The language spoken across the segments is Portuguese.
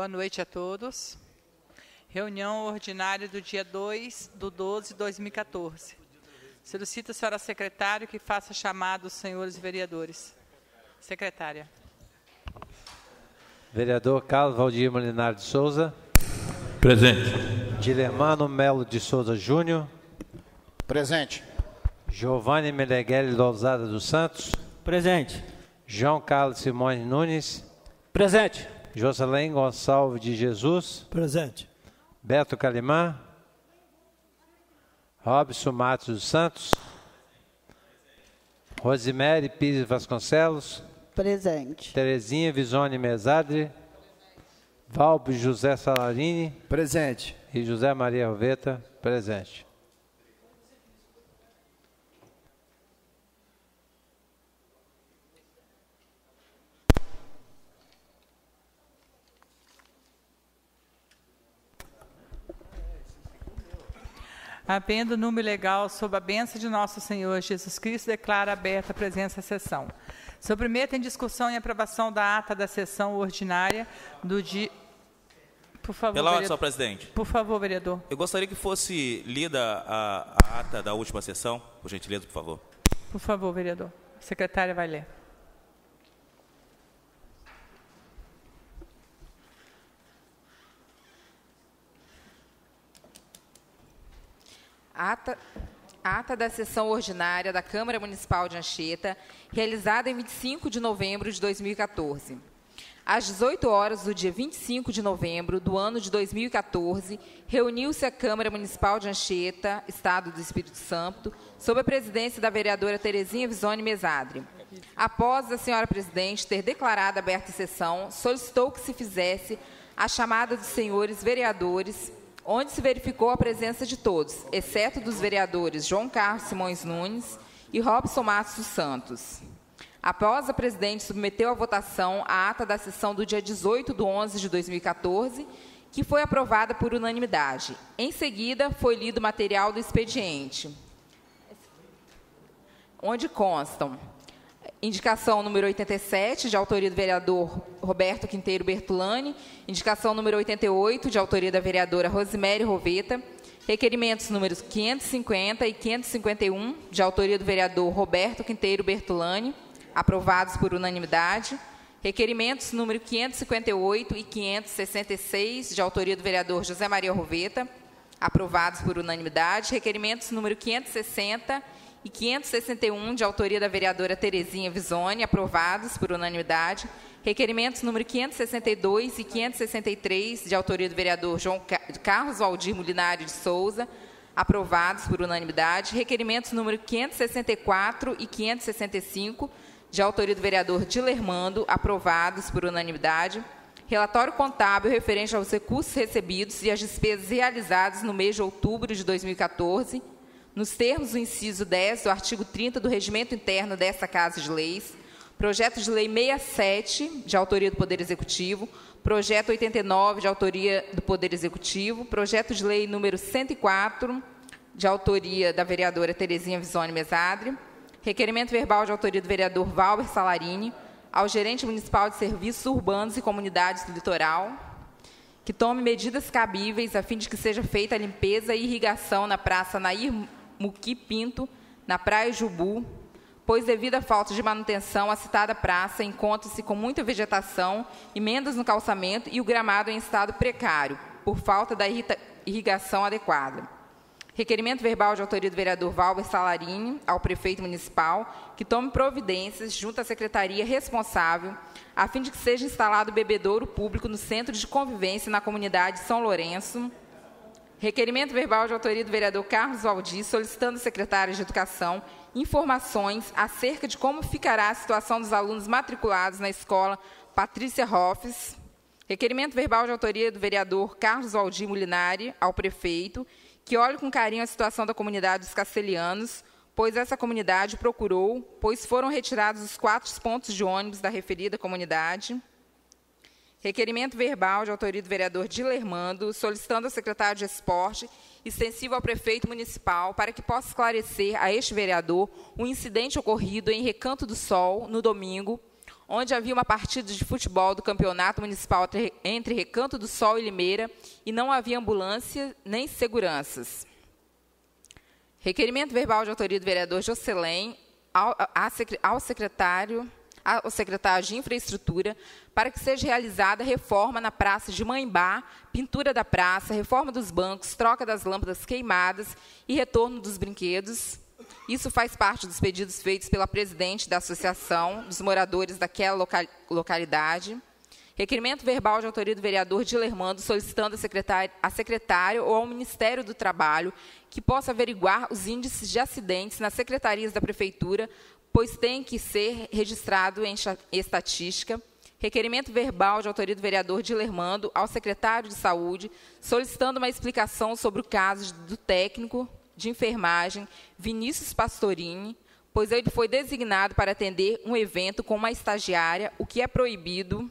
Boa noite a todos. Reunião ordinária do dia 2 do 12 de 2014. Solicito a senhora secretária que faça chamado os senhores vereadores. Secretária. Vereador Carlos Valdir Molinar de Souza. Presente. Dilemano Melo de Souza Júnior. Presente. Giovanni Meneghelli Lousada dos Santos. Presente. João Carlos Simões Nunes. Presente. Jocelyn Gonçalves de Jesus. Presente. Beto Calimã. Robson Matos dos Santos. Rosemary Pires Vasconcelos. Presente. Terezinha Visone Mesadre. Valbo José Salarini. Presente. E José Maria Roveta. Presente. Havendo número legal sob a bênção de nosso Senhor Jesus Cristo, declara aberta a presença à sessão. Submeto em discussão e aprovação da ata da sessão ordinária do dia. Por favor, Pela ordem, senhor presidente. Por favor, vereador. Eu gostaria que fosse lida a, a ata da última sessão, por gentileza, por favor. Por favor, vereador. A secretária vai ler. Ata, ata da sessão ordinária da Câmara Municipal de Anchieta, realizada em 25 de novembro de 2014. Às 18 horas do dia 25 de novembro do ano de 2014, reuniu-se a Câmara Municipal de Anchieta, Estado do Espírito Santo, sob a presidência da vereadora Terezinha Visone Mesadre. Após a senhora presidente ter declarado aberta a sessão, solicitou que se fizesse a chamada dos senhores vereadores onde se verificou a presença de todos, exceto dos vereadores João Carlos Simões Nunes e Robson Matos dos Santos. Após a presidente submeteu à votação a ata da sessão do dia 18 de 11 de 2014, que foi aprovada por unanimidade. Em seguida, foi lido o material do expediente, onde constam Indicação número 87, de autoria do vereador Roberto Quinteiro Bertolani. Indicação número 88, de autoria da vereadora Rosemary Roveta. Requerimentos números 550 e 551, de autoria do vereador Roberto Quinteiro Bertolani, aprovados por unanimidade. Requerimentos número 558 e 566, de autoria do vereador José Maria Roveta, aprovados por unanimidade. Requerimentos número 560 e 561, de autoria da vereadora Terezinha Visone, aprovados por unanimidade. Requerimentos número 562 e 563, de autoria do vereador João Carlos Valdir Mulinário de Souza, aprovados por unanimidade. Requerimentos número 564 e 565, de autoria do vereador Dilermando, aprovados por unanimidade. Relatório contábil referente aos recursos recebidos e às despesas realizadas no mês de outubro de 2014, nos termos do inciso 10 do artigo 30 do Regimento Interno desta Casa de Leis, projeto de lei 67, de autoria do Poder Executivo, projeto 89, de autoria do Poder Executivo, projeto de lei número 104, de autoria da vereadora Terezinha Visone Mesadre, requerimento verbal de autoria do vereador Valber Salarini, ao gerente municipal de serviços urbanos e comunidades do litoral, que tome medidas cabíveis a fim de que seja feita a limpeza e irrigação na Praça Nair Muqui Pinto, na Praia Jubu, pois devido à falta de manutenção, a citada praça encontra-se com muita vegetação, emendas no calçamento e o gramado em estado precário, por falta da irrigação adequada. Requerimento verbal de autoria do vereador Valber Salarini ao prefeito municipal que tome providências junto à secretaria responsável a fim de que seja instalado bebedouro público no centro de convivência na comunidade São Lourenço. Requerimento verbal de autoria do vereador Carlos Valdir solicitando à secretária de Educação informações acerca de como ficará a situação dos alunos matriculados na escola Patrícia Hoffes. Requerimento verbal de autoria do vereador Carlos Valdir Molinari ao prefeito que olhe com carinho a situação da comunidade dos castelhanos, pois essa comunidade procurou, pois foram retirados os quatro pontos de ônibus da referida comunidade. Requerimento verbal de autoria do vereador Dilermando, solicitando ao secretário de Esporte, extensivo ao prefeito municipal, para que possa esclarecer a este vereador o incidente ocorrido em Recanto do Sol, no domingo, onde havia uma partida de futebol do campeonato municipal entre- Recanto do Sol e Limeira e não havia ambulância nem seguranças. Requerimento verbal de autoria do vereador Jocelyn ao, ao secretário ao secretário de Infraestrutura para que seja realizada reforma na Praça de Mãembá, pintura da praça, reforma dos bancos, troca das lâmpadas queimadas e retorno dos brinquedos. Isso faz parte dos pedidos feitos pela presidente da Associação dos Moradores daquela loca- localidade. Requerimento verbal de autoria do vereador Dilermando solicitando a secretária, a secretário ou ao Ministério do Trabalho que possa averiguar os índices de acidentes nas secretarias da Prefeitura, pois tem que ser registrado em estatística. Requerimento verbal de autoria do vereador Dilermando ao secretário de Saúde, solicitando uma explicação sobre o caso do técnico de enfermagem Vinícius Pastorini, pois ele foi designado para atender um evento com uma estagiária, o que é proibido.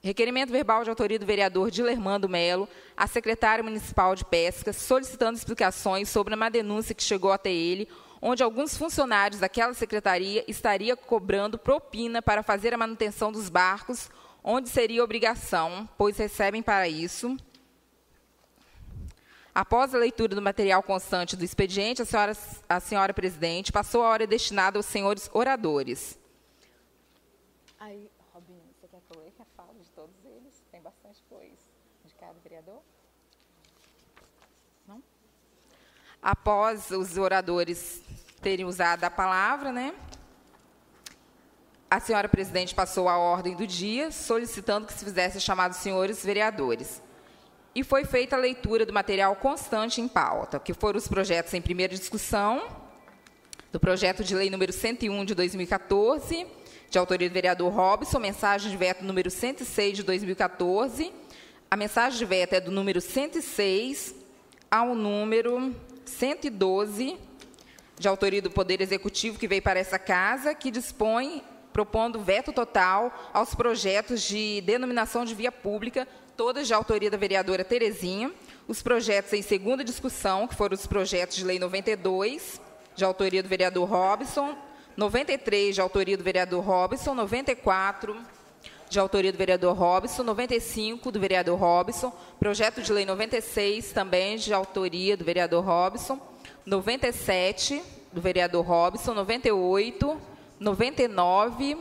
Requerimento verbal de autoria do vereador Dilermando Melo, à secretária municipal de pesca, solicitando explicações sobre uma denúncia que chegou até ele, onde alguns funcionários daquela secretaria estariam cobrando propina para fazer a manutenção dos barcos, onde seria obrigação, pois recebem para isso. Após a leitura do material constante do expediente, a senhora, a senhora presidente passou a hora destinada aos senhores oradores. Aí, Robinho, você quer que eu leia a fala de todos eles? Tem bastante coisa de cada vereador? Não? Após os oradores terem usado a palavra, né? A senhora presidente passou a ordem do dia, solicitando que se fizesse chamado senhores vereadores. E foi feita a leitura do material constante em pauta, que foram os projetos em primeira discussão, do projeto de lei número 101 de 2014, de autoria do vereador Robson, mensagem de veto número 106 de 2014. A mensagem de veto é do número 106 ao número 112, de autoria do Poder Executivo, que veio para essa casa, que dispõe, propondo veto total aos projetos de denominação de via pública, todas de autoria da vereadora Terezinha. Os projetos em segunda discussão, que foram os projetos de lei 92, de autoria do vereador Robson, 93, de autoria do vereador Robson, 94, de autoria do vereador Robson, 95, do vereador Robson, projeto de lei 96, também de autoria do vereador Robson, 97, do vereador Robson, 98, 99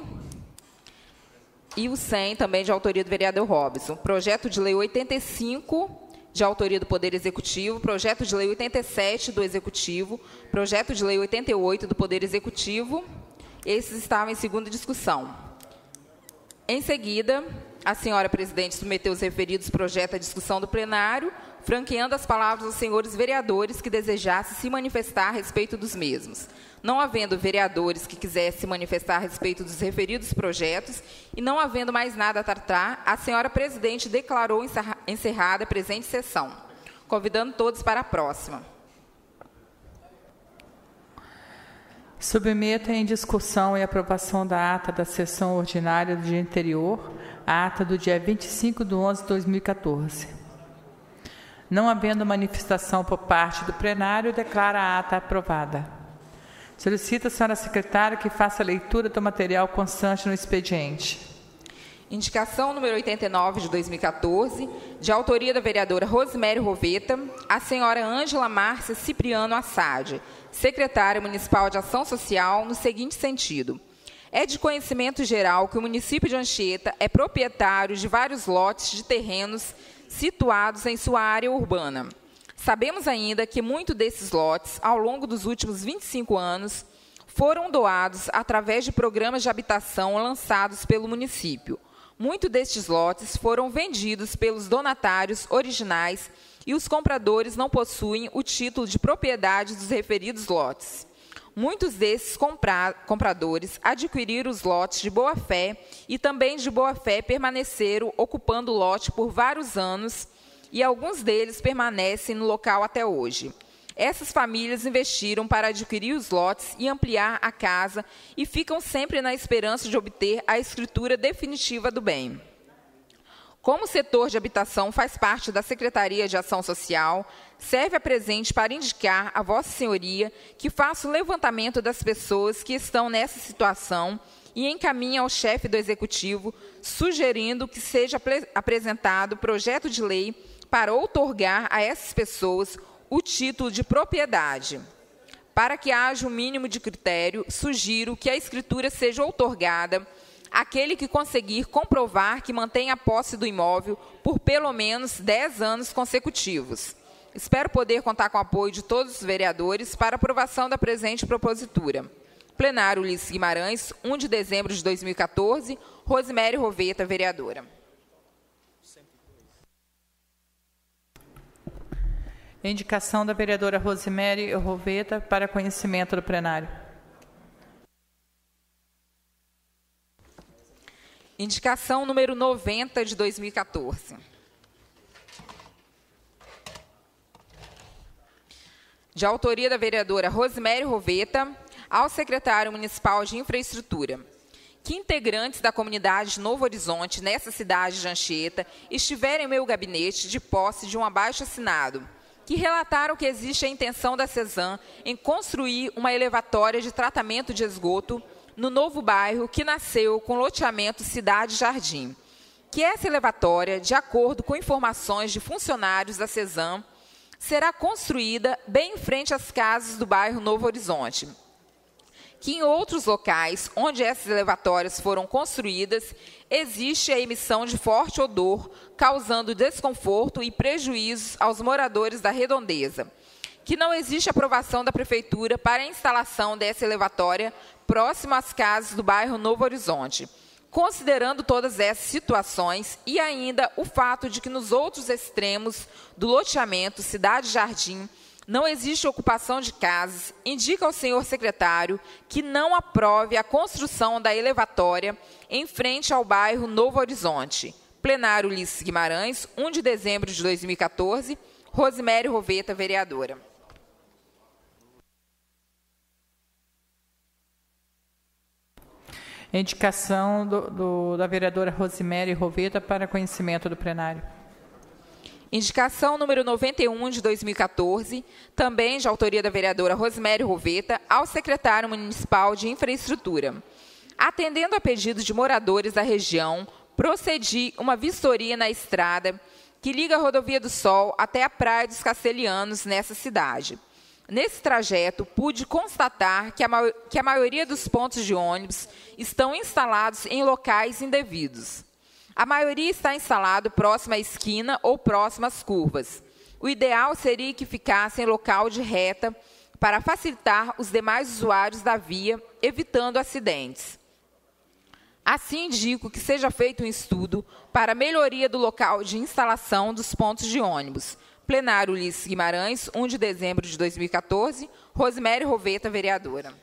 e o 100, também de autoria do vereador Robson. Projeto de lei 85, de autoria do Poder Executivo, projeto de lei 87 do Executivo, projeto de lei 88 do Poder Executivo. Esses estavam em segunda discussão. Em seguida, a senhora presidente submeteu os referidos projetos à discussão do plenário, franqueando as palavras aos senhores vereadores que desejassem se manifestar a respeito dos mesmos. Não havendo vereadores que quisessem se manifestar a respeito dos referidos projetos e não havendo mais nada a tratar, a senhora presidente declarou encerra- encerrada a presente sessão, convidando todos para a próxima. Submeto em discussão e aprovação da ata da sessão ordinária do dia anterior, a ata do dia 25 de 11 de 2014. Não havendo manifestação por parte do plenário, declara a ata aprovada. Solicito a senhora secretária que faça a leitura do material constante no expediente. Indicação número 89 de 2014, de autoria da vereadora Rosemary Roveta, a senhora Ângela Márcia Cipriano Assad, secretária municipal de Ação Social, no seguinte sentido: é de conhecimento geral que o município de Anchieta é proprietário de vários lotes de terrenos situados em sua área urbana. Sabemos ainda que muitos desses lotes, ao longo dos últimos 25 anos, foram doados através de programas de habitação lançados pelo município. Muitos destes lotes foram vendidos pelos donatários originais e os compradores não possuem o título de propriedade dos referidos lotes. Muitos desses compra compradores adquiriram os lotes de boa fé e também de boa fé permaneceram ocupando o lote por vários anos e alguns deles permanecem no local até hoje. Essas famílias investiram para adquirir os lotes e ampliar a casa e ficam sempre na esperança de obter a escritura definitiva do bem. Como o setor de habitação faz parte da Secretaria de Ação Social, serve a presente para indicar a Vossa Senhoria que faça o levantamento das pessoas que estão nessa situação e encaminhe ao chefe do Executivo, sugerindo que seja apresentado projeto de lei para outorgar a essas pessoas o título de propriedade. Para que haja o um mínimo de critério, sugiro que a escritura seja outorgada àquele que conseguir comprovar que mantém a posse do imóvel por pelo menos 10 anos consecutivos. Espero poder contar com o apoio de todos os vereadores para aprovação da presente propositura. Plenário Ulisses Guimarães, 1 de dezembro de 2014, Rosemary Roveta, vereadora. Indicação da vereadora Rosemary Roveta para conhecimento do plenário. Indicação número 90 de 2014. De autoria da vereadora Rosemary Roveta, ao secretário municipal de infraestrutura que integrantes da comunidade Novo Horizonte, nessa cidade de Anchieta, estiverem em meu gabinete de posse de um abaixo assinado que relataram que existe a intenção da CESAM em construir uma elevatória de tratamento de esgoto no novo bairro que nasceu com loteamento Cidade Jardim. Que essa elevatória, de acordo com informações de funcionários da CESAM, será construída bem em frente às casas do bairro Novo Horizonte que em outros locais onde essas elevatórias foram construídas, existe a emissão de forte odor, causando desconforto e prejuízos aos moradores da redondeza. Que não existe aprovação da Prefeitura para a instalação dessa elevatória próximo às casas do bairro Novo Horizonte. Considerando todas essas situações e ainda o fato de que nos outros extremos do loteamento Cidade Jardim não existe ocupação de casas, indica ao senhor secretário que não aprove a construção da elevatória em frente ao bairro Novo Horizonte. Plenário Ulisses Guimarães, 1 de dezembro de 2014. Rosemary Roveta, vereadora. Indicação do, do, da vereadora Rosemary Roveta para conhecimento do plenário. Indicação número 91 de 2014, também de autoria da vereadora Rosemary Roveta, ao secretário municipal de infraestrutura. Atendendo a pedidos de moradores da região, procedi uma vistoria na estrada que liga a Rodovia do Sol até a Praia dos Castelhanos, nessa cidade. Nesse trajeto, pude constatar que a, que a maioria dos pontos de ônibus estão instalados em locais indevidos. A maioria está instalado próximo à esquina ou próximo às curvas. O ideal seria que ficasse em local de reta para facilitar os demais usuários da via, evitando acidentes. Assim, indico que seja feito um estudo para melhoria do local de instalação dos pontos de ônibus. Plenário Ulisses Guimarães, 1 de dezembro de 2014. Rosemary Roveta, vereadora.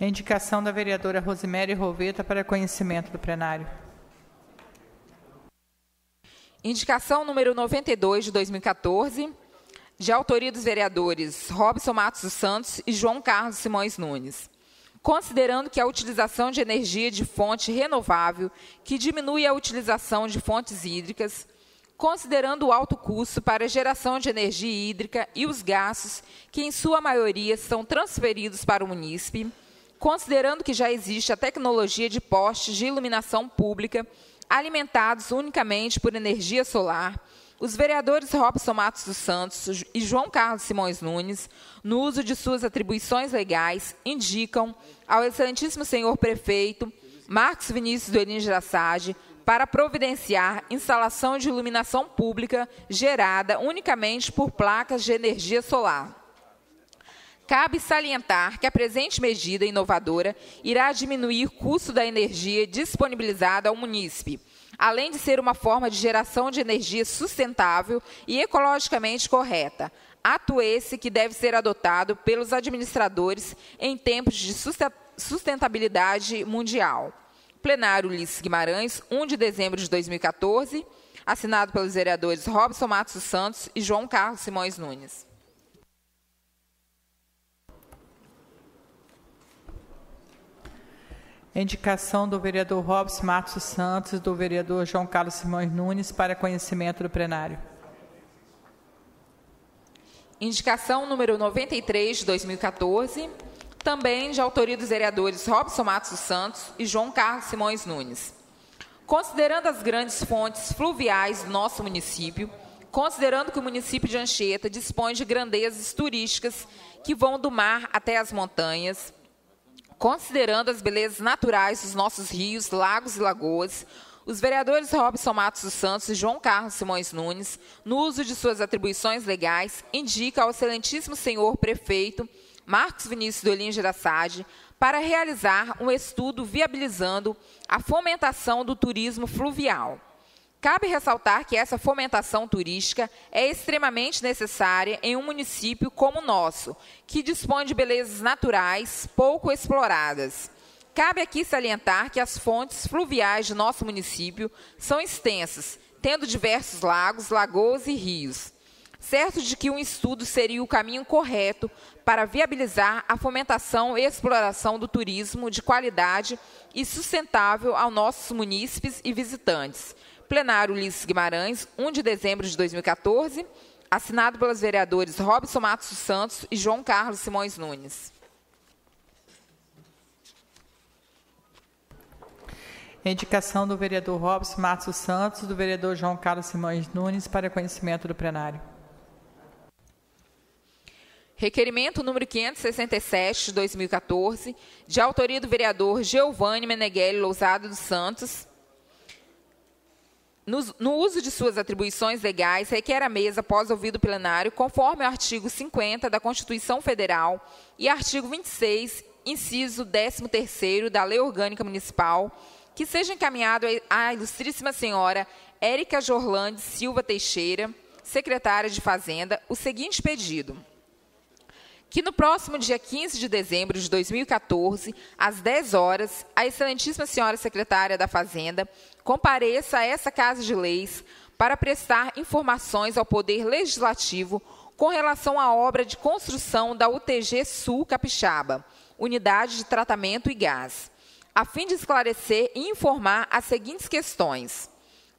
Indicação da vereadora Rosemary Roveta para conhecimento do plenário. Indicação número 92 de 2014, de autoria dos vereadores Robson Matos dos Santos e João Carlos Simões Nunes. Considerando que a utilização de energia de fonte renovável, que diminui a utilização de fontes hídricas, considerando o alto custo para a geração de energia hídrica e os gastos que, em sua maioria, são transferidos para o munícipe, considerando que já existe a tecnologia de postes de iluminação pública alimentados unicamente por energia solar, os vereadores Robson Matos dos Santos e João Carlos Simões Nunes, no uso de suas atribuições legais, indicam ao excelentíssimo senhor prefeito Marcos Vinícius do Elin Girassage para providenciar instalação de iluminação pública gerada unicamente por placas de energia solar. Cabe salientar que a presente medida inovadora irá diminuir o custo da energia disponibilizada ao munícipe, além de ser uma forma de geração de energia sustentável e ecologicamente correta. Ato esse que deve ser adotado pelos administradores em tempos de sustentabilidade mundial. Plenário Ulisses Guimarães, 1 de dezembro de 2014, assinado pelos vereadores Robson Matos Santos e João Carlos Simões Nunes. Indicação do vereador Robson Matos Santos e do vereador João Carlos Simões Nunes para conhecimento do plenário. Indicação número 93 de 2014, também de autoria dos vereadores Robson Matos Santos e João Carlos Simões Nunes. Considerando as grandes fontes fluviais do nosso município, considerando que o município de Anchieta dispõe de grandezas turísticas que vão do mar até as montanhas, Considerando as belezas naturais dos nossos rios, lagos e lagoas, os vereadores Robson Matos dos Santos e João Carlos Simões Nunes, no uso de suas atribuições legais, indicam ao excelentíssimo senhor prefeito Marcos Vinícius Dolim Gerassade para realizar um estudo viabilizando a fomentação do turismo fluvial. Cabe ressaltar que essa fomentação turística é extremamente necessária em um município como o nosso, que dispõe de belezas naturais pouco exploradas. Cabe aqui salientar que as fontes fluviais de nosso município são extensas, tendo diversos lagos, lagoas e rios. Certo de que um estudo seria o caminho correto para viabilizar a fomentação e exploração do turismo de qualidade e sustentável aos nossos munícipes e visitantes plenário Ulisses Guimarães, 1 de dezembro de 2014, assinado pelos vereadores Robson Matos Santos e João Carlos Simões Nunes. Indicação do vereador Robson Matos Santos e do vereador João Carlos Simões Nunes para conhecimento do plenário. Requerimento número 567 de 2014, de autoria do vereador Giovanni Meneghelli Lousado dos Santos, no, uso de suas atribuições legais, requer a mesa, após ouvido plenário, conforme o artigo 50 da Constituição Federal e artigo 26, inciso 13º da Lei Orgânica Municipal, que seja encaminhado à ilustríssima senhora Érica Jorlande Silva Teixeira, secretária de Fazenda, o seguinte pedido que no próximo dia 15 de dezembro de 2014, às 10 horas, a excelentíssima senhora secretária da Fazenda compareça a essa Casa de Leis para prestar informações ao Poder Legislativo com relação à obra de construção da UTG Sul Capixaba, Unidade de Tratamento e Gás, a fim de esclarecer e informar as seguintes questões.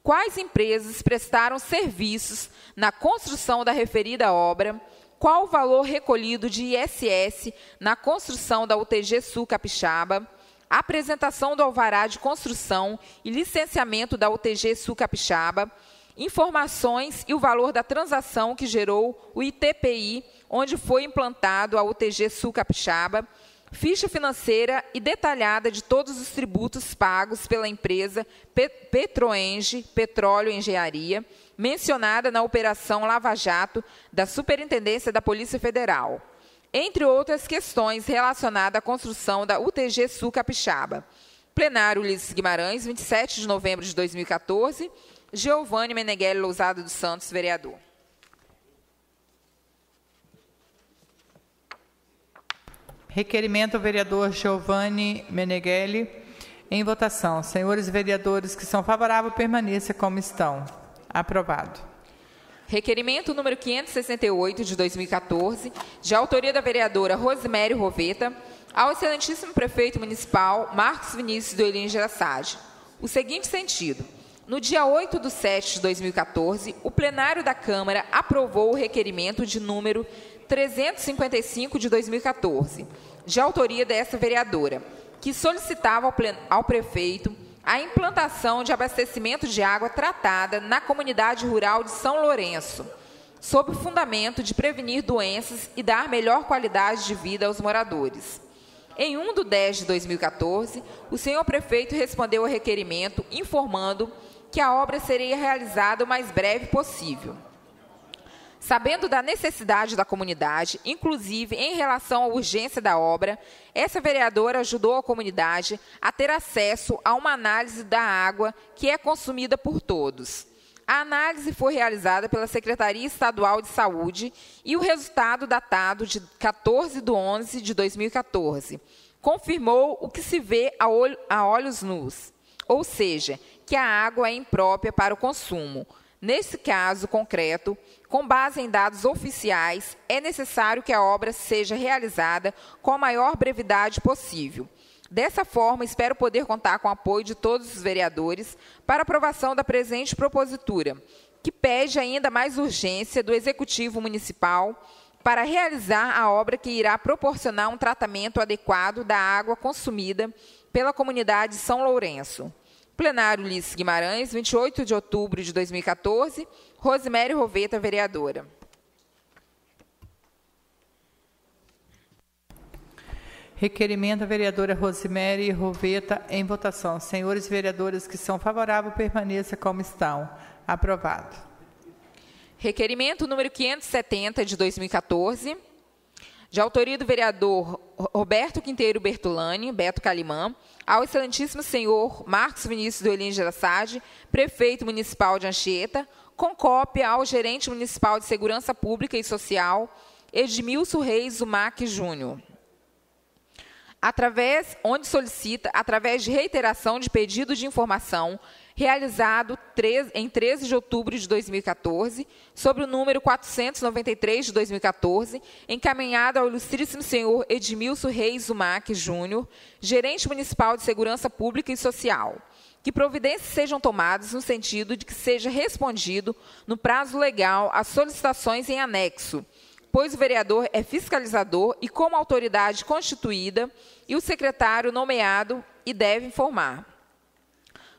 Quais empresas prestaram serviços na construção da referida obra? Qual o valor recolhido de ISS na construção da UTG Sul Capixaba, apresentação do alvará de construção e licenciamento da UTG Sul Capixaba, informações e o valor da transação que gerou o ITPI, onde foi implantado a UTG Sul Capixaba, ficha financeira e detalhada de todos os tributos pagos pela empresa Petroenge Petróleo Engenharia, mencionada na Operação Lava Jato da Superintendência da Polícia Federal, entre outras questões relacionadas à construção da UTG Sul Capixaba. Plenário Ulisses Guimarães, 27 de novembro de 2014. Giovanni Meneghelli Lousado dos Santos, vereador. Requerimento vereador Giovanni Meneghelli. Em votação. Senhores vereadores que são favoráveis, permaneça como estão. Aprovado. Requerimento número 568 de 2014, de autoria da vereadora Rosemary Roveta, ao excelentíssimo prefeito municipal Marcos Vinícius do Elin Gerassade. O seguinte sentido. No dia 8 de 7 de 2014, o plenário da Câmara aprovou o requerimento de número 355 de 2014, de autoria dessa vereadora, que solicitava ao, ao prefeito a implantação de abastecimento de água tratada na comunidade rural de São Lourenço, sob o fundamento de prevenir doenças e dar melhor qualidade de vida aos moradores. Em 1 de 10 de 2014, o senhor prefeito respondeu ao requerimento informando que a obra seria realizada o mais breve possível. Sabendo da necessidade da comunidade, inclusive em relação à urgência da obra, essa vereadora ajudou a comunidade a ter acesso a uma análise da água que é consumida por todos. A análise foi realizada pela Secretaria Estadual de Saúde e o resultado datado de 14 de 11 de 2014 confirmou o que se vê a, olho- a olhos nus, ou seja, que a água é imprópria para o consumo. Nesse caso concreto, com base em dados oficiais, é necessário que a obra seja realizada com a maior brevidade possível. Dessa forma, espero poder contar com o apoio de todos os vereadores para aprovação da presente propositura, que pede ainda mais urgência do Executivo Municipal para realizar a obra que irá proporcionar um tratamento adequado da água consumida pela comunidade de São Lourenço. Plenário Ulisses Guimarães, 28 de outubro de 2014. Rosemary Roveta, vereadora. Requerimento da vereadora Rosemary Roveta em votação. Senhores vereadores que são favoráveis, permaneça como estão. Aprovado. Requerimento número 570 de 2014, de autoria do vereador Roberto Quinteiro Bertolani, Beto Calimã, ao excelentíssimo senhor Marcos Vinícius do Elim Gerassade, prefeito municipal de Anchieta, com cópia ao gerente municipal de Segurança Pública e Social, Edmilson Reis Zumac Júnior. Através, onde solicita, através de reiteração de pedido de informação realizado em 13 de outubro de 2014, sobre o número 493 de 2014, encaminhado ao ilustríssimo senhor Edmilson Reis Zumac Júnior, gerente municipal de Segurança Pública e Social, que providências sejam tomadas no sentido de que seja respondido no prazo legal às solicitações em anexo, pois o vereador é fiscalizador e como autoridade constituída e o secretário nomeado e deve informar.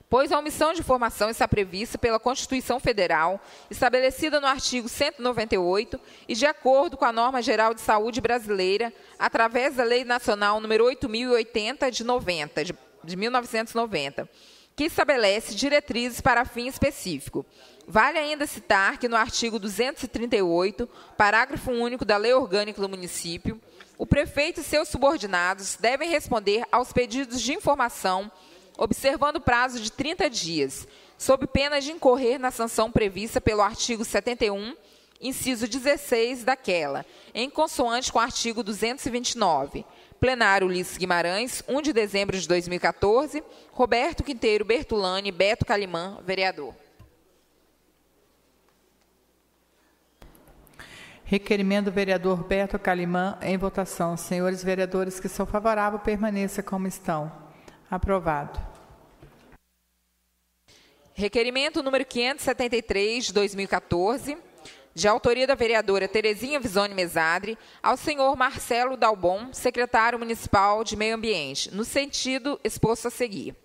Pois a omissão de informação está prevista pela Constituição Federal, estabelecida no artigo 198 e de acordo com a norma geral de saúde brasileira, através da Lei Nacional número 8080 de 90, de, de 1990, que estabelece diretrizes para fim específico. Vale ainda citar que no artigo 238, parágrafo único da Lei Orgânica do Município, o prefeito e seus subordinados devem responder aos pedidos de informação, observando o prazo de 30 dias, sob pena de incorrer na sanção prevista pelo artigo 71, inciso 16 daquela, em consoante com o artigo 229. Plenário Ulisses Guimarães, 1 de dezembro de 2014. Roberto Quinteiro Bertolani, Beto Calimã, vereador. Requerimento do vereador Beto Calimã em votação. Senhores vereadores que são favoráveis, permaneça como estão. Aprovado. Requerimento número 573 de 2014, de autoria da vereadora Terezinha Visone Mesadre, ao senhor Marcelo Dalbon, secretário municipal de Meio Ambiente, no sentido exposto a seguir.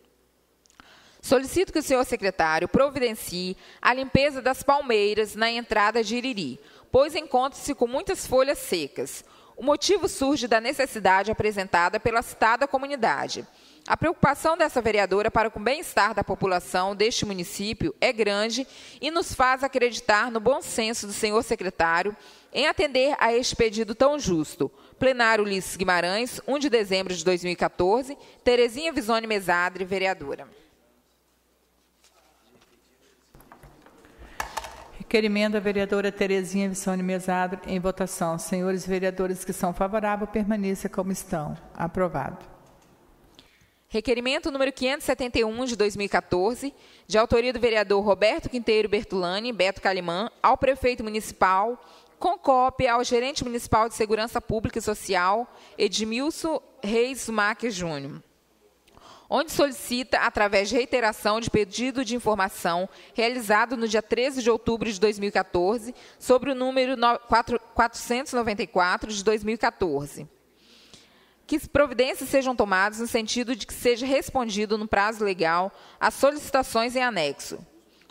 Solicito que o senhor secretário providencie a limpeza das palmeiras na entrada de Iriri, pois encontra-se com muitas folhas secas. O motivo surge da necessidade apresentada pela citada comunidade. A preocupação dessa vereadora para com o bem-estar da população deste município é grande e nos faz acreditar no bom senso do senhor secretário em atender a este pedido tão justo. Plenário Ulisses Guimarães, 1 de dezembro de 2014, Terezinha Visone Mesadre, vereadora. Requerimento da vereadora Terezinha Vissone Mesadro em votação. Senhores vereadores que são favoráveis, permaneça como estão. Aprovado. Requerimento número 571 de 2014, de autoria do vereador Roberto Quinteiro Bertolani, Beto Calimã, ao prefeito municipal, com cópia ao gerente municipal de Segurança Pública e Social, Edmilson Reis Mac Júnior. onde solicita, através de reiteração de pedido de informação realizado no dia 13 de outubro de 2014, sobre o número 494 de 2014. Que providências sejam tomadas no sentido de que seja respondido no prazo legal às solicitações em anexo,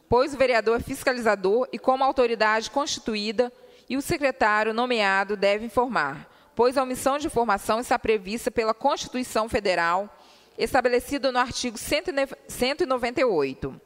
pois o vereador é fiscalizador e, como autoridade constituída, e o secretário nomeado deve informar, pois a omissão de informação está prevista pela Constituição Federal estabelecido no artigo 198.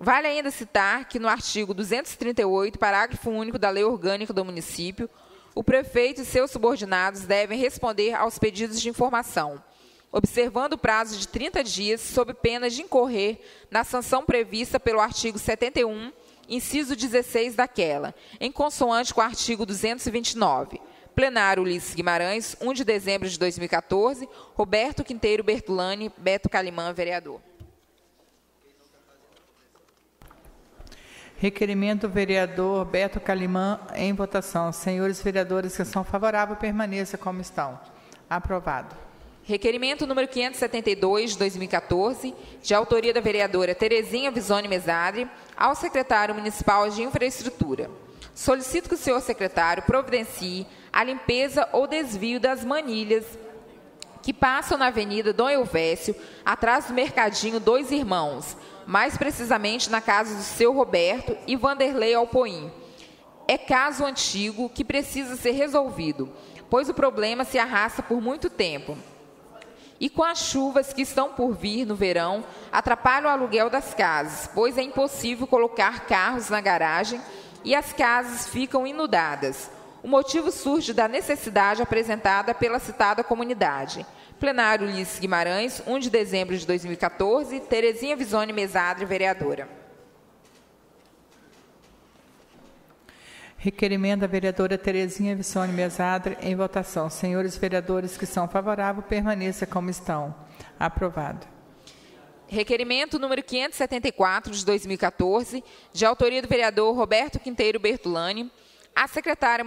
Vale ainda citar que no artigo 238, parágrafo único da Lei Orgânica do Município, o prefeito e seus subordinados devem responder aos pedidos de informação, observando o prazo de 30 dias, sob pena de incorrer na sanção prevista pelo artigo 71, inciso 16 daquela, em consoante com o artigo 229. Plenário Ulisses Guimarães, 1 de dezembro de 2014. Roberto Quinteiro Bertolani, Beto Calimã, vereador. Requerimento do vereador Beto Calimã em votação. Senhores vereadores que são favoráveis, permaneça como estão. Aprovado. Requerimento número 572, de 2014, de autoria da vereadora Terezinha Visone Mesadre, ao secretário municipal de infraestrutura. Solicito que o senhor secretário providencie a limpeza ou desvio das manilhas que passam na Avenida Dom Elvésio, atrás do Mercadinho Dois Irmãos, mais precisamente na casa do seu Roberto e Vanderlei Alpoim. É caso antigo que precisa ser resolvido, pois o problema se arrasta por muito tempo. E com as chuvas que estão por vir no verão, atrapalham o aluguel das casas, pois é impossível colocar carros na garagem e as casas ficam inundadas. O motivo surge da necessidade apresentada pela citada comunidade. Plenário Ulisses Guimarães, 1 de dezembro de 2014, Terezinha Visone Mesadre, vereadora. Requerimento da vereadora Terezinha Vissone Mesadre em votação. Senhores vereadores que são favoráveis, permaneça como estão. Aprovado. Requerimento número 574 de 2014, de autoria do vereador Roberto Quinteiro Bertolani, à Secretaria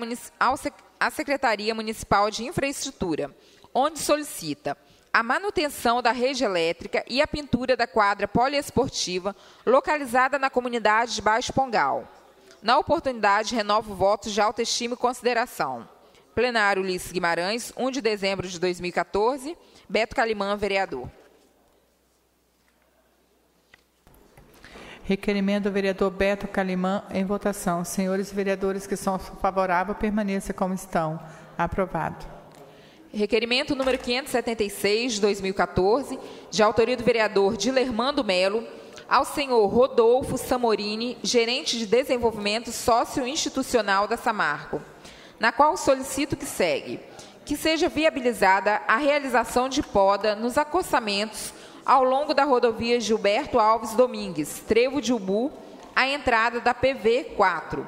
Municipal de Infraestrutura, onde solicita a manutenção da rede elétrica e a pintura da quadra poliesportiva localizada na comunidade de Baixo Pongal. Na oportunidade, renovo votos de autoestima e consideração. Plenário Ulisses Guimarães, 1 de dezembro de 2014. Beto Calimã, vereador. Requerimento do vereador Beto Calimã em votação. Senhores vereadores que são favoráveis, permaneça como estão. Aprovado. Requerimento número 576, de 2014, de autoria do vereador Dilermando Melo, ao senhor Rodolfo Samorini, gerente de desenvolvimento socioinstitucional da Samarco, na qual solicito que segue que seja viabilizada a realização de poda nos acostamentos ao longo da rodovia Gilberto Alves Domingues, Trevo de Ubu, à entrada da PV 4,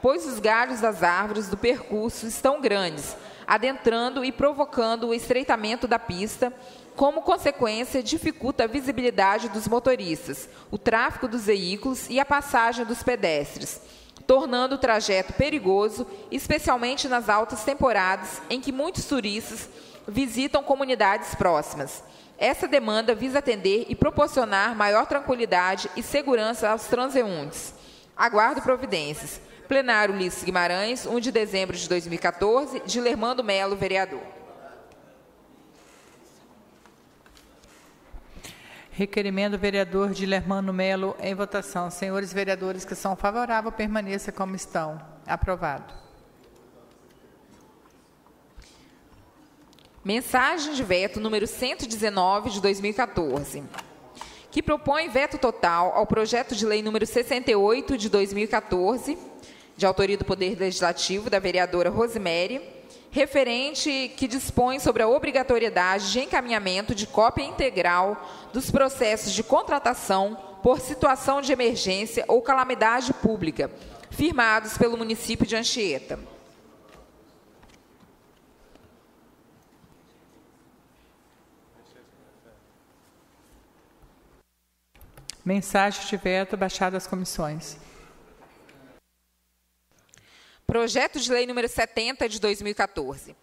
pois os galhos das árvores do percurso estão grandes, adentrando e provocando o estreitamento da pista, como consequência, dificulta a visibilidade dos motoristas, o tráfego dos veículos e a passagem dos pedestres, tornando o trajeto perigoso, especialmente nas altas temporadas em que muitos turistas visitam comunidades próximas. Essa demanda visa atender e proporcionar maior tranquilidade e segurança aos transeuntes. Aguardo providências. Plenário Ulisses Guimarães, 1 de dezembro de 2014, de Lermando Melo, vereador. Requerimento do vereador Dilermano Melo em votação. Senhores vereadores que são favoráveis, permaneça como estão. Aprovado. Mensagem de veto número 119 de 2014, que propõe veto total ao projeto de lei número 68 de 2014, de autoria do Poder Legislativo da vereadora Rosemary, referente que dispõe sobre a obrigatoriedade de encaminhamento de cópia integral dos processos de contratação por situação de emergência ou calamidade pública, firmados pelo município de Anchieta. Mensagem de veto baixada às comissões. Projeto de Lei número 70 de 2014.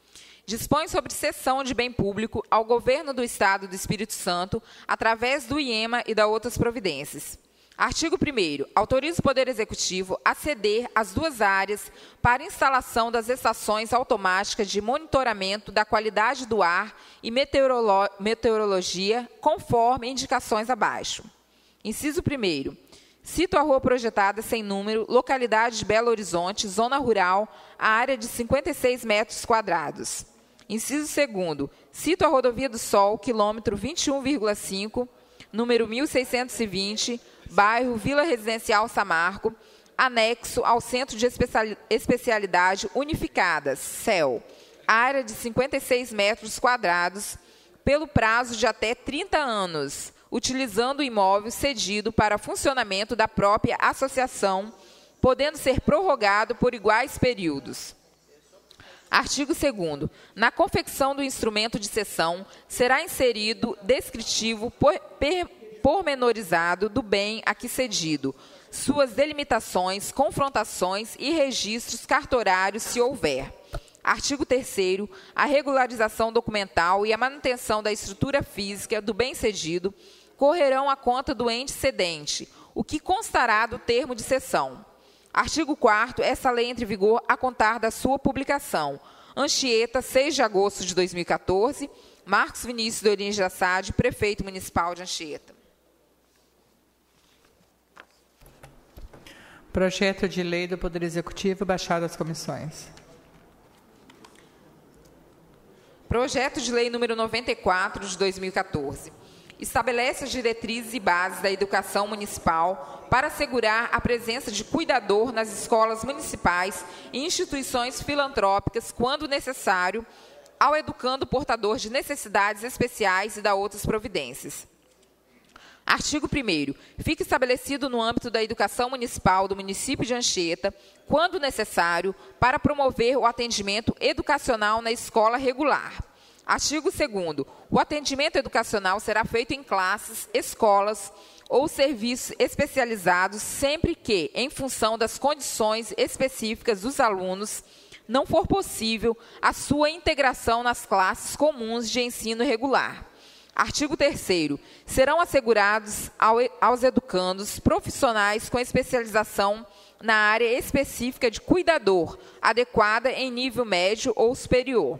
dispõe sobre cessão de bem público ao governo do Estado do Espírito Santo através do IEMA e da outras providências. Artigo 1 Autoriza o Poder Executivo a ceder as duas áreas para instalação das estações automáticas de monitoramento da qualidade do ar e meteorolo meteorologia, conforme indicações abaixo. Inciso 1 Cito a rua projetada sem número, localidade de Belo Horizonte, zona rural, a área de 56 metros quadrados. Inciso 2 Cito a rodovia do Sol, quilômetro 21,5, número 1620, bairro Vila Residencial Samarco, anexo ao Centro de Especialidade Unificadas, CEL, área de 56 metros quadrados, pelo prazo de até 30 anos, utilizando o imóvel cedido para funcionamento da própria associação, podendo ser prorrogado por iguais períodos. Artigo 2 Na confecção do instrumento de cessão, será inserido descritivo pormenorizado do bem aqui cedido, suas delimitações, confrontações e registros cartorários, se houver. Artigo 3 A regularização documental e a manutenção da estrutura física do bem cedido correrão à conta do ente cedente, o que constará do termo de cessão. Artigo 4 Essa lei entra em vigor a contar da sua publicação. Anchieta, 6 de agosto de 2014. Marcos Vinícius Dorinho de Assad, prefeito municipal de Anchieta. Projeto de lei do Poder Executivo baixado às comissões. Projeto de lei número 94 de 2014. Estabelece as diretrizes e bases da educação municipal para assegurar a presença de cuidador nas escolas municipais e instituições filantrópicas, quando necessário, ao educando portador de necessidades especiais e da outras providências. Artigo 1 Fica estabelecido no âmbito da educação municipal do município de Anchieta, quando necessário, para promover o atendimento educacional na escola regular. Artigo 2 O atendimento educacional será feito em classes, escolas ou serviços especializados, sempre que, em função das condições específicas dos alunos, não for possível a sua integração nas classes comuns de ensino regular. Artigo 3 Serão assegurados ao, aos educandos profissionais com especialização na área específica de cuidador, adequada em nível médio ou superior.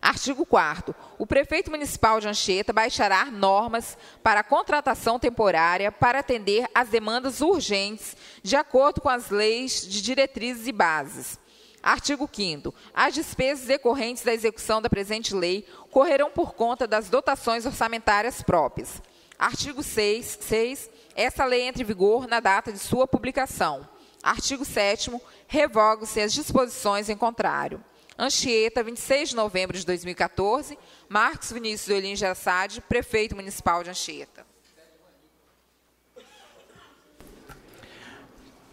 Artigo 4 O prefeito municipal de Anchieta baixará normas para contratação temporária para atender às demandas urgentes, de acordo com as leis de diretrizes e bases. Artigo 5 As despesas decorrentes da execução da presente lei correrão por conta das dotações orçamentárias próprias. Artigo 6, 6 essa lei entra em vigor na data de sua publicação. Artigo 7 revogam-se as disposições em contrário. Anchieta, 26 de novembro de 2014. Marcos Vinícius Olim Assad, prefeito municipal de Anchieta.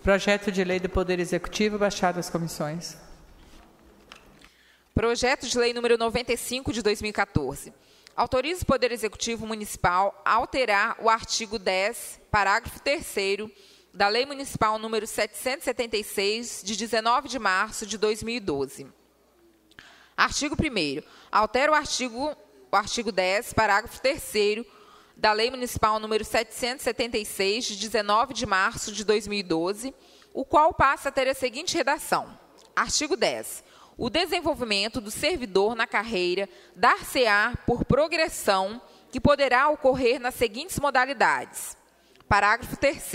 Projeto de lei do Poder Executivo baixado às comissões. Projeto de lei número 95 de 2014. Autoriza o Poder Executivo Municipal a alterar o artigo 10, parágrafo 3 da Lei Municipal número 776 de 19 de março de 2012. Artigo 1 Altera o artigo o artigo 10, parágrafo 3 da Lei Municipal número 776, de 19 de março de 2012, o qual passa a ter a seguinte redação. Artigo 10. O desenvolvimento do servidor na carreira dar-se-á por progressão que poderá ocorrer nas seguintes modalidades. Parágrafo 3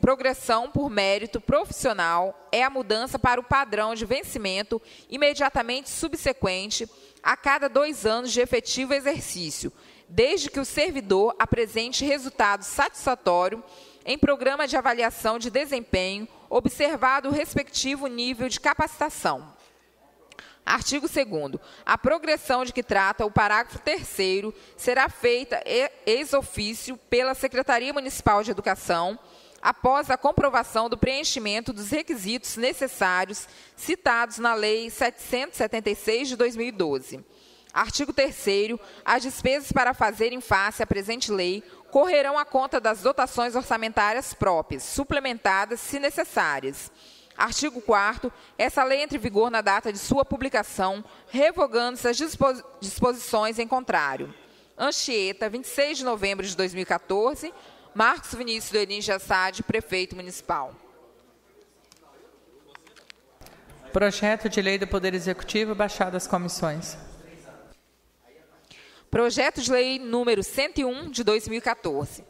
Progressão por mérito profissional é a mudança para o padrão de vencimento imediatamente subsequente a cada dois anos de efetivo exercício, desde que o servidor apresente resultado satisfatório em programa de avaliação de desempenho, observado o respectivo nível de capacitação. Artigo 2 A progressão de que trata o parágrafo 3 será feita ex ofício pela Secretaria Municipal de Educação, após a comprovação do preenchimento dos requisitos necessários citados na Lei 776 de 2012. Artigo 3 As despesas para fazerem face à presente lei correrão à conta das dotações orçamentárias próprias, suplementadas se necessárias. Artigo 4 Essa lei entra em vigor na data de sua publicação, revogando-se as dispo- disposições em contrário. Anchieta, 26 de novembro de 2014. Marcos Vinícius Doenin Jassad, prefeito municipal. Projeto de lei do Poder Executivo, baixado às comissões. Projeto de Lei número 101 de 2014.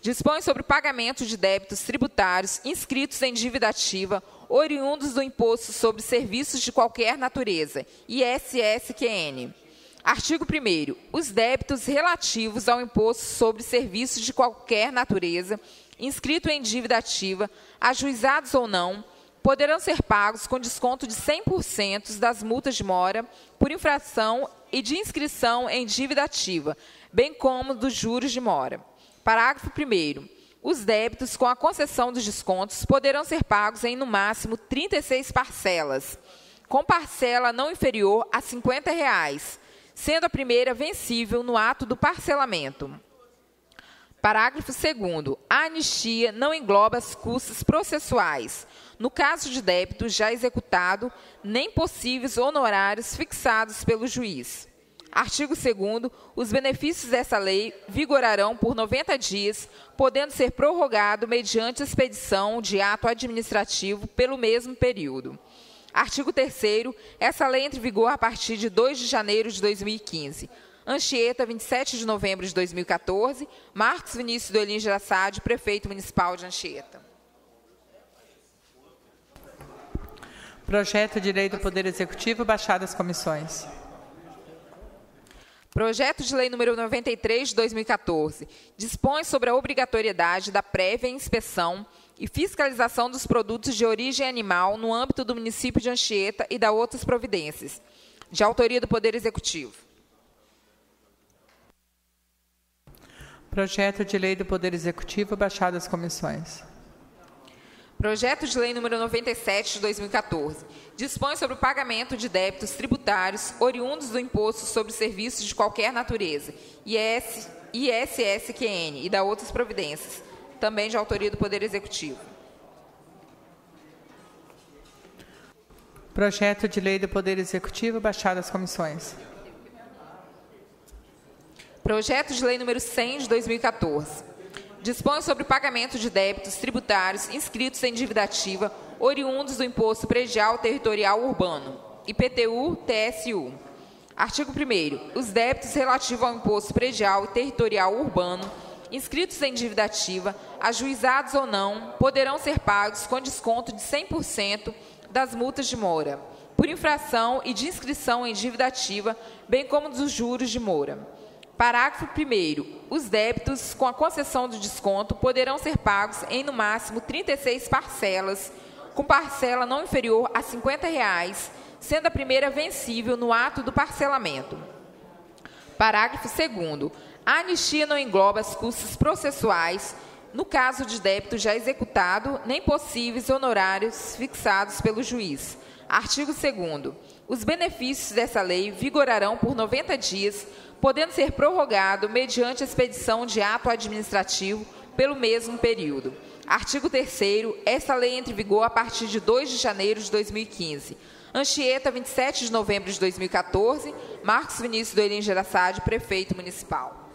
Dispõe sobre o pagamento de débitos tributários inscritos em dívida ativa, oriundos do Imposto sobre Serviços de Qualquer Natureza, ISSQN. Artigo 1 Os débitos relativos ao Imposto sobre Serviços de Qualquer Natureza, inscrito em dívida ativa, ajuizados ou não, poderão ser pagos com desconto de 100% das multas de mora por infração e de inscrição em dívida ativa, bem como dos juros de mora. Parágrafo 1 Os débitos com a concessão dos descontos poderão ser pagos em, no máximo, 36 parcelas, com parcela não inferior a 50 reais, sendo a primeira vencível no ato do parcelamento. Parágrafo 2 A anistia não engloba as custas processuais, no caso de débito já executado, nem possíveis honorários fixados pelo juiz. Artigo 2 Os benefícios dessa lei vigorarão por 90 dias, podendo ser prorrogado mediante expedição de ato administrativo pelo mesmo período. Artigo 3 Essa lei entra em vigor a partir de 2 de janeiro de 2015. Anchieta, 27 de novembro de 2014. Marcos Vinícius do Elin Gerassade, prefeito municipal de Anchieta. Projeto de lei do Poder Executivo, baixado às comissões. Projeto de Lei número 93 de 2014 dispõe sobre a obrigatoriedade da prévia inspeção e fiscalização dos produtos de origem animal no âmbito do município de Anchieta e da outras providências, de autoria do Poder Executivo. Projeto de lei do Poder Executivo, baixado às comissões. Projeto de Lei número 97 de 2014 dispõe sobre o pagamento de débitos tributários oriundos do Imposto sobre Serviços de Qualquer Natureza, IS, ISSQN, e da outras providências, também de autoria do Poder Executivo. Projeto de lei do Poder Executivo, baixado às comissões. Projeto de Lei número 100 de 2014 dispõe sobre o pagamento de débitos tributários inscritos em dívida ativa oriundos do Imposto Predial Territorial Urbano, IPTU-TSU. Artigo 1 Os débitos relativos ao Imposto Predial e Territorial Urbano inscritos em dívida ativa, ajuizados ou não, poderão ser pagos com desconto de 100% das multas de mora, por infração e de inscrição em dívida ativa, bem como dos juros de mora. Parágrafo 1 Os débitos com a concessão do desconto poderão ser pagos em, no máximo, 36 parcelas, com parcela não inferior a 50 reais, sendo a primeira vencível no ato do parcelamento. Parágrafo 2 A anistia não engloba as custas processuais, no caso de débito já executado, nem possíveis honorários fixados pelo juiz. Artigo 2 Os benefícios dessa lei vigorarão por 90 dias, podendo ser prorrogado mediante expedição de ato administrativo pelo mesmo período. Artigo 3 esta lei entra em vigor a partir de 2 de janeiro de 2015. Anchieta, 27 de novembro de 2014. Marcos Vinícius do Elim Gerassade, prefeito municipal.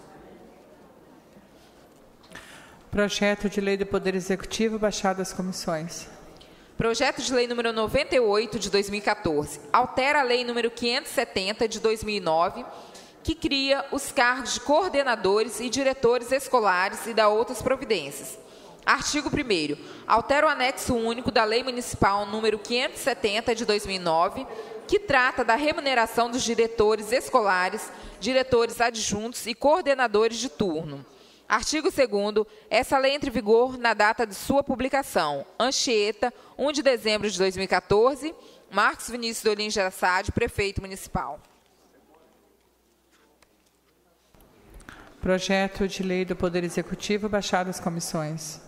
Projeto de lei do Poder Executivo, baixado às comissões. Projeto de lei número 98 de 2014. Altera a lei número 570 de 2009 que cria os cargos de coordenadores e diretores escolares e da outras providências. Artigo 1 Altera o anexo único da Lei Municipal número 570 de 2009, que trata da remuneração dos diretores escolares, diretores adjuntos e coordenadores de turno. Artigo 2 Essa lei entra em vigor na data de sua publicação. Anchieta, 1 de dezembro de 2014. Marcos Vinícius Dolim Gerassade, prefeito municipal. Projeto de lei do Poder Executivo, baixado às comissões.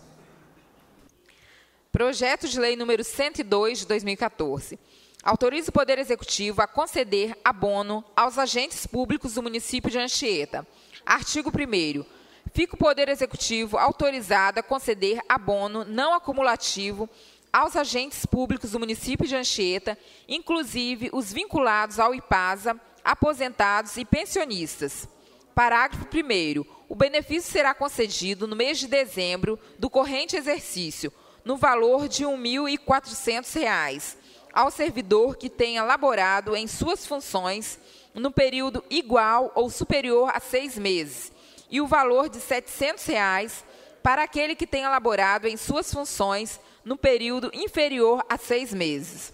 Projeto de lei número 102 de 2014. Autoriza o Poder Executivo a conceder abono aos agentes públicos do município de Anchieta. Artigo 1 Fica o Poder Executivo autorizado a conceder abono não acumulativo aos agentes públicos do município de Anchieta, inclusive os vinculados ao IPASA, aposentados e pensionistas. Parágrafo 1 O benefício será concedido no mês de dezembro do corrente exercício, no valor de R$ 1.400, ao servidor que tenha laborado em suas funções no período igual ou superior a seis meses, e o valor de 700 reais para aquele que tenha laborado em suas funções no período inferior a seis meses.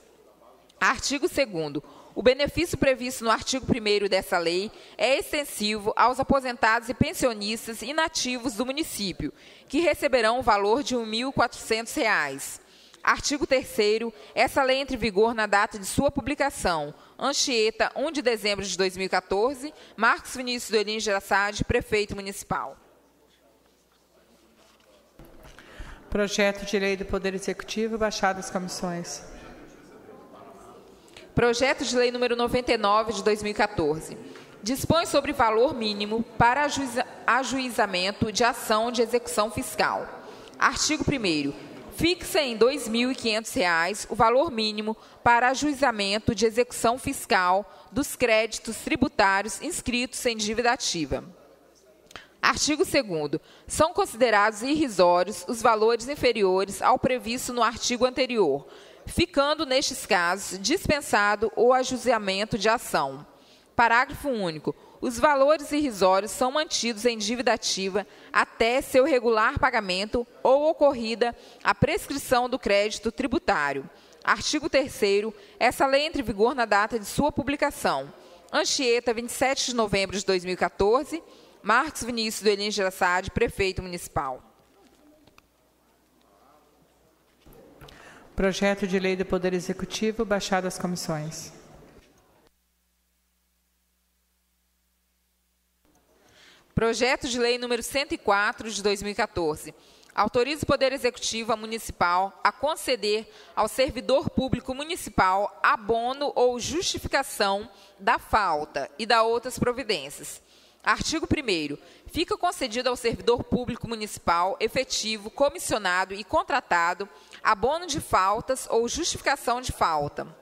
Artigo 2 o benefício previsto no artigo 1 dessa lei é extensivo aos aposentados e pensionistas inativos do município, que receberão o valor de R$ 1.400. Artigo 3 Essa lei entra em vigor na data de sua publicação. Anchieta, 1 de dezembro de 2014. Marcos Vinícius Doelin Gerassade, prefeito municipal. Projeto de Lei do Poder Executivo, baixado às comissões. Projeto de Lei número 99 de 2014. Dispõe sobre valor mínimo para ajuiza ajuizamento de ação de execução fiscal. Artigo 1 Fixa em R$ 2.500 o valor mínimo para ajuizamento de execução fiscal dos créditos tributários inscritos em dívida ativa. Artigo 2 São considerados irrisórios os valores inferiores ao previsto no artigo anterior, ficando, nestes casos, dispensado o ajuizamento de ação. Parágrafo único. Os valores irrisórios são mantidos em dívida ativa até seu regular pagamento ou ocorrida a prescrição do crédito tributário. Artigo 3 Essa lei entra em vigor na data de sua publicação. Anchieta, 27 de novembro de 2014. Marcos Vinícius do Elin Gerassade, prefeito municipal. Projeto de Lei do Poder Executivo, baixado às comissões. Projeto de Lei número 104 de 2014. Autoriza o Poder Executivo Municipal a conceder ao servidor público municipal abono ou justificação da falta e da outras providências Artigo 1 Fica concedido ao servidor público municipal efetivo, comissionado e contratado abono de faltas ou justificação de falta.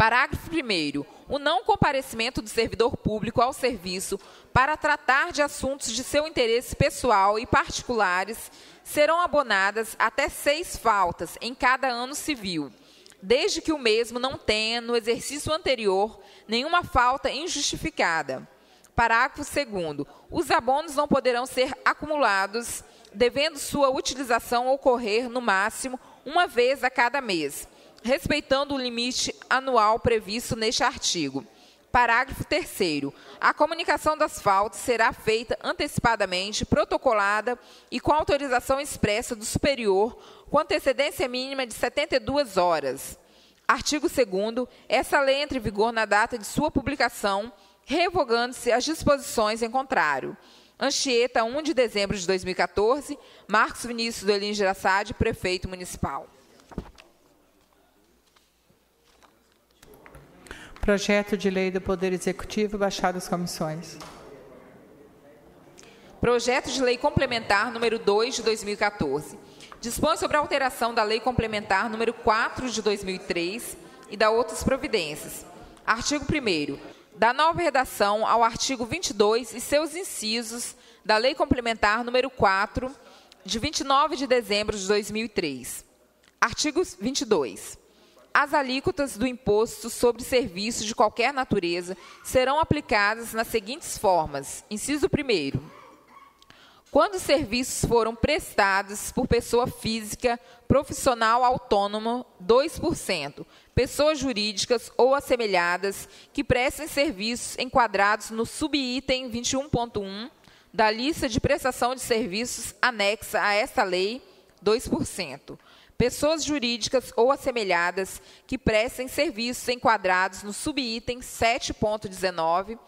Parágrafo 1 O não comparecimento do servidor público ao serviço para tratar de assuntos de seu interesse pessoal e particulares serão abonadas até seis faltas em cada ano civil, desde que o mesmo não tenha, no exercício anterior, nenhuma falta injustificada. Parágrafo 2 Os abonos não poderão ser acumulados, devendo sua utilização ocorrer, no máximo, uma vez a cada mês, respeitando o limite anual previsto neste artigo. Parágrafo 3 A comunicação das faltas será feita antecipadamente, protocolada e com autorização expressa do superior, com antecedência mínima de 72 horas. Artigo 2 Essa lei entra em vigor na data de sua publicação revogando-se as disposições em contrário. Anchieta, 1 de dezembro de 2014, Marcos Vinícius do Elin Gerassade, prefeito municipal. Projeto de Lei do Poder Executivo, baixado às comissões. Projeto de Lei Complementar número 2 de 2014. Dispõe sobre a alteração da Lei Complementar número 4 de 2003 e da outras providências. Artigo 1 da nova redação ao artigo 22 e seus incisos da Lei Complementar número 4, de 29 de dezembro de 2003. Artigo 22. As alíquotas do imposto sobre serviços de qualquer natureza serão aplicadas nas seguintes formas. Inciso 1 quando os serviços foram prestados por pessoa física, profissional autônomo, 2%. Pessoas jurídicas ou assemelhadas que prestem serviços enquadrados no subitem 21.1 da lista de prestação de serviços anexa a esta lei, 2%. Pessoas jurídicas ou assemelhadas que prestem serviços enquadrados no subitem 7.19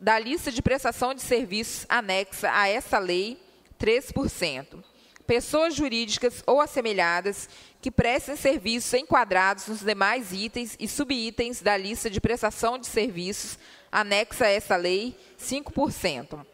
da lista de prestação de serviços anexa a esta lei, 3%. Pessoas jurídicas ou assemelhadas que prestem serviços enquadrados nos demais itens e subitens da lista de prestação de serviços anexa a essa lei, 5%.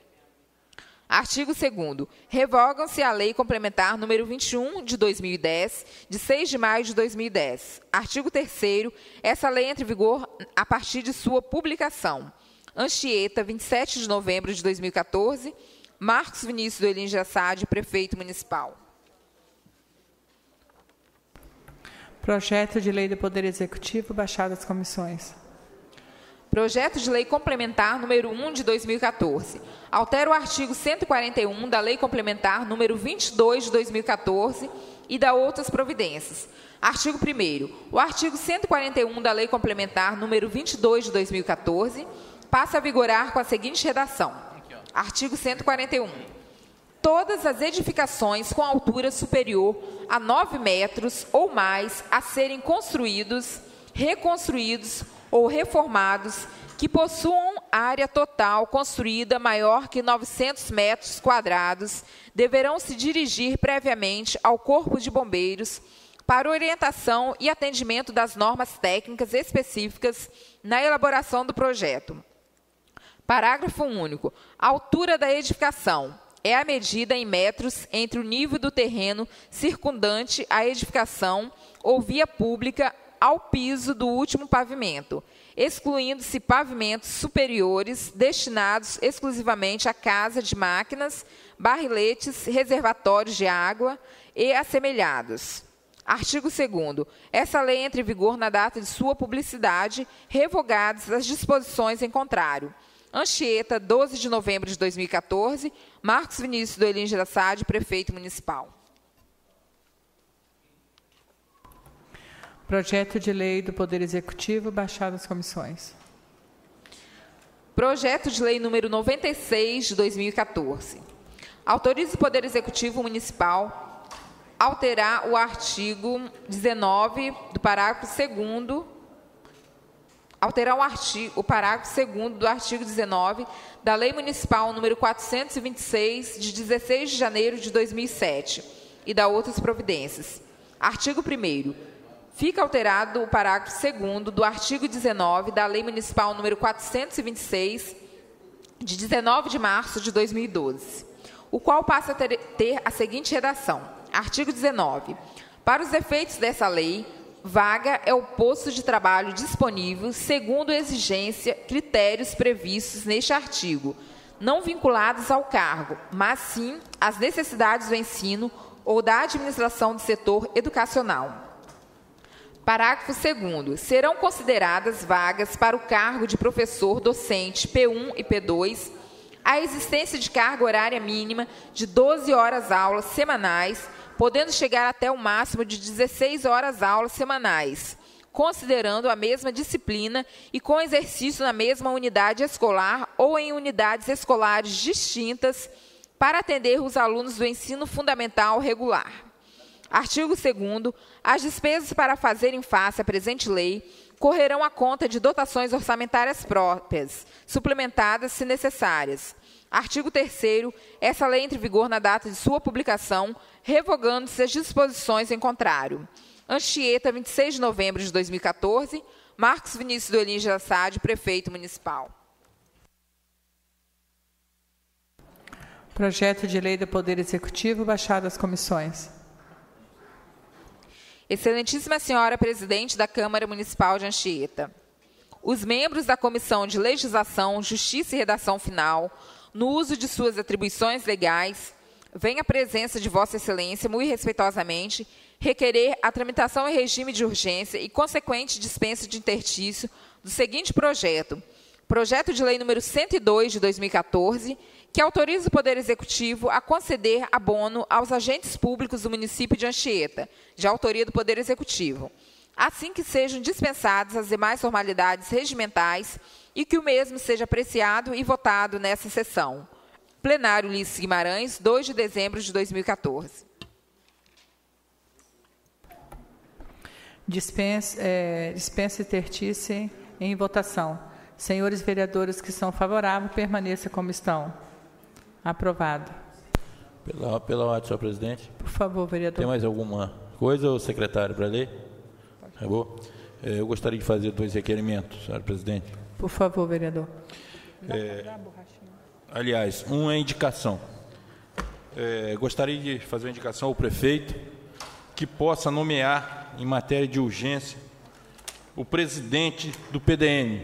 Artigo 2 Revogam-se a Lei Complementar número 21 de 2010, de 6 de maio de 2010. Artigo 3 Essa lei entra em vigor a partir de sua publicação. Anchieta, 27 de novembro de 2014. Marcos Vinícius do Elin Jassade, prefeito municipal. Projeto de Lei do Poder Executivo, baixado às comissões. Projeto de Lei Complementar número 1 de 2014. Altera o artigo 141 da Lei Complementar número 22 de 2014 e da outras providências. Artigo 1 O artigo 141 da Lei Complementar número 22 de 2014 passa a vigorar com a seguinte redação: Artigo 141. Todas as edificações com altura superior a 9 metros ou mais a serem construídos, reconstruídos ou reformados que possuam área total construída maior que 900 metros quadrados deverão se dirigir previamente ao Corpo de Bombeiros para orientação e atendimento das normas técnicas específicas na elaboração do projeto. Parágrafo único. A altura da edificação é a medida em metros entre o nível do terreno circundante à edificação ou via pública ao piso do último pavimento, excluindo-se pavimentos superiores destinados exclusivamente à casa de máquinas, barriletes, reservatórios de água e assemelhados. Artigo 2 Essa lei entra em vigor na data de sua publicidade, revogadas as disposições em contrário. Anchieta, 12 de novembro de 2014. Marcos Vinícius do Elin Girassade, prefeito municipal. Projeto de Lei do Poder Executivo, baixado às comissões. Projeto de Lei número 96 de 2014. Autoriza o Poder Executivo Municipal alterar o artigo 19 do parágrafo 2 alterar o, artigo, o parágrafo 2 do artigo 19 da Lei Municipal número 426, de 16 de janeiro de 2007, e da outras providências. Artigo 1 Fica alterado o parágrafo 2 do artigo 19 da Lei Municipal número 426, de 19 de março de 2012, o qual passa a ter, ter a seguinte redação. Artigo 19. Para os efeitos dessa lei, Vaga é o posto de trabalho disponível segundo exigência, critérios previstos neste artigo, não vinculados ao cargo, mas sim às necessidades do ensino ou da administração do setor educacional. Parágrafo 2 Serão consideradas vagas para o cargo de professor docente P1 e P2 a existência de carga horária mínima de 12 horas aulas semanais podendo chegar até o máximo de 16 horas aulas semanais, considerando a mesma disciplina e com exercício na mesma unidade escolar ou em unidades escolares distintas para atender os alunos do ensino fundamental regular. Artigo 2 As despesas para fazerem face à presente lei correrão à conta de dotações orçamentárias próprias, suplementadas se necessárias. Artigo 3 Essa lei entra em vigor na data de sua publicação, revogando-se as disposições em contrário. Anchieta, 26 de novembro de 2014. Marcos Vinícius do Elin Jassade, prefeito municipal. Projeto de Lei do Poder Executivo, baixado às comissões. Excelentíssima Senhora Presidente da Câmara Municipal de Anchieta. Os membros da Comissão de Legislação, Justiça e Redação Final, no uso de suas atribuições legais, vem à presença de Vossa Excelência, muito respeitosamente, requerer a tramitação em regime de urgência e consequente dispensa de intertício do seguinte projeto: Projeto de Lei número 102 de 2014, que autoriza o Poder Executivo a conceder abono aos agentes públicos do município de Anchieta, de autoria do Poder Executivo, assim que sejam dispensadas as demais formalidades regimentais e que o mesmo seja apreciado e votado nessa sessão. Plenário Ulisses Guimarães, 2 de dezembro de 2014. Dispensa, é, dispensa e tertice em votação. Senhores vereadores que são favoráveis, permaneça como estão. Aprovado. Pela, pela ordem, senhor presidente. Por favor, vereador. Tem mais alguma coisa, secretário, para ler? Acabou? É, eu gostaria de fazer dois requerimentos, senhor presidente. Por favor, vereador. É, aliás, um é indicação. é, gostaria de fazer uma indicação ao prefeito que possa nomear, em matéria de urgência, o presidente do PDN,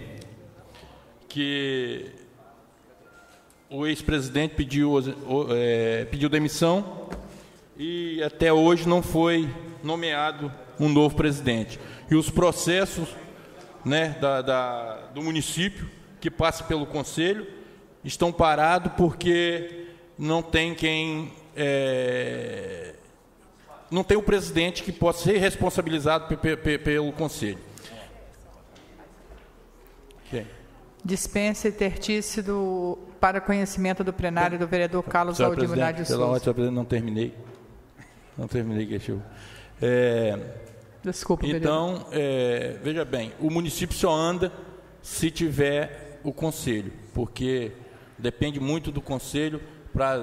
que o ex-presidente pediu, é, pediu demissão e até hoje não foi nomeado um novo presidente. E os processos né, da, da, do município que passa pelo conselho estão parados porque não tem quem. É, não tem o presidente que possa ser responsabilizado pelo conselho. Dispensa e tertice do, para conhecimento do plenário do vereador Carlos Aldemir de Souza. Pela ordem, presidente, não terminei. Não terminei, Guexil. É, Desculpa, Então, é, veja bem, o município só anda se tiver o conselho, porque depende muito do conselho para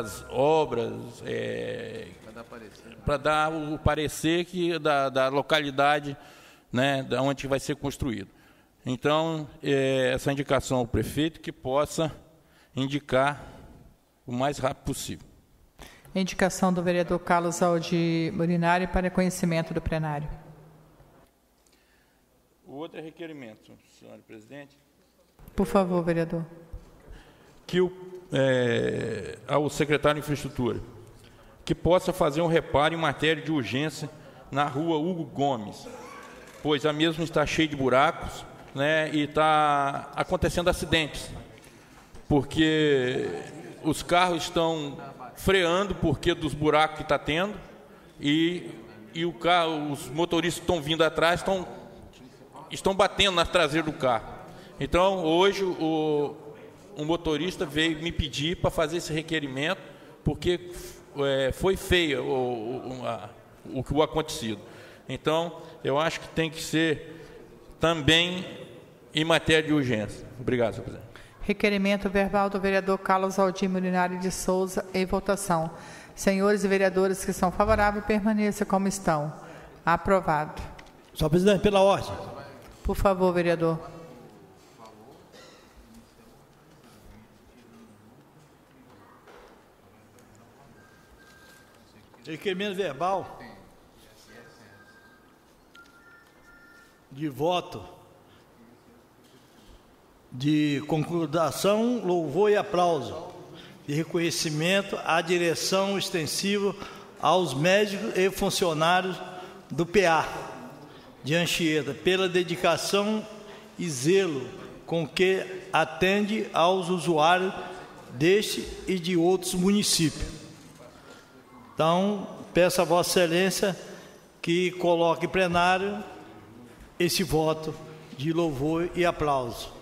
as obras, é, para dar o parecer que da, da localidade, né, da onde vai ser construído. Então, é, essa indicação ao prefeito que possa indicar o mais rápido possível. Indicação do vereador Carlos Aldi Murinari para conhecimento do plenário. O outro é requerimento, senhor presidente. Por favor, vereador. Que o, é, ao secretário de Infraestrutura que possa fazer um reparo em matéria de urgência na rua Hugo Gomes, pois a mesma está cheia de buracos né, e está acontecendo acidentes, porque os carros estão freando porque dos buracos que está tendo e, e o carro, os motoristas estão vindo atrás estão, estão batendo na traseira do carro. Então, hoje, o, um motorista veio me pedir para fazer esse requerimento porque é, foi feio o, o, a, o, o acontecido. Então, eu acho que tem que ser também em matéria de urgência. Obrigado, senhor presidente. Requerimento verbal do vereador Carlos Aldir Mulinari de Souza em votação. Senhores e vereadores que são favoráveis, permaneçam como estão. Aprovado. Senhor presidente, pela ordem. Por favor, vereador. Requerimento verbal de voto de concordação, louvor e aplauso, de reconhecimento à direção extensiva aos médicos e funcionários do PA de Anchieta, pela dedicação e zelo com que atende aos usuários deste e de outros municípios. Então, peço a Vossa Excelência que coloque em plenário esse voto de louvor e aplauso.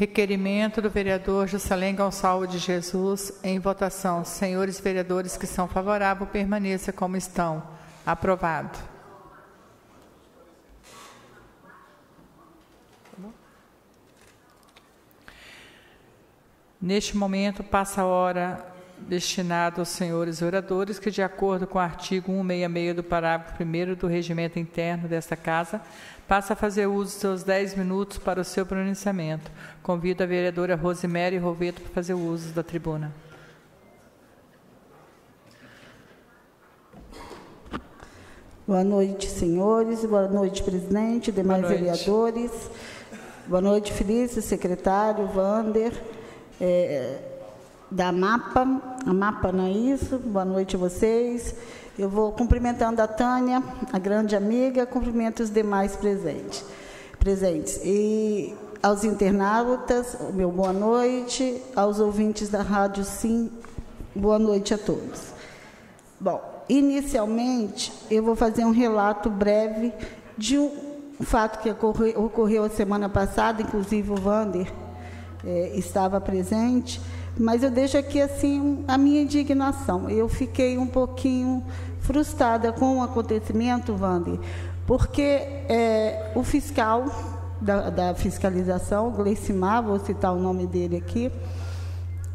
Requerimento do vereador Juscelém Gonçalves de Jesus em votação. Senhores vereadores que são favoráveis, permaneça como estão. Aprovado. Neste momento, passa a hora destinada aos senhores oradores, que, de acordo com o artigo 166 do parágrafo 1 do regimento interno desta Casa, passa a fazer uso dos seus 10 minutos para o seu pronunciamento. Convido a vereadora Rosemary Roveto para fazer uso da tribuna. Boa noite, senhores. Boa noite, presidente, demais Boa vereadores. Boa noite, Felício, secretário, Vander, é, da MAPA. A MAPA não é isso? Boa noite a vocês. Eu vou cumprimentando a Tânia, a grande amiga, cumprimento os demais presentes. presentes. E aos internautas, meu boa noite, aos ouvintes da Rádio Sim, boa noite a todos. Bom, inicialmente eu vou fazer um relato breve de um fato que ocorreu, a semana passada, inclusive o Vander é, estava presente, mas eu deixo aqui assim a minha indignação. Eu fiquei um pouquinho frustrada com o acontecimento, Wander, porque é, o fiscal da, da fiscalização, Gleicimar, vou citar o nome dele aqui,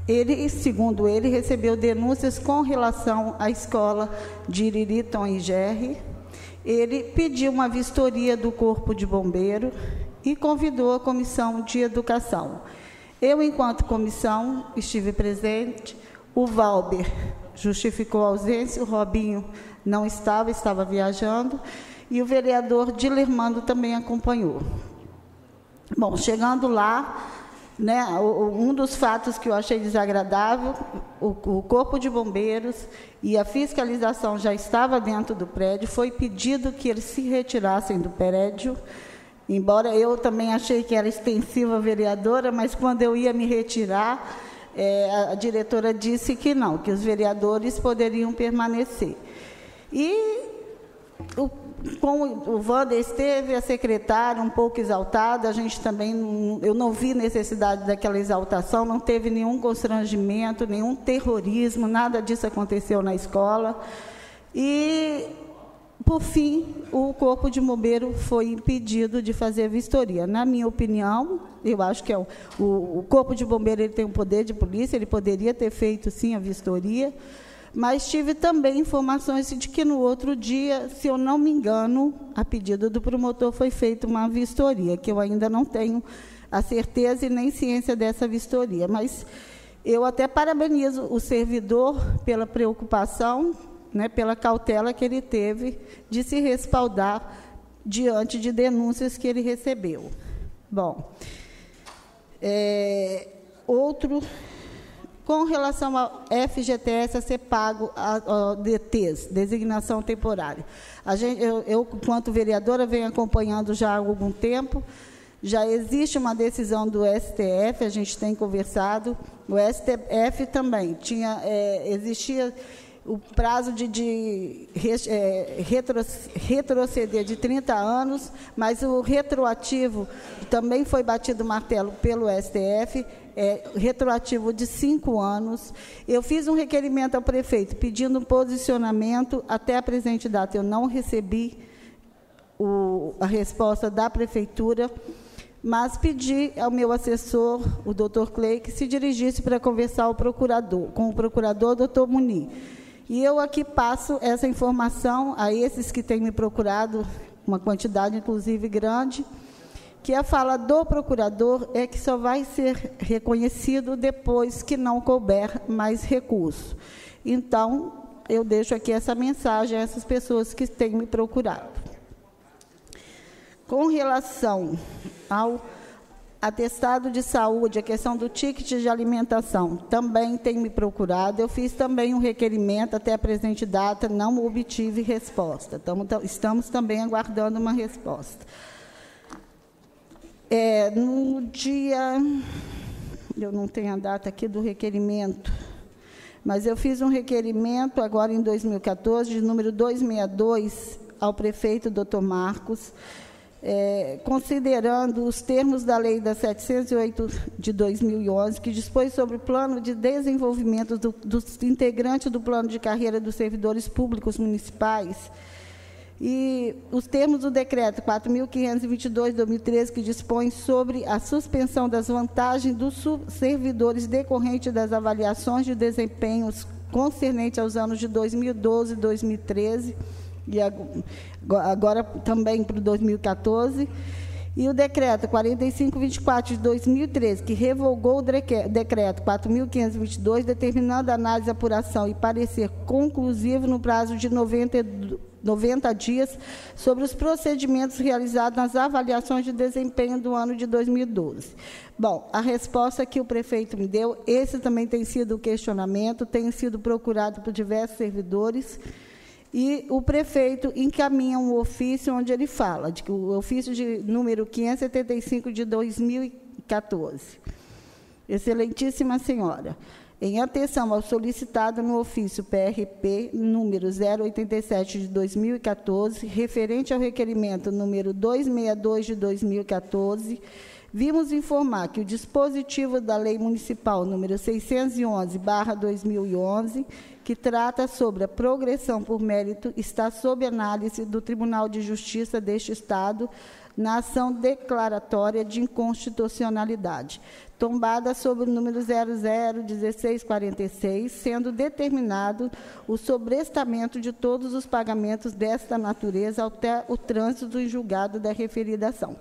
ele, segundo ele, recebeu denúncias com relação à escola de Iririton e Gerri. Ele pediu uma vistoria do Corpo de Bombeiro e convidou a comissão de educação. Eu, enquanto comissão, estive presente, O Valber justificou a ausência, o Robinho não estava, estava viajando, e o vereador Dilermando também acompanhou. Bom, chegando lá, né, um dos fatos que eu achei desagradável, o, o Corpo de Bombeiros e a fiscalização já estava dentro do prédio, foi pedido que eles se retirassem do prédio, embora eu também achei que era extensiva a vereadora, mas quando eu ia me retirar, é, a diretora disse que não, que os vereadores poderiam permanecer. E o, com o Wander esteve, a secretária um pouco exaltada, a gente também, eu não vi necessidade daquela exaltação, não teve nenhum constrangimento, nenhum terrorismo, nada disso aconteceu na escola. E por fim, o Corpo de Bombeiro foi impedido de fazer vistoria. Na minha opinião, eu acho que é o, o, o Corpo de Bombeiro ele tem um poder de polícia, ele poderia ter feito, sim, a vistoria, mas tive também informações de que no outro dia, se eu não me engano, a pedido do promotor foi feita uma vistoria, que eu ainda não tenho a certeza e nem ciência dessa vistoria. Mas eu até parabenizo o servidor pela preocupação né, pela cautela que ele teve de se respaldar diante de denúncias que ele recebeu. Bom, é, outro, com relação ao FGTS a ser pago a, a DTs, designação temporária. A gente, eu, eu, enquanto vereadora, venho acompanhando já há algum tempo, já existe uma decisão do STF, a gente tem conversado, o STF também tinha, é, existia o prazo de, de é, retro, retroceder de 30 anos, mas o retroativo também foi batido martelo pelo STF, é, retroativo de cinco anos. Eu fiz um requerimento ao prefeito pedindo um posicionamento, até a presente data eu não recebi o, a resposta da prefeitura, mas pedi ao meu assessor, o doutor Clay, que se dirigisse para conversar ao procurador, com o procurador, doutor Munir e eu aqui passo essa informação a esses que têm me procurado, uma quantidade inclusive grande, que a fala do procurador é que só vai ser reconhecido depois que não couber mais recurso. Então, eu deixo aqui essa mensagem a essas pessoas que têm me procurado. Com relação ao atestado de saúde, a questão do ticket de alimentação, também tem me procurado. Eu fiz também um requerimento até a presente data, não obtive resposta. Estamos, também aguardando uma resposta. É, no dia. Eu não tenho a data aqui do requerimento, mas eu fiz um requerimento agora em 2014, de número 262, ao prefeito doutor Marcos é, considerando os termos da Lei da 708 de 2011, que dispõe sobre o plano de desenvolvimento do, dos integrantes do plano de carreira dos servidores públicos municipais, e os termos do decreto 4.522 de 2013, que dispõe sobre a suspensão das vantagens dos servidores decorrente das avaliações de desempenhos concernentes aos anos de 2012 e 2013, e agora também para o 2014. E o decreto 4524 de 2013, que revogou o decreto 4.522, determinando análise, apuração e parecer conclusivo no prazo de 90, 90 dias sobre os procedimentos realizados nas avaliações de desempenho do ano de 2012. Bom, a resposta que o prefeito me deu, esse também tem sido o questionamento, tem sido procurado por diversos servidores e o prefeito encaminha um ofício onde ele fala, de, o ofício de número 575 de 2014. Excelentíssima senhora, em atenção ao solicitado no ofício PRP número 087 de 2014, referente ao requerimento número 262 de 2014, vimos informar que o dispositivo da Lei Municipal número 611/2011 que trata sobre a progressão por mérito, está sob análise do Tribunal de Justiça deste Estado na ação declaratória de inconstitucionalidade, tombada sob o número 001646, sendo determinado o sobrestamento de todos os pagamentos desta natureza até o trânsito em julgado da referida ação.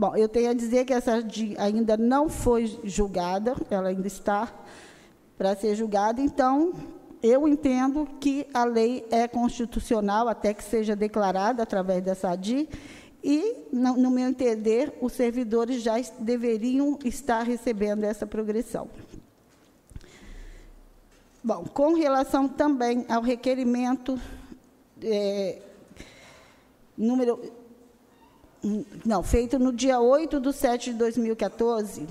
Bom, eu tenho a dizer que essa ainda não foi julgada, ela ainda está para ser julgado. Então, eu entendo que a lei é constitucional até que seja declarada através dessa ADI e, no meu entender, os servidores já deveriam estar recebendo essa progressão. Bom, com relação também ao requerimento é, número. Não, feito no dia 8 de 7 de 2014,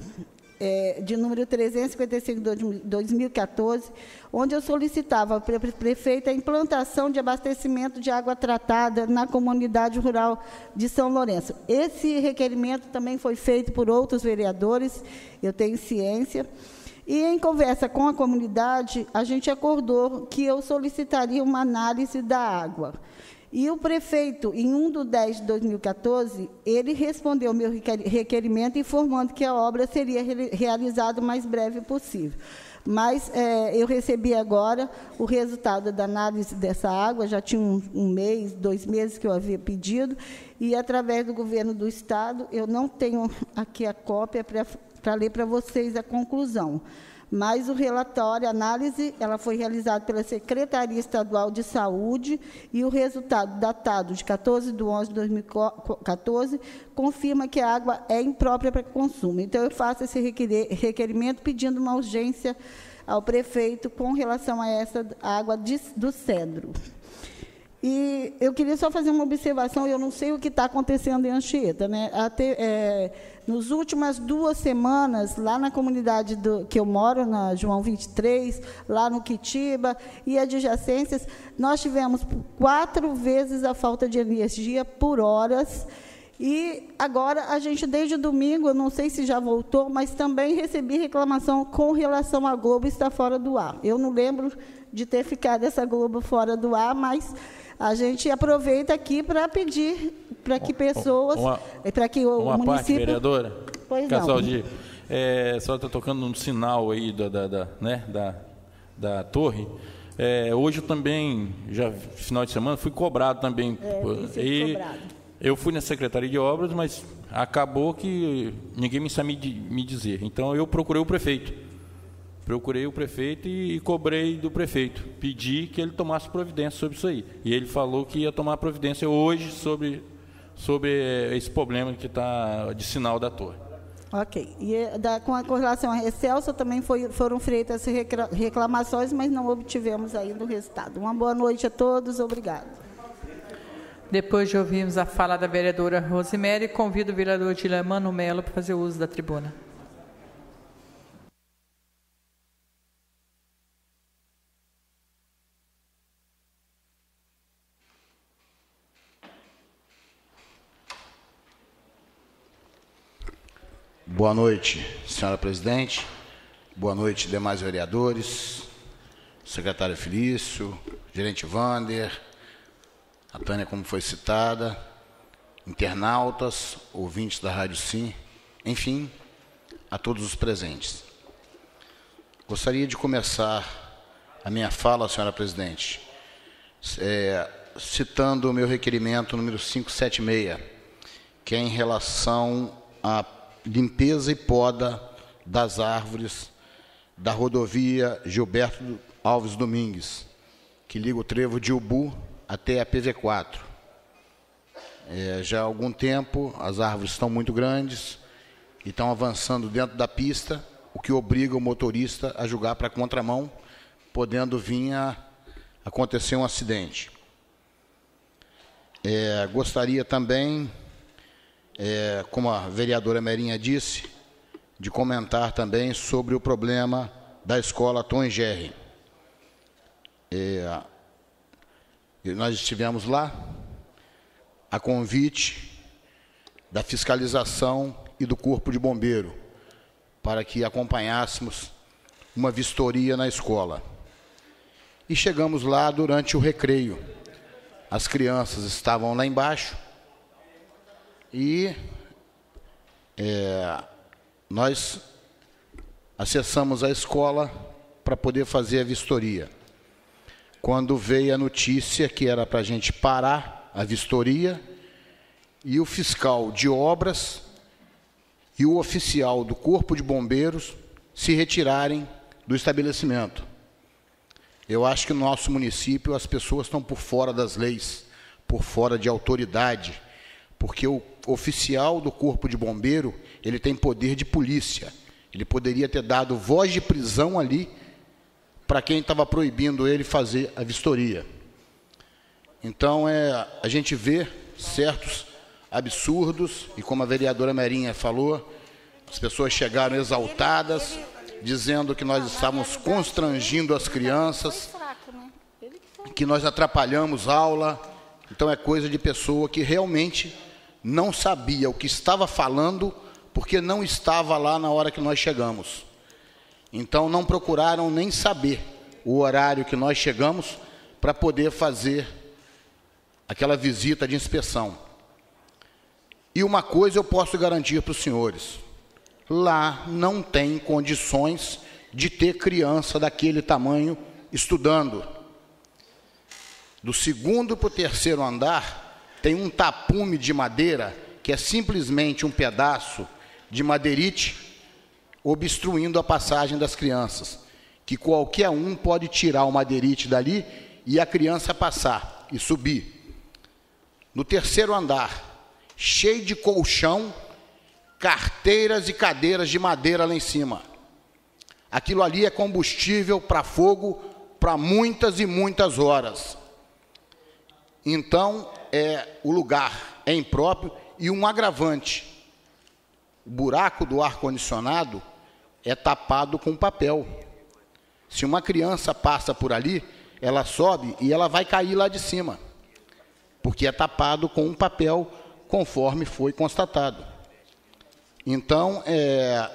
é, de número 355 de 2014, onde eu solicitava para o prefeito a implantação de abastecimento de água tratada na comunidade rural de São Lourenço. Esse requerimento também foi feito por outros vereadores, eu tenho ciência. E em conversa com a comunidade, a gente acordou que eu solicitaria uma análise da água. E o prefeito, em 1 de 10 de 2014, ele respondeu meu requerimento informando que a obra seria realizada o mais breve possível. Mas é, eu recebi agora o resultado da análise dessa água, já tinha um, um mês, dois meses que eu havia pedido, e através do governo do Estado, eu não tenho aqui a cópia para ler para vocês a conclusão. Mas o relatório, a análise, ela foi realizada pela Secretaria Estadual de Saúde e o resultado, datado de 14 de 11 de 2014, confirma que a água é imprópria para consumo. Então, eu faço esse requerimento pedindo uma urgência ao prefeito com relação a essa água de, do cedro. E eu queria só fazer uma observação, eu não sei o que está acontecendo em Anchieta. Né? Até, é, nos últimas duas semanas, lá na comunidade do, que eu moro, na João 23, lá no Quitiba e adjacências, nós tivemos quatro vezes a falta de energia por horas. E agora a gente, desde domingo, eu não sei se já voltou, mas também recebi reclamação com relação à Globo estar fora do ar. Eu não lembro de ter ficado essa Globo fora do ar, mas a gente aproveita aqui para pedir para que pessoas, para que o uma município... parte, vereadora? Pois Casal não. de, é, a senhora está tocando um sinal aí da, da, da, né, da, da torre. É, hoje eu também, já final de semana, fui cobrado também. É, e cobrado. eu fui na Secretaria de Obras, mas acabou que ninguém me sabia me dizer. Então eu procurei o prefeito procurei o prefeito e, e, cobrei do prefeito, pedi que ele tomasse providência sobre isso aí. E ele falou que ia tomar providência hoje sobre, sobre eh, esse problema que está de sinal da torre. Ok. E eh, da, com, a, com relação à Excelsa, também foi, foram feitas reclamações, mas não obtivemos ainda o resultado. Uma boa noite a todos, obrigado. Depois de ouvirmos a fala da vereadora Rosemary, convido o vereador Dilamano Melo para fazer uso da tribuna. Boa noite, senhora presidente. Boa noite, demais vereadores, secretário Felício, gerente Vander, a Tânia, como foi citada, internautas, ouvintes da Rádio Sim, enfim, a todos os presentes. Gostaria de começar a minha fala, senhora presidente, é, citando o meu requerimento número 576, que é em relação a limpeza e poda das árvores da rodovia Gilberto Alves Domingues, que liga o trevo de Ubu até a PV4. É, já há algum tempo as árvores estão muito grandes e estão avançando dentro da pista, o que obriga o motorista a jogar para a contramão, podendo vir a acontecer um acidente. É, gostaria também é, como a vereadora Merinha disse, de comentar também sobre o problema da escola Tom Gerry. É, nós estivemos lá a convite da fiscalização e do Corpo de Bombeiro para que acompanhássemos uma vistoria na escola. E chegamos lá durante o recreio. As crianças estavam lá embaixo e é, nós acessamos a escola para poder fazer a vistoria. Quando veio a notícia que era para a gente parar a vistoria, e o fiscal de obras e o oficial do Corpo de Bombeiros se retirarem do estabelecimento. Eu acho que no nosso município as pessoas estão por fora das leis, por fora de autoridade, porque o oficial do corpo de bombeiro, ele tem poder de polícia. Ele poderia ter dado voz de prisão ali para quem estava proibindo ele fazer a vistoria. Então, é, a gente vê certos absurdos, e como a vereadora Merinha falou, as pessoas chegaram exaltadas, dizendo que nós estávamos constrangindo as crianças, que nós atrapalhamos aula. Então, é coisa de pessoa que realmente não sabia o que estava falando, porque não estava lá na hora que nós chegamos. Então, não procuraram nem saber o horário que nós chegamos para poder fazer aquela visita de inspeção. E uma coisa eu posso garantir para os senhores: lá não tem condições de ter criança daquele tamanho estudando. Do segundo para o terceiro andar, tem um tapume de madeira, que é simplesmente um pedaço de madeirite, obstruindo a passagem das crianças. Que qualquer um pode tirar o madeirite dali e a criança passar e subir no terceiro andar, cheio de colchão, carteiras e cadeiras de madeira lá em cima. Aquilo ali é combustível para fogo para muitas e muitas horas. Então, é o lugar é impróprio e um agravante. O buraco do ar condicionado é tapado com papel. Se uma criança passa por ali, ela sobe e ela vai cair lá de cima porque é tapado com um papel, conforme foi constatado. Então, é,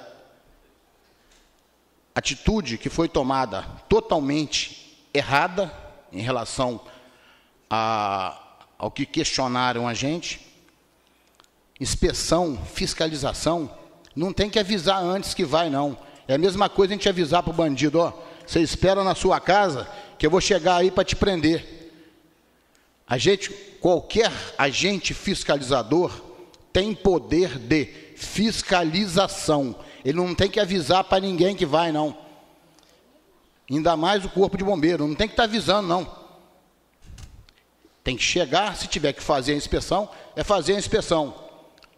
atitude que foi tomada totalmente errada em relação a, ao que questionaram a gente. Inspeção, fiscalização, não tem que avisar antes que vai, não. É a mesma coisa a gente avisar para o bandido, ó, você espera na sua casa que eu vou chegar aí para te prender. A gente, qualquer agente fiscalizador tem poder de fiscalização. Ele não tem que avisar para ninguém que vai, não. Ainda mais o corpo de bombeiro, não tem que estar tá avisando, não. Tem que chegar, se tiver que fazer a inspeção, é fazer a inspeção.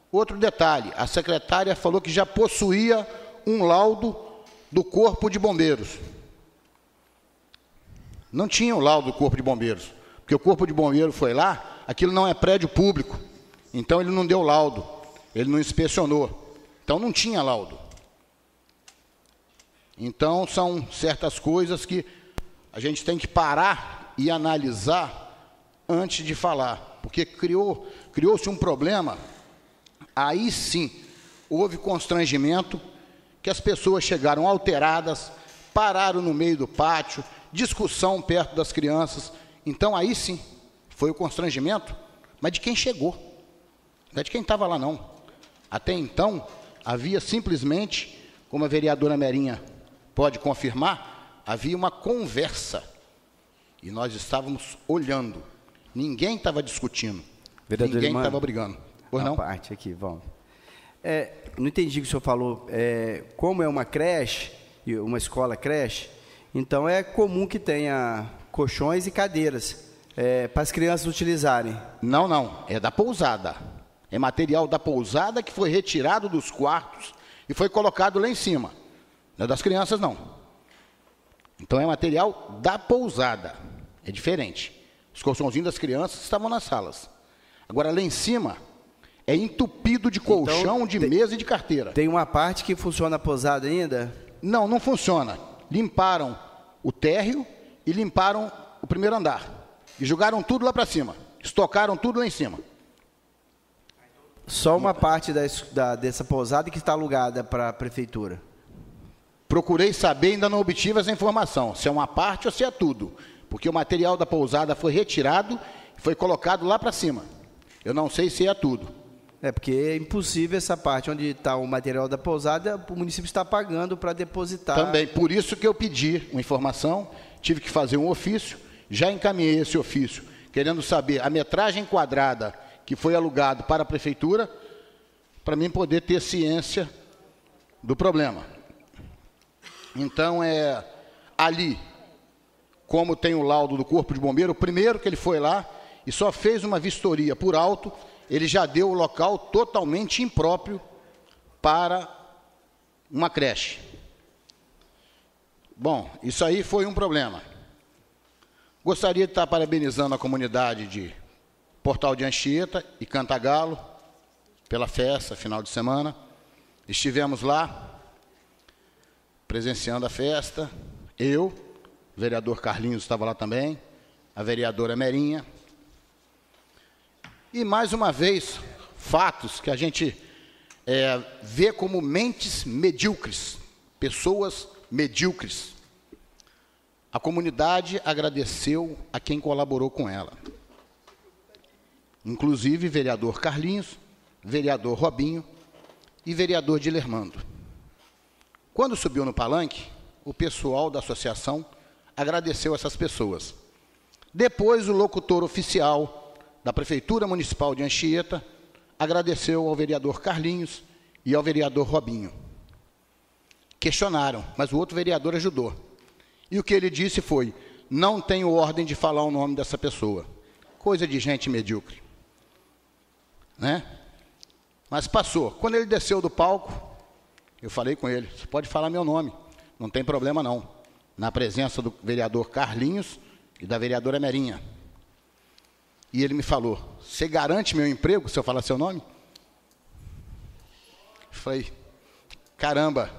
Outro detalhe, a secretária falou que já possuía um laudo do corpo de bombeiros. Não tinha o laudo do corpo de bombeiros. Porque o corpo de bombeiro foi lá, aquilo não é prédio público. Então ele não deu laudo, ele não inspecionou. Então não tinha laudo. Então são certas coisas que a gente tem que parar e analisar antes de falar, porque criou criou-se um problema. Aí sim houve constrangimento, que as pessoas chegaram alteradas, pararam no meio do pátio, discussão perto das crianças então aí sim, foi o constrangimento, mas de quem chegou, não é de quem estava lá não. Até então, havia simplesmente, como a vereadora Merinha pode confirmar, havia uma conversa. E nós estávamos olhando. Ninguém estava discutindo. Vereador ninguém estava brigando. Pois não? parte aqui, vamos. É, não entendi o que o senhor falou. É, como é uma creche, uma escola creche, então é comum que tenha colchões e cadeiras é, para as crianças utilizarem. Não, não, é da pousada. É material da pousada que foi retirado dos quartos e foi colocado lá em cima. Não é das crianças, não. Então é material da pousada. É diferente. Os colchãozinhos das crianças estavam nas salas. Agora lá em cima é entupido de então, colchão, então, de tem, mesa e de carteira. Tem uma parte que funciona a pousada ainda? Não, não funciona. Limparam o térreo e limparam o primeiro andar. E jogaram tudo lá para cima. Estocaram tudo lá em cima. Só uma parte da, da, dessa pousada que está alugada para a prefeitura. Procurei saber, ainda não obtive essa informação, se é uma parte ou se é tudo. Porque o material da pousada foi retirado e foi colocado lá para cima. Eu não sei se é tudo. É, porque é impossível essa parte onde está o material da pousada, o município está pagando para depositar. Também, por isso que eu pedi uma informação tive que fazer um ofício, já encaminhei esse ofício, querendo saber a metragem quadrada que foi alugado para a prefeitura, para mim poder ter ciência do problema. Então, é ali, como tem o laudo do Corpo de Bombeiro, o primeiro que ele foi lá e só fez uma vistoria por alto, ele já deu o local totalmente impróprio para uma creche. Bom, isso aí foi um problema. Gostaria de estar parabenizando a comunidade de Portal de Anchieta e Cantagalo pela festa, final de semana. Estivemos lá, presenciando a festa. Eu, o vereador Carlinhos estava lá também, a vereadora Merinha. E mais uma vez, fatos que a gente é, vê como mentes medíocres, pessoas medíocres. A comunidade agradeceu a quem colaborou com ela. Inclusive vereador Carlinhos, vereador Robinho e vereador Dilermando. Quando subiu no palanque, o pessoal da associação agradeceu essas pessoas. Depois, o locutor oficial da Prefeitura Municipal de Anchieta agradeceu ao vereador Carlinhos e ao vereador Robinho. Questionaram, mas o outro vereador ajudou. E o que ele disse foi: não tenho ordem de falar o nome dessa pessoa. Coisa de gente medíocre. Né? Mas passou. Quando ele desceu do palco, eu falei com ele: você pode falar meu nome, não tem problema não. Na presença do vereador Carlinhos e da vereadora Merinha. E ele me falou: Você garante meu emprego se eu falar seu nome? Eu falei: Caramba,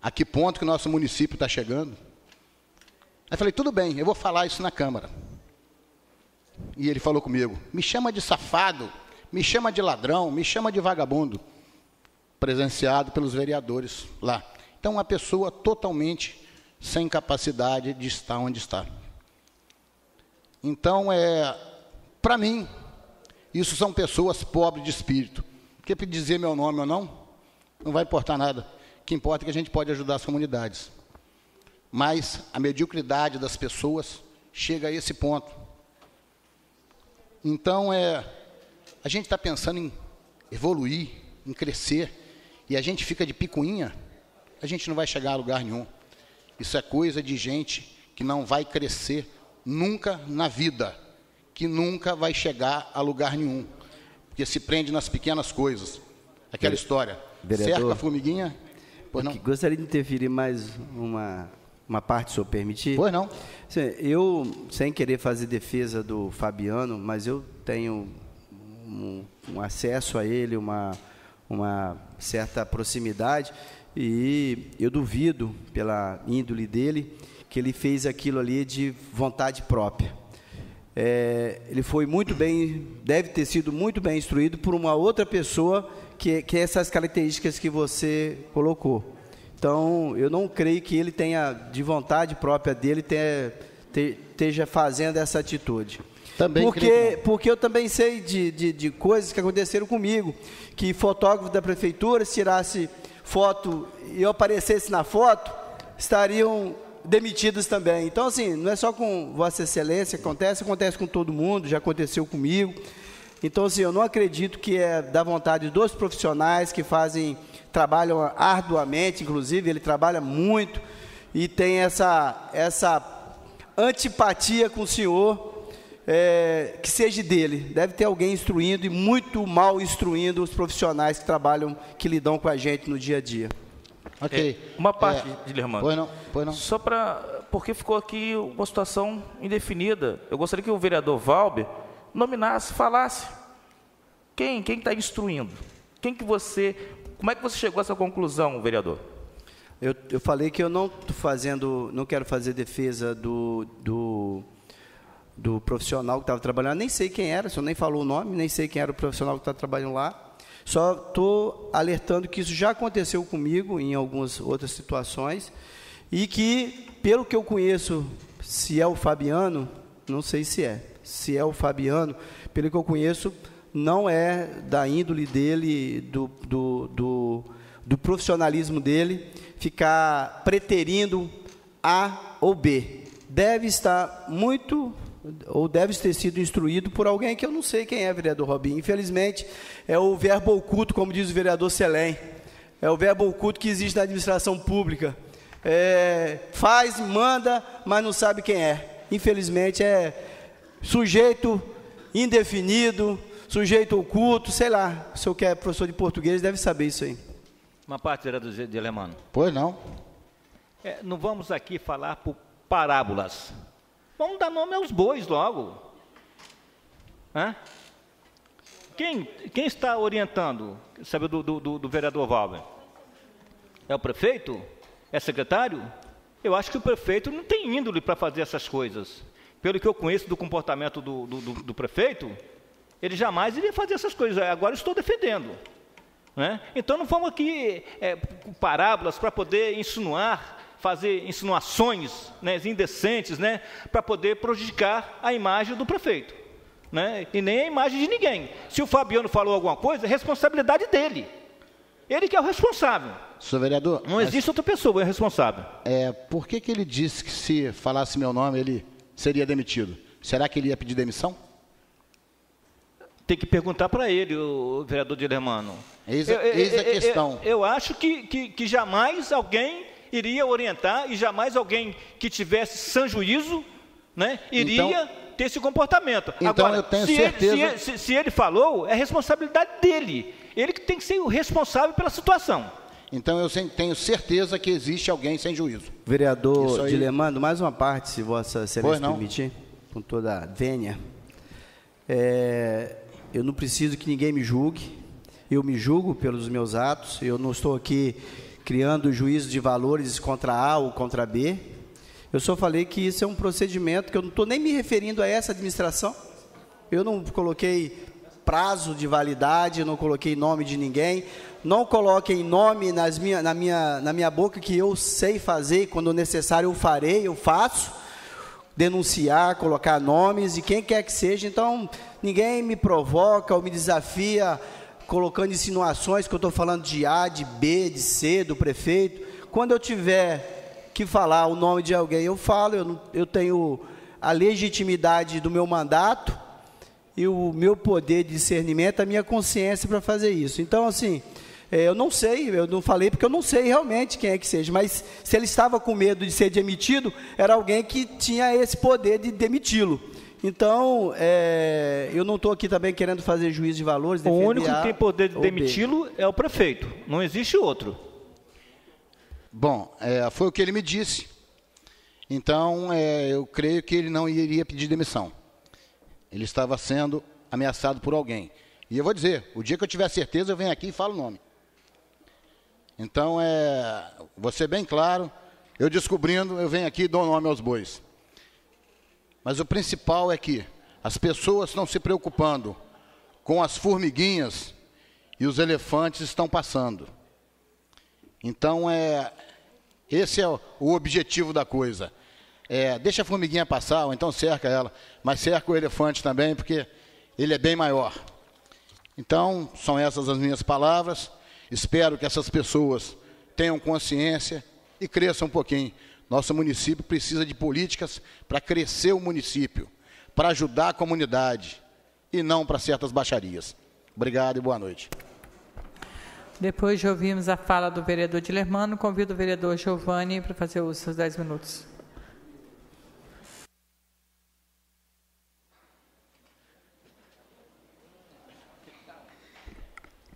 a que ponto que o nosso município está chegando? Aí falei: Tudo bem, eu vou falar isso na Câmara. E ele falou comigo: Me chama de safado, me chama de ladrão, me chama de vagabundo. Presenciado pelos vereadores lá. Então, uma pessoa totalmente sem capacidade de estar onde está. Então, é, para mim, isso são pessoas pobres de espírito. Porque para dizer meu nome ou não, não vai importar nada. O que importa é que a gente pode ajudar as comunidades. Mas a mediocridade das pessoas chega a esse ponto. Então, é, a gente está pensando em evoluir, em crescer, e a gente fica de picuinha, a gente não vai chegar a lugar nenhum. Isso é coisa de gente que não vai crescer nunca na vida que nunca vai chegar a lugar nenhum, porque se prende nas pequenas coisas. Aquela história. Vereador, cerca a formiguinha. Pois não? Gostaria de interferir mais uma, uma parte, se eu permitir. Pois não. Eu, sem querer fazer defesa do Fabiano, mas eu tenho um, um acesso a ele, uma, uma certa proximidade, e eu duvido, pela índole dele, que ele fez aquilo ali de vontade própria. É, ele foi muito bem, deve ter sido muito bem instruído por uma outra pessoa que, que é essas características que você colocou. Então, eu não creio que ele tenha, de vontade própria dele, tenha, te, esteja fazendo essa atitude. Também porque, porque eu também sei de, de, de, coisas que aconteceram comigo, que fotógrafo da prefeitura, se tirasse foto e eu aparecesse na foto, estariam demitidos também. Então, assim, não é só com Vossa Excelência acontece, acontece com todo mundo, já aconteceu comigo. Então, assim, eu não acredito que é da vontade dos profissionais que fazem, trabalham arduamente, inclusive, ele trabalha muito e tem essa, essa antipatia com o senhor, é, que seja dele. Deve ter alguém instruindo e muito mal instruindo os profissionais que trabalham, que lidam com a gente no dia a dia. Ok. É, uma parte, é, Dilermano. Pois não, pois não. Só para. Porque ficou aqui uma situação indefinida. Eu gostaria que o vereador Valber nominasse, falasse. Quem quem está instruindo? Quem que você. Como é que você chegou a essa conclusão, vereador? Eu, eu falei que eu não estou fazendo, não quero fazer defesa do, do, do profissional que estava trabalhando, nem sei quem era, o senhor nem falou o nome, nem sei quem era o profissional que estava trabalhando lá. Só estou alertando que isso já aconteceu comigo em algumas outras situações e que, pelo que eu conheço, se é o Fabiano, não sei se é, se é o Fabiano, pelo que eu conheço, não é da índole dele, do, do, do, do profissionalismo dele, ficar preterindo A ou B. Deve estar muito ou deve ter sido instruído por alguém que eu não sei quem é, vereador Robinho. Infelizmente, é o verbo oculto, como diz o vereador Selém. É o verbo oculto que existe na administração pública. é, faz, manda, mas não sabe quem é. Infelizmente é sujeito indefinido, sujeito oculto, sei lá. O senhor que é professor de português deve saber isso aí. Uma parte, vereador de Alemano. Pois não. É, não vamos aqui falar por parábolas. Vamos dar nome aos bois logo. Hã? Quem, quem está orientando, sabe, do, do, do vereador Valber? É o prefeito? É secretário? Eu acho que o prefeito não tem índole para fazer essas coisas. Pelo que eu conheço do comportamento do, do, do, do prefeito, ele jamais iria fazer essas coisas. Agora estou defendendo. Né? Então não vamos aqui é, parábolas para poder insinuar, fazer insinuações né, indecentes, né, para poder prejudicar a imagem do prefeito. Né, e nem a imagem de ninguém. Se o Fabiano falou alguma coisa, é responsabilidade dele. Ele que é o responsável. Senhor vereador. Não existe outra pessoa é responsável. É, por que, que ele disse que se falasse meu nome ele seria demitido? Será que ele ia pedir demissão? Tem que perguntar para ele, o vereador Dilemano. Eis, a, eis a questão. Eu, eu acho que, que, que, jamais alguém iria orientar e jamais alguém que tivesse sã juízo né, iria então, ter esse comportamento. Então Agora, eu tenho se certeza. Ele, se, se ele falou, é responsabilidade dele. Ele que tem que ser o responsável pela situação. Então eu tenho certeza que existe alguém sem juízo. Vereador aí... Dilemando, mais uma parte, se Vossa Excelência permitir, com toda a vênia. É, eu não preciso que ninguém me julgue, eu me julgo pelos meus atos, eu não estou aqui criando juízo de valores contra A ou contra B. Eu só falei que isso é um procedimento que eu não estou nem me referindo a essa administração. Eu não coloquei prazo de validade, não coloquei nome de ninguém, não coloquei nome nas minha, na, minha, na minha boca que eu sei fazer, quando necessário eu farei, eu faço, denunciar, colocar nomes e quem quer que seja. Então, ninguém me provoca ou me desafia colocando insinuações que eu estou falando de A, de B, de C, do prefeito. Quando eu tiver que falar o nome de alguém, eu falo, eu, eu tenho a legitimidade do meu mandato e o meu poder de discernimento, a minha consciência para fazer isso. Então, assim, é, eu não sei, eu não falei porque eu não sei realmente quem é que seja, mas se ele estava com medo de ser demitido, era alguém que tinha esse poder de demiti-lo. Então, é, eu não estou aqui também querendo fazer juízo de valores. O único que tem poder de demiti-lo é o prefeito, não existe outro. Bom, é, foi o que ele me disse. Então, é, eu creio que ele não iria pedir demissão. Ele estava sendo ameaçado por alguém. E eu vou dizer, o dia que eu tiver certeza, eu venho aqui e falo o nome. Então, é, vou ser bem claro, eu descobrindo, eu venho aqui e dou nome aos bois. Mas o principal é que as pessoas estão se preocupando com as formiguinhas e os elefantes estão passando. Então, é, esse é o objetivo da coisa. É, deixa a formiguinha passar, ou então cerca ela, mas cerca o elefante também, porque ele é bem maior. Então, são essas as minhas palavras. Espero que essas pessoas tenham consciência e cresçam um pouquinho. Nosso município precisa de políticas para crescer o município, para ajudar a comunidade e não para certas baixarias. Obrigado e boa noite. Depois de ouvirmos a fala do vereador Dilermano, convido o vereador Giovanni para fazer os seus 10 minutos.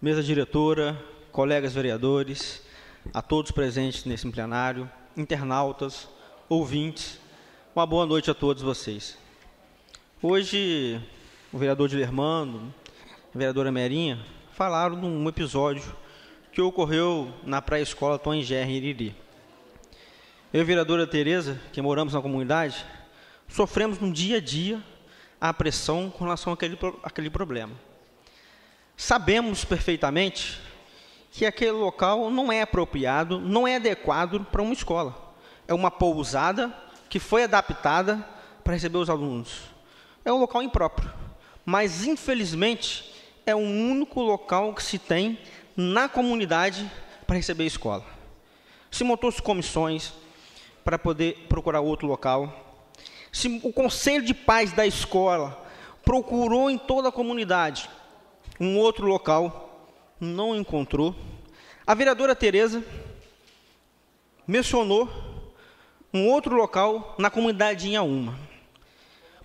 mesa diretora, colegas vereadores, a todos presentes nesse plenário, internautas, ouvintes, uma boa noite a todos vocês. Hoje, o vereador Dilermando, a vereadora Merinha, falaram de um episódio que ocorreu na pré-escola Tom Gerri, Iriri. Eu e a vereadora Tereza, que moramos na comunidade, sofremos no dia a dia a pressão com relação àquele, àquele problema. Sabemos perfeitamente que aquele local não é apropriado, não é adequado para uma escola. É uma pousada que foi adaptada para receber os alunos. É um local impróprio, mas infelizmente é o único local que se tem na comunidade para receber a escola. Se montou-se comissões para poder procurar outro local. Se o conselho de pais da escola procurou em toda a comunidade um outro local, não encontrou. A vereadora Tereza mencionou um outro local na comunidade de Inhaúma.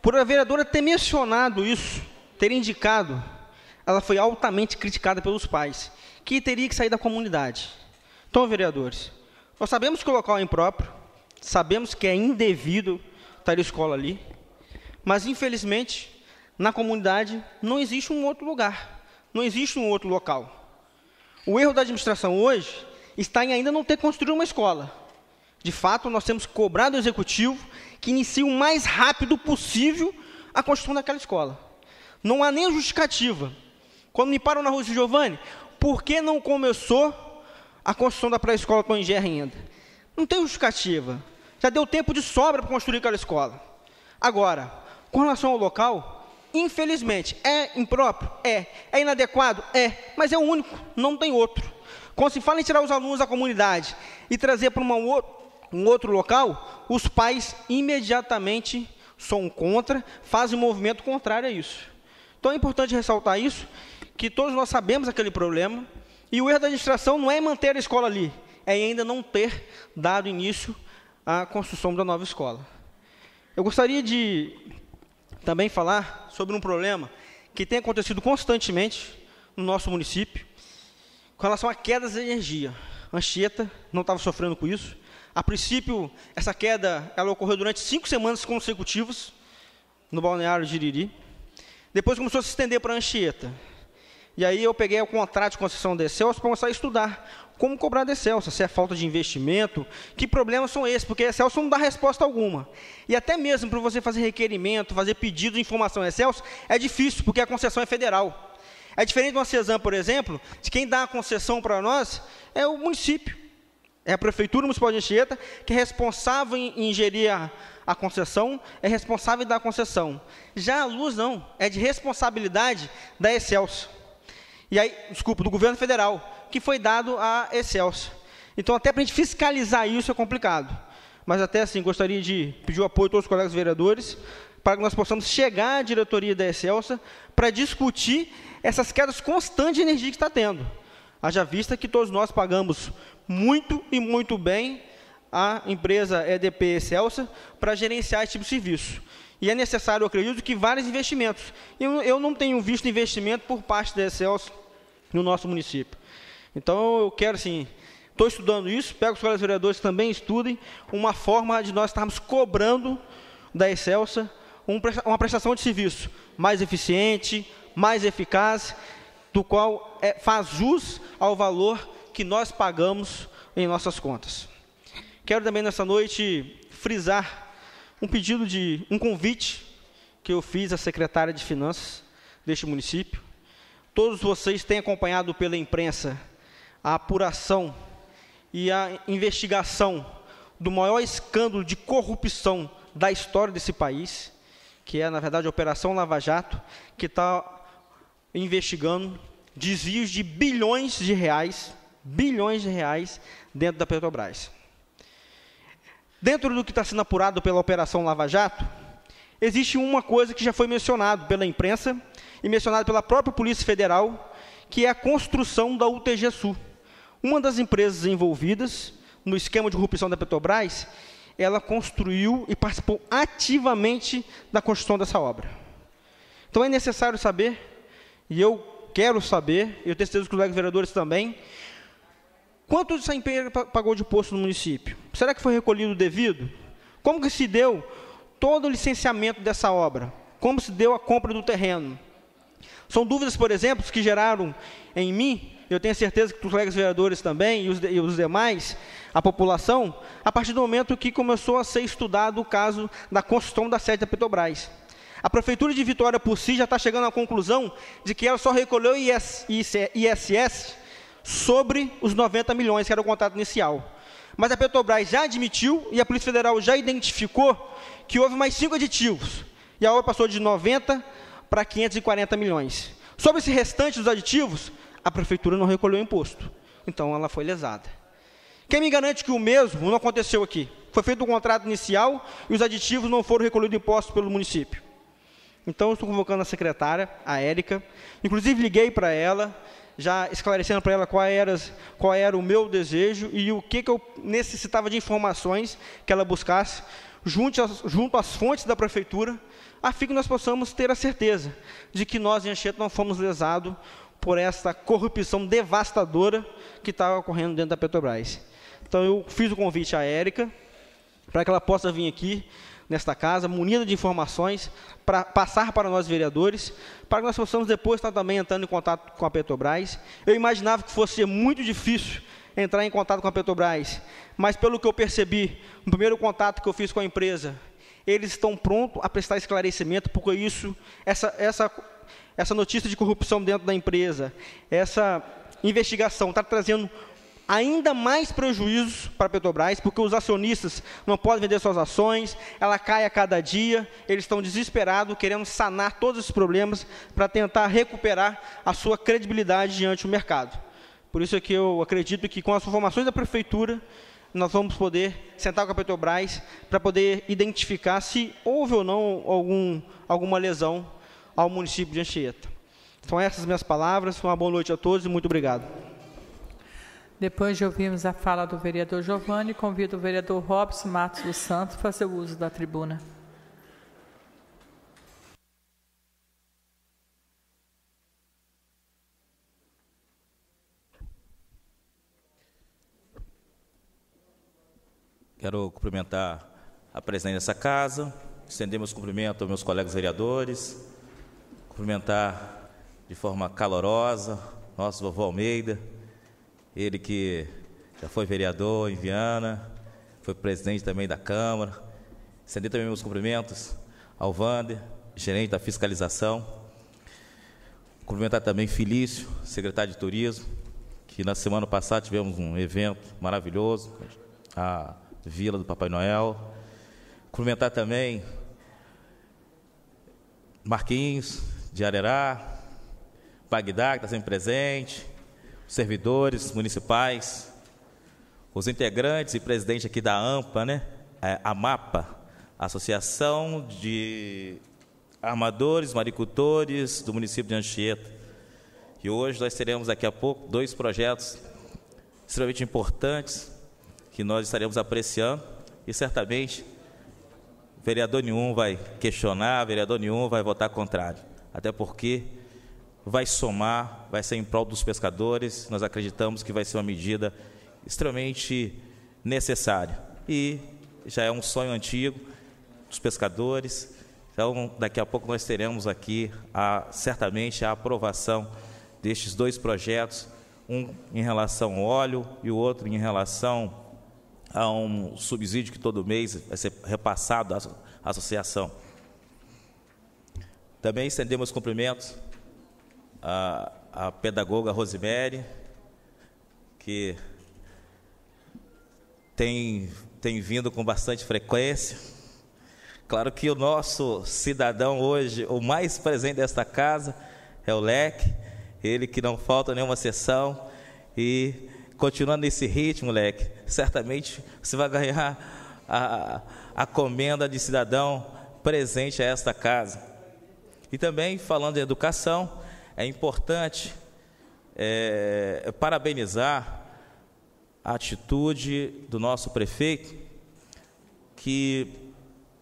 Por a vereadora ter mencionado isso, ter indicado, ela foi altamente criticada pelos pais, que teria que sair da comunidade. Então, vereadores, nós sabemos que o local é impróprio, sabemos que é indevido estar a escola ali, mas infelizmente, na comunidade não existe um outro lugar, não existe um outro local. O erro da administração hoje está em ainda não ter construído uma escola. De fato, nós temos que cobrar do executivo que inicie o mais rápido possível a construção daquela escola. Não há nem justificativa. Quando me param na rua de Giovanni, por que não começou a construção da pré-escola com Ingé ainda? Não tem justificativa. Já deu tempo de sobra para construir aquela escola. Agora, com relação ao local, infelizmente, é impróprio? É. É inadequado? É. Mas é o único, não tem outro. Quando se fala em tirar os alunos da comunidade e trazer para um outro local, os pais imediatamente são contra, fazem um movimento contrário a isso. Então é importante ressaltar isso, que todos nós sabemos aquele problema, e o erro da administração não é manter a escola ali, é ainda não ter dado início à construção da nova escola. Eu gostaria de também falar sobre um problema que tem acontecido constantemente no nosso município, com relação a quedas de energia. Anchieta não estava sofrendo com isso. A princípio, essa queda ela ocorreu durante cinco semanas consecutivas no balneário de Iriri. Depois começou a se estender para Anchieta. E aí eu peguei o contrato de concessão Excelsa para começar a estudar como cobrar da Excelsa, se é falta de investimento, que problemas são esses, porque a Excelsa não dá resposta alguma. E até mesmo para você fazer requerimento, fazer pedido de informação à Excelsa, é difícil, porque a concessão é federal. É diferente de uma CESAM, por exemplo, de quem dá a concessão para nós é o município. É a Prefeitura Municipal de Anchieta, que é responsável em gerir a, a concessão, é responsável em dar a concessão. Já a luz não, é de responsabilidade da Excelso. E aí, desculpa, do governo federal, que foi dado à Excelso. Então, até para a gente fiscalizar isso é complicado. Mas até assim, gostaria de pedir o apoio de todos os colegas vereadores, para que nós possamos chegar à diretoria da Excelsa para discutir essas quedas constantes de energia que está tendo. Haja vista que todos nós pagamos muito e muito bem a empresa EDP Excelsa para gerenciar esse tipo de serviço. E é necessário, eu acredito, que vários investimentos. Eu, eu não tenho visto investimento por parte da Excelsa no nosso município. Então, eu quero, assim, estou estudando isso, pego os colegas vereadores que também estudem, uma forma de nós estarmos cobrando da Excelsa uma prestação de serviço mais eficiente, mais eficaz, do qual é, faz jus ao valor que nós pagamos em nossas contas. Quero também nessa noite frisar um pedido de um convite que eu fiz à secretária de Finanças deste município. Todos vocês têm acompanhado pela imprensa a apuração e a investigação do maior escândalo de corrupção da história desse país, que é, na verdade, a Operação Lava Jato, que está investigando desvios de bilhões de reais, bilhões de reais dentro da Petrobras. Dentro do que está sendo apurado pela Operação Lava Jato, existe uma coisa que já foi mencionado pela imprensa e mencionado pela própria Polícia Federal, que é a construção da UTG Sul. Uma das empresas envolvidas no esquema de corrupção da Petrobras, ela construiu e participou ativamente da construção dessa obra. Então é necessário saber, e eu quero saber, eu tenho certeza que os colegas vereadores também, quanto essa empresa pagou de imposto no município? Será que foi recolhido devido? Como que se deu todo o licenciamento dessa obra? Como se deu a compra do terreno? São dúvidas, por exemplo, que geraram em mim, eu tenho certeza que os colegas vereadores também, e os, e os demais, a população, a partir do momento que começou a ser estudado o caso da construção da sede da Petrobras. A Prefeitura de Vitória, por si, já está chegando à conclusão de que ela só recolheu IS, ISS sobre os 90 milhões que era o contrato inicial. Mas a Petrobras já admitiu e a Polícia Federal já identificou que houve mais cinco aditivos. E a obra passou de 90 para 540 milhões. Sobre esse restante dos aditivos, a Prefeitura não recolheu imposto. Então ela foi lesada. Quem me garante que o mesmo não aconteceu aqui? Foi feito um contrato inicial e os aditivos não foram recolhidos impostos pelo município. Então, eu estou convocando a secretária, a Érica. Inclusive, liguei para ela. já esclarecendo para ela qual era, qual era o meu desejo e o que, que eu necessitava de informações que ela buscasse junto às, junto às fontes da prefeitura, a fim que nós possamos ter a certeza de que nós em Anchieta não fomos lesados por essa corrupção devastadora que estava ocorrendo dentro da Petrobras. Então eu fiz o convite à Érica para que ela possa vir aqui nesta casa, munida de informações, para passar para nós vereadores, para que nós possamos depois estar também entrando em contato com a Petrobras. Eu imaginava que fosse muito difícil entrar em contato com a Petrobras, mas pelo que eu percebi, no primeiro contato que eu fiz com a empresa, eles estão prontos a prestar esclarecimento, porque isso, essa, essa, essa notícia de corrupção dentro da empresa, essa investigação está trazendo ainda mais prejuízos para a Petrobras, porque os acionistas não podem vender suas ações, ela cai a cada dia, eles estão desesperados, querendo sanar todos esses problemas para tentar recuperar a sua credibilidade diante do mercado. Por isso é que eu acredito que com as informações da Prefeitura, nós vamos poder sentar com a Petrobras para poder identificar se houve ou não algum, alguma lesão ao município de Anchieta. São essas minhas palavras, uma boa noite a todos e muito obrigado. Depois de ouvirmos a fala do vereador Giovanni, convido o vereador Robson Matos dos Santos a fazer o uso da tribuna. Quero cumprimentar a presidente dessa casa, estender meus cumprimentos aos meus colegas vereadores, cumprimentar de forma calorosa nosso vovô Almeida, ele que já foi vereador em Viana, foi presidente também da Câmara. Estender também meus cumprimentos ao Vander, gerente da fiscalização. Cumprimentar também Felício, secretário de Turismo, que na semana passada tivemos um evento maravilhoso, a Vila do Papai Noel. Cumprimentar também Marquinhos, de Arerá, Bagdá, que está sempre presente, servidores municipais, os integrantes e presidente aqui da AMPA, né? É, a MAPA, Associação de Armadores, Maricultores do município de Anchieta. E hoje nós teremos daqui a pouco dois projetos extremamente importantes que nós estaremos apreciando e certamente vereador nenhum vai questionar, vereador nenhum vai votar contrário. Até porque vai somar, vai ser em prol dos pescadores. Nós acreditamos que vai ser uma medida extremamente necessária. E já é um sonho antigo dos pescadores. Então, daqui a pouco nós teremos aqui a, certamente a aprovação destes dois projetos, um em relação ao óleo e o outro em relação a um subsídio que todo mês vai ser repassado à associação. Também estendemos cumprimentos a, a pedagoga Rosemary, que tem, tem vindo com bastante frequência. Claro que o nosso cidadão hoje, o mais presente desta casa, é o Leque, ele que não falta nenhuma sessão e continuando nesse ritmo, Leque, certamente você vai ganhar a, a comenda de cidadão presente a esta casa. E também falando de educação, é importante é, parabenizar a atitude do nosso prefeito, que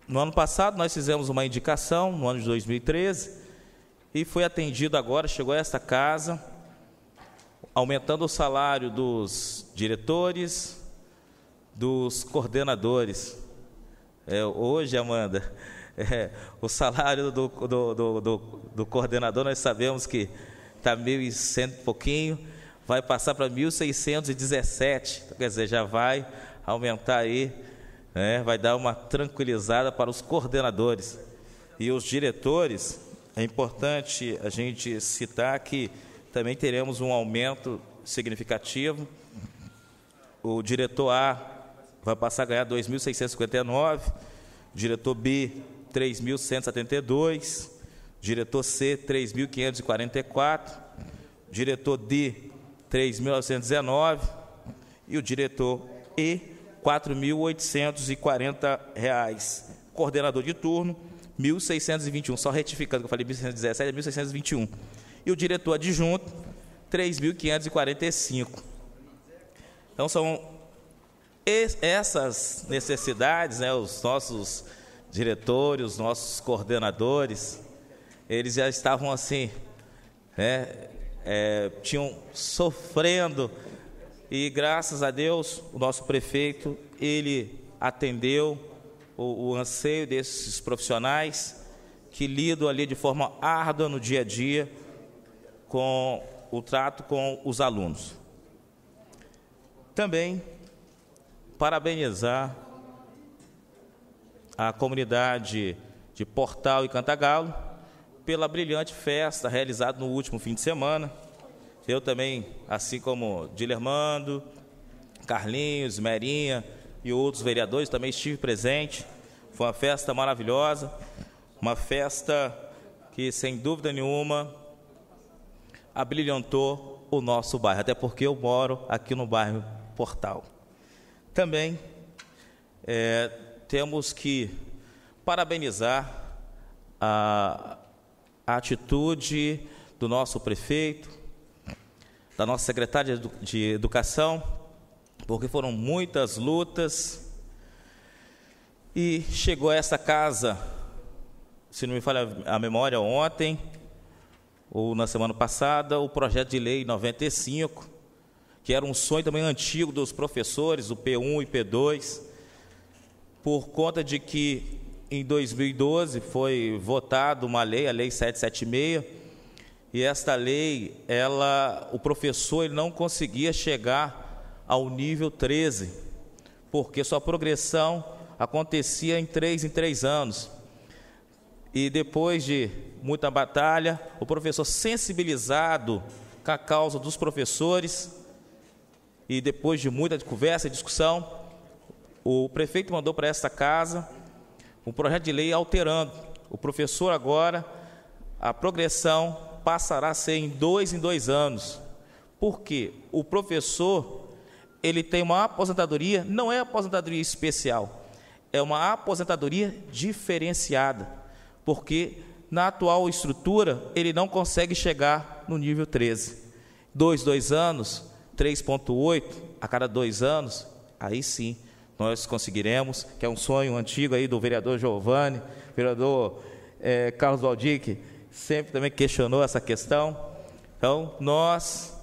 no ano passado nós fizemos uma indicação, no ano de 2013, e foi atendido agora, chegou a esta casa, aumentando o salário dos diretores, dos coordenadores. É, hoje, Amanda, é, o salário do, do, do, do, do coordenador, nós sabemos que está 1.100 e pouquinho, vai passar para 1.617, então, quer dizer, já vai aumentar aí, né, vai dar uma tranquilizada para os coordenadores. E os diretores, é importante a gente citar que também teremos um aumento significativo. O diretor A vai passar a ganhar 2.659, diretor B 3.172, diretor C, 3.544, diretor D, 3.919 e o diretor E, 4.840 reais. Coordenador de turno, 1.621, só retificando que eu falei 1.617, é 1.621. E o diretor adjunto, 3.545. Então são essas necessidades, né, os nossos diretores, os nossos coordenadores, eles já estavam assim, né, é, tinham sofrendo e graças a Deus o nosso prefeito ele atendeu o, o anseio desses profissionais que lidam ali de forma árdua no dia a dia com o trato com os alunos. Também parabenizar a comunidade de Portal e Cantagalo pela brilhante festa realizada no último fim de semana. Eu também, assim como Dilermando, Carlinhos, Merinha e outros vereadores, também estive presente. Foi uma festa maravilhosa, uma festa que, sem dúvida nenhuma, abrilhantou o nosso bairro, até porque eu moro aqui no bairro Portal. Também é, temos que parabenizar a, a atitude do nosso prefeito, da nossa secretária de Educação, porque foram muitas lutas e chegou a essa casa, se não me falha a memória, ontem ou na semana passada, o projeto de lei 95, que era um sonho também antigo dos professores, o P1 e P2, por conta de que em 2012 foi votada uma lei, a lei 776, e esta lei, ela, o professor ele não conseguia chegar ao nível 13, porque sua progressão acontecia em três em três anos. E depois de muita batalha, o professor sensibilizado com a causa dos professores, e depois de muita conversa e discussão, o prefeito mandou para esta casa um projeto de lei alterando. O professor agora, a progressão passará a ser em dois em dois anos. Porque o professor, ele tem uma aposentadoria, não é aposentadoria especial, é uma aposentadoria diferenciada. Porque na atual estrutura, ele não consegue chegar no nível 13. Dois, dois anos, 3,8 a cada dois anos, aí sim nós conseguiremos, que é um sonho antigo aí do vereador Giovanni, vereador é, Carlos Valdir, que sempre também questionou essa questão. Então, nós,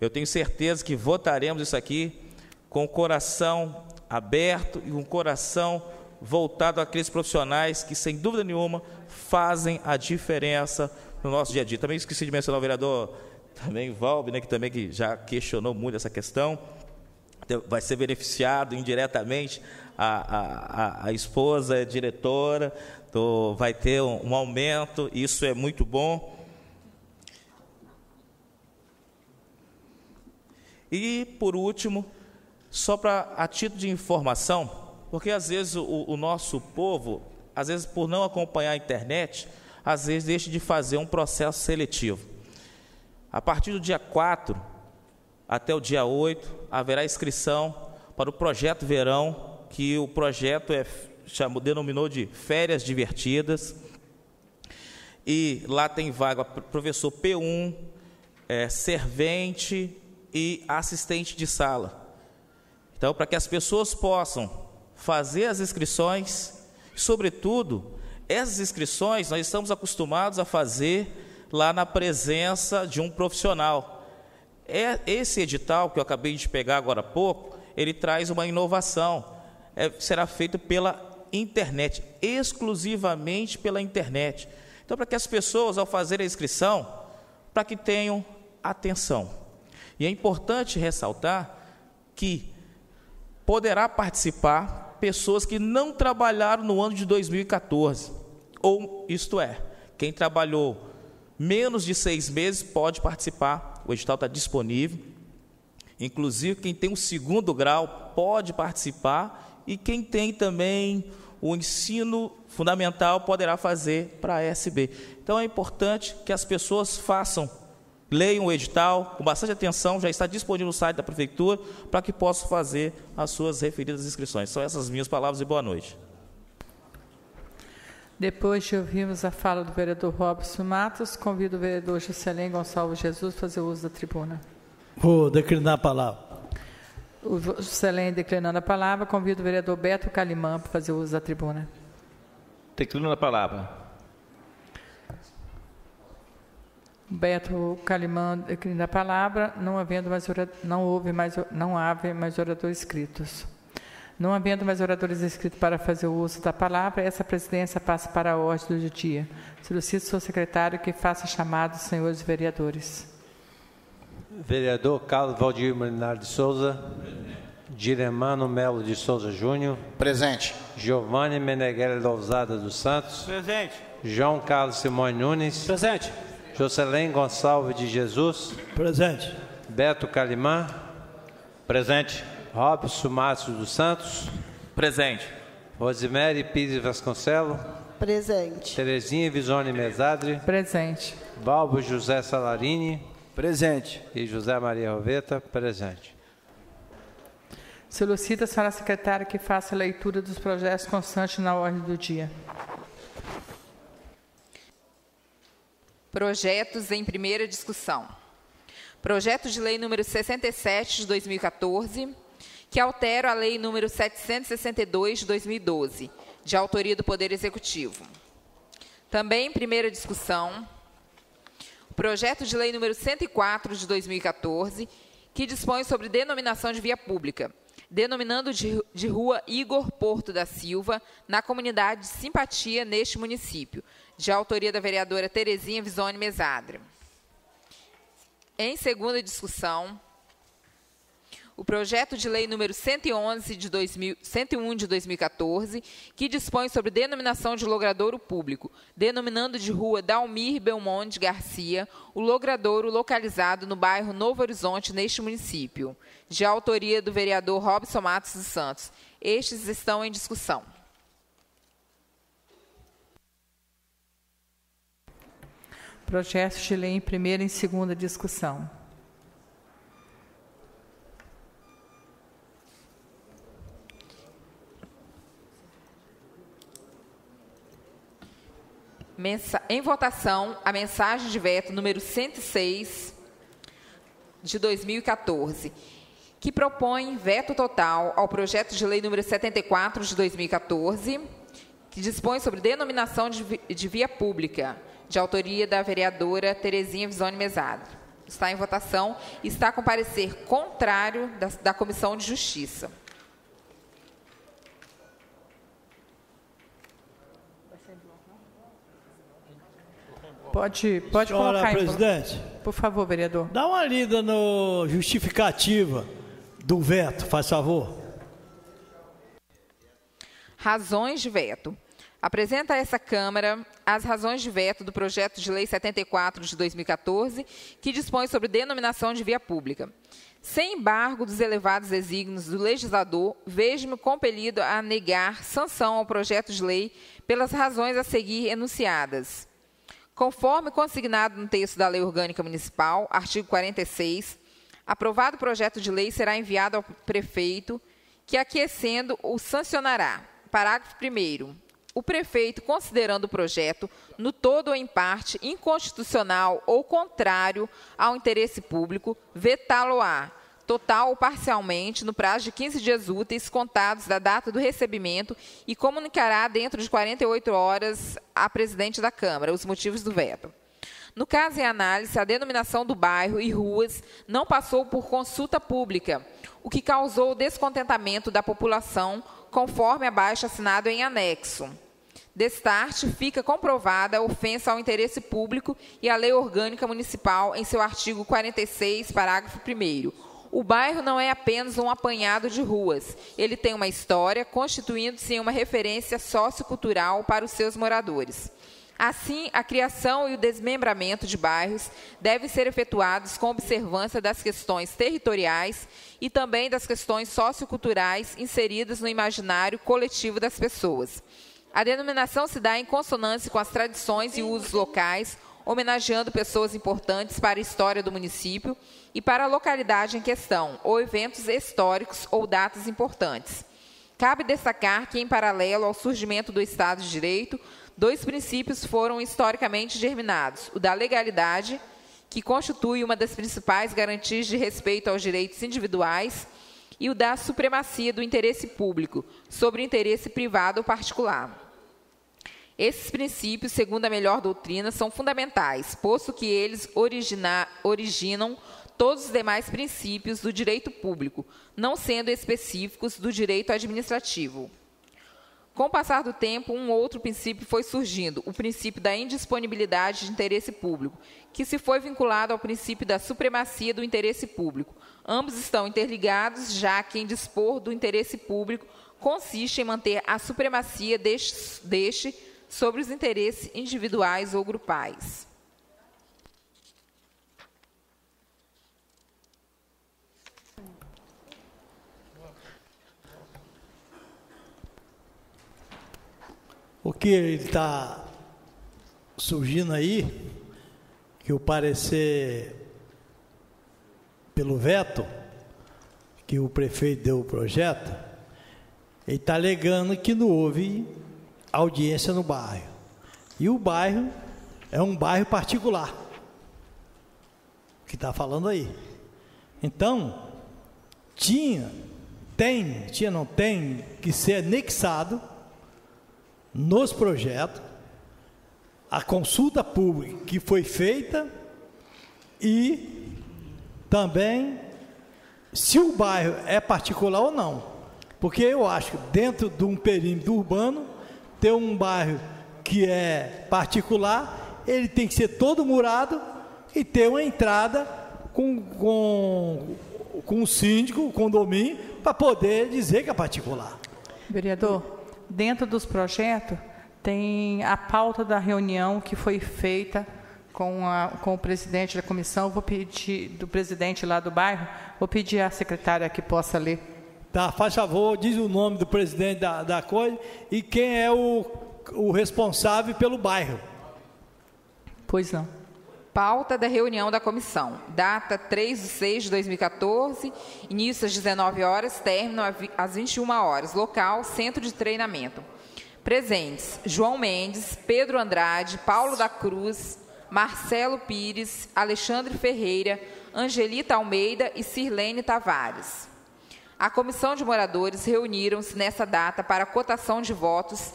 eu tenho certeza que votaremos isso aqui com o coração aberto e um coração voltado àqueles profissionais que, sem dúvida nenhuma, fazem a diferença no nosso dia a dia. Também esqueci de mencionar o vereador também Valbe, né, que também que já questionou muito essa questão vai ser beneficiado indiretamente, a, a, a esposa diretora, vai ter um, um aumento, isso é muito bom. E, por último, só para a título de informação, porque às vezes o, o, nosso povo, às vezes por não acompanhar a internet, às vezes deixa de fazer um processo seletivo. A partir do dia 4, até o dia 8 haverá inscrição para o projeto Verão, que o projeto é, chamou, denominou de Férias Divertidas. E lá tem vaga professor P1, é, servente e assistente de sala. Então, para que as pessoas possam fazer as inscrições, sobretudo, essas inscrições nós estamos acostumados a fazer lá na presença de um profissional é, esse edital que eu acabei de pegar agora há pouco, ele traz uma inovação. É, será feito pela internet, exclusivamente pela internet. Então, para que as pessoas, ao fazer a inscrição, para que tenham atenção. E é importante ressaltar que poderá participar pessoas que não trabalharam no ano de 2014. Ou, isto é, quem trabalhou menos de seis meses pode participar o edital está disponível. Inclusive, quem tem o segundo grau pode participar e quem tem também o ensino fundamental poderá fazer para a SB. Então é importante que as pessoas façam, leiam o edital com bastante atenção, já está disponível no site da prefeitura para que possam fazer as suas referidas inscrições. São essas minhas palavras e boa noite. Depois de ouvirmos a fala do vereador Robson Matos, convido o vereador Juscelém Gonçalves Jesus a fazer uso da tribuna. Vou declinar a palavra. O Juscelém declinando a palavra, convido o vereador Beto Calimã para fazer uso da tribuna. Declino a palavra. Beto Calimã declina a palavra, não havendo mais não houve mais não há mais oradores inscritos. Não havendo mais oradores inscritos para fazer o uso da palavra, essa presidência passa para a ordem do dia. Solicito ao secretário que faça chamado dos senhores vereadores. Vereador Carlos Valdir Molinar de Souza. Diremano Melo de Souza Júnior. Presente. Giovanni Meneghelli Lousada dos Santos. Presente. João Carlos Simões Nunes. Presente. Jocelyn Gonçalves de Jesus. Presente. Beto Calimã. Presente. Robson Márcio dos Santos. Presente. Rosemary Pires Vasconcelo. Presente. Terezinha Visone Mesadre. Presente. Balbo José Salarini. Presente. E José Maria Roveta. Presente. Solicita a senhora secretária que faça a leitura dos projetos constantes na ordem do dia. Projetos em primeira discussão. Projeto de lei número 67 de 2014, que altera a lei número 762 de 2012, de autoria do Poder Executivo. Também em primeira discussão, o projeto de lei número 104 de 2014, que dispõe sobre denominação de via pública, denominando de, de rua Igor Porto da Silva, na comunidade de Simpatia, neste município, de autoria da vereadora Terezinha Visone Mesadre. Em segunda discussão, o projeto de lei número 111 de 2000, 101 de 2014, que dispõe sobre denominação de logradouro público, denominando de rua Dalmir Belmonte Garcia, o logradouro localizado no bairro Novo Horizonte, neste município, de autoria do vereador Robson Matos dos Santos. Estes estão em discussão. Projetos de lei em primeira e segunda discussão. Em votação, a mensagem de veto número 106 de 2014, que propõe veto total ao projeto de lei número 74 de 2014, que dispõe sobre denominação de, de via pública, de autoria da vereadora Terezinha Visone Mesado. Está em votação e está com parecer contrário da, da Comissão de Justiça. Pode, pode Senhora colocar presidente. Em, por favor, vereador. Dá uma lida no justificativa do veto, faz favor. Razões de veto. Apresenta a essa Câmara as razões de veto do projeto de lei 74 de 2014, que dispõe sobre denominação de via pública. Sem embargo dos elevados desígnios do legislador, vejo-me compelido a negar sanção ao projeto de lei pelas razões a seguir enunciadas. Conforme consignado no texto da Lei Orgânica Municipal, artigo 46, aprovado o projeto de lei será enviado ao prefeito, que, aquecendo, o sancionará. Parágrafo 1. O prefeito, considerando o projeto, no todo ou em parte, inconstitucional ou contrário ao interesse público, vetá-lo-á, total ou parcialmente, no prazo de 15 dias úteis contados da data do recebimento e comunicará dentro de 48 horas à presidente da Câmara os motivos do veto. No caso em análise, a denominação do bairro e ruas não passou por consulta pública, o que causou o descontentamento da população, conforme abaixo assinado em anexo. Destarte, fica comprovada a ofensa ao interesse público e à lei orgânica municipal em seu artigo 46, parágrafo 1 o bairro não é apenas um apanhado de ruas. Ele tem uma história, constituindo-se em uma referência sociocultural para os seus moradores. Assim, a criação e o desmembramento de bairros devem ser efetuados com observância das questões territoriais e também das questões socioculturais inseridas no imaginário coletivo das pessoas. A denominação se dá em consonância com as tradições e usos locais, homenageando pessoas importantes para a história do município e para a localidade em questão, ou eventos históricos ou datas importantes. Cabe destacar que, em paralelo ao surgimento do Estado de Direito, Dois princípios foram historicamente germinados: o da legalidade, que constitui uma das principais garantias de respeito aos direitos individuais, e o da supremacia do interesse público sobre o interesse privado ou particular. Esses princípios, segundo a melhor doutrina, são fundamentais, posto que eles origina, originam todos os demais princípios do direito público, não sendo específicos do direito administrativo. Com o passar do tempo, um outro princípio foi surgindo, o princípio da indisponibilidade de interesse público, que se foi vinculado ao princípio da supremacia do interesse público. Ambos estão interligados, já que em dispor do interesse público consiste em manter a supremacia deste, deste sobre os interesses individuais ou grupais. O que está surgindo aí, que o parecer pelo veto, que o prefeito deu o projeto, ele está alegando que não houve audiência no bairro. E o bairro é um bairro particular, que está falando aí. Então, tinha, tem, tinha, não tem, que ser anexado nos projetos a consulta pública que foi feita e também se o bairro é particular ou não. Porque eu acho que dentro de um perímetro urbano, ter um bairro que é particular, ele tem que ser todo murado e ter uma entrada com, com, com o síndico, o condomínio, para poder dizer que é particular. Vereador, dentro dos projetos tem a pauta da reunião que foi feita com, a, com o presidente da comissão, vou pedir, do presidente lá do bairro, vou pedir à secretária que possa ler. Tá, faz favor, diz o nome do presidente da, da coisa e quem é o, o responsável pelo bairro. Pois não. Pauta da reunião da comissão. Data 3 de 6 de 2014, início às 19 horas, término às 21 horas. Local, centro de treinamento. Presentes: João Mendes, Pedro Andrade, Paulo da Cruz, Marcelo Pires, Alexandre Ferreira, Angelita Almeida e Sirlene Tavares. A comissão de moradores reuniram-se nessa data para cotação de votos.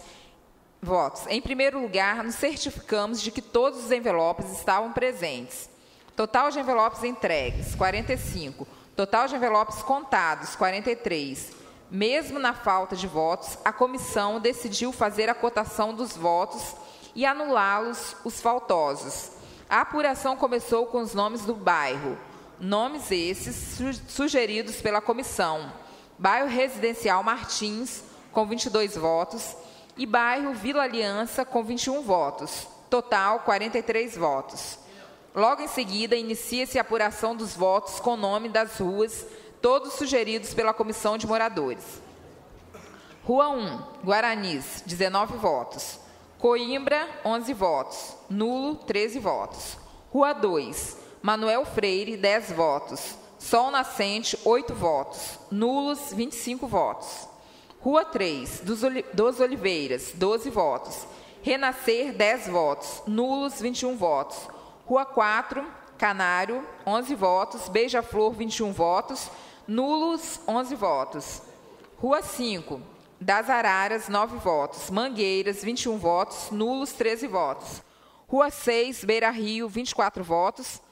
Votos. Em primeiro lugar, nos certificamos de que todos os envelopes estavam presentes. Total de envelopes entregues, 45. Total de envelopes contados, 43. Mesmo na falta de votos, a comissão decidiu fazer a cotação dos votos e anulá-los os faltosos. A apuração começou com os nomes do bairro. Nomes esses sugeridos pela comissão: Bairro Residencial Martins, com 22 votos, e Bairro Vila Aliança, com 21 votos. Total, 43 votos. Logo em seguida, inicia-se a apuração dos votos com nome das ruas, todos sugeridos pela comissão de moradores. Rua 1, Guaranis, 19 votos. Coimbra, 11 votos. Nulo, 13 votos. Rua 2, Manuel Freire, 10 votos. Sol Nascente, 8 votos. Nulos, 25 votos. Rua 3, dos, Oliveiras, 12 votos. Renascer, 10 votos. Nulos, 21 votos. Rua 4, Canário, 11 votos. Beija-Flor, 21 votos. Nulos, 11 votos. Rua 5, das Araras, 9 votos. Mangueiras, 21 votos. Nulos, 13 votos. Rua 6, Beira Rio, 24 votos.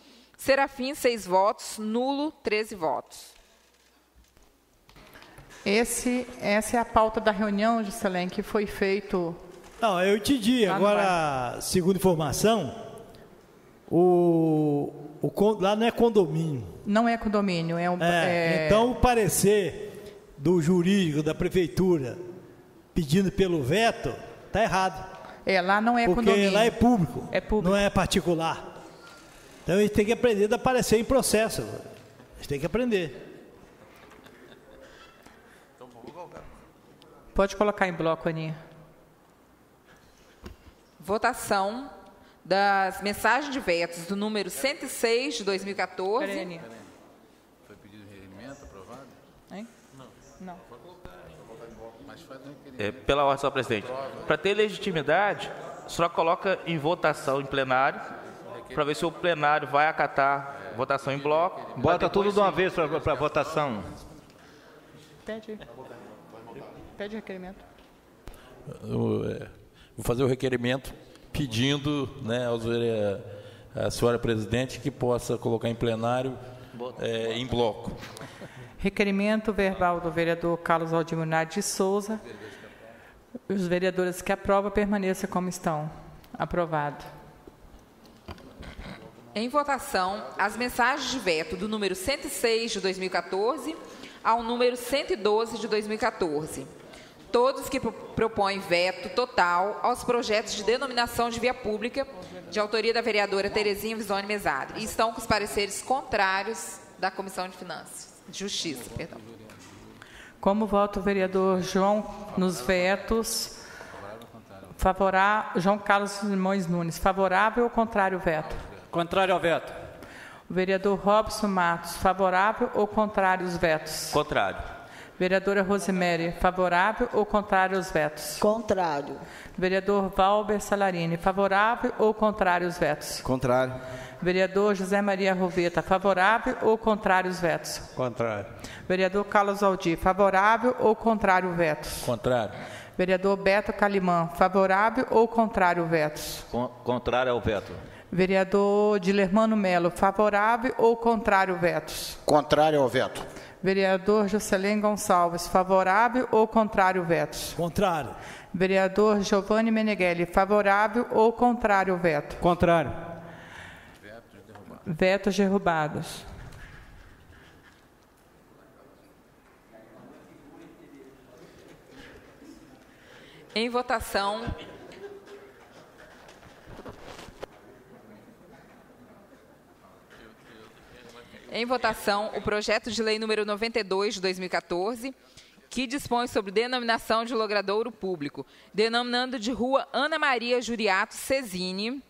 Serafim, seis votos. Nulo, 13 votos. Esse, essa é a pauta da reunião, Juscelém, que foi feito. Não, eu entendi. Agora, segundo informação, o, o, lá não é condomínio. Não é condomínio, é um. É, é... Então, o parecer do jurídico da prefeitura pedindo pelo veto está errado. É, lá não é Porque condomínio. Porque lá é público, é público, não é particular. Então a gente tem que aprender a aparecer em processo. A gente tem que aprender. Pode colocar em bloco, Aninha. Votação das mensagens de vetos do número 106 de 2014. Peraí, Aninha. Foi pedido de requerimento aprovado? Hein? Não. É, pela ordem, senhor presidente. Para ter legitimidade, só coloca em votação em plenário, para ver se o plenário vai acatar votação em bloco. Bota tudo de uma vez para votação. Pede. Pede requerimento. Eu, é, Vou fazer o requerimento pedindo né, aos vere- à senhora presidente que possa colocar em plenário é, em bloco. Requerimento verbal do vereador Carlos Aldimar de Souza. Os vereadores que aprovam permaneçam como estão. Aprovado. Em votação, as mensagens de veto do número 106 de 2014 ao número 112 de 2014. Todos que pro- propõem veto total aos projetos de denominação de via pública, de autoria da vereadora Terezinha Visone Mesada, e estão com os pareceres contrários da Comissão de Finanças, Justiça, perdão. Como vota o vereador João nos vetos? Favorável. João Carlos Simões Nunes. Favorável ou contrário ao veto? Contrário ao veto. O vereador Robson Matos. Favorável ou contrário aos vetos? Contrário. Vereadora Rosemary. Favorável ou contrário aos vetos? Contrário. Vereador Valber Salarini. Favorável ou contrário aos vetos? Contrário. Vereador José Maria Roveta. Favorável ou contrário aos vetos? Contrário. Vereador Carlos Aldir. Favorável ou contrário aos vetos? Contrário. Vereador Beto Calimã, favorável ou contrário vetos? Con- Contrário ao veto. Vereador Dilermano Melo, favorável ou contrário vetos? Contrário ao veto. Vereador Juscelino Gonçalves, favorável ou contrário vetos? Contrário. Vereador Giovanni Meneghelli, favorável ou contrário veto? Contrário. Vetos derrubados. Em votação. Em votação, o projeto de lei número 92 de 2014, que dispõe sobre denominação de logradouro público, denominando de Rua Ana Maria Juriato Cesini,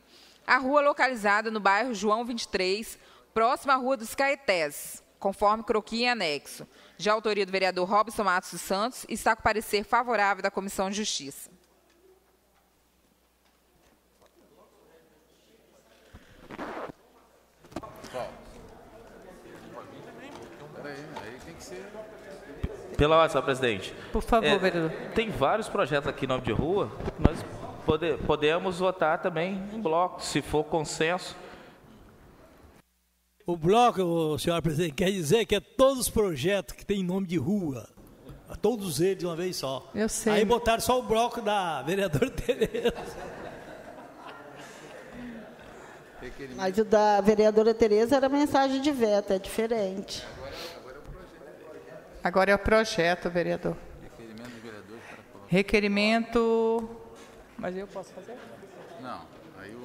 a rua localizada no bairro João 23, próxima à Rua dos Caetés, conforme croquis em anexo, de autoria do vereador Robson Matos dos Santos, está com parecer favorável da Comissão de Justiça. Pela ordem, senhor presidente. Por favor, É, vereador. Tem vários projetos aqui em nome de rua, nós pode- podemos votar também em bloco, se for consenso. O bloco, senhora presidente, quer dizer que é todos os projetos que tem nome de rua. Todos eles de uma vez só. Eu sei. Aí botaram só o bloco da vereadora Tereza. Mas o da vereadora Tereza era mensagem de veto, é diferente. Agora é o projeto, vereador. Requerimento. Mas eu posso fazer? Não. Aí o...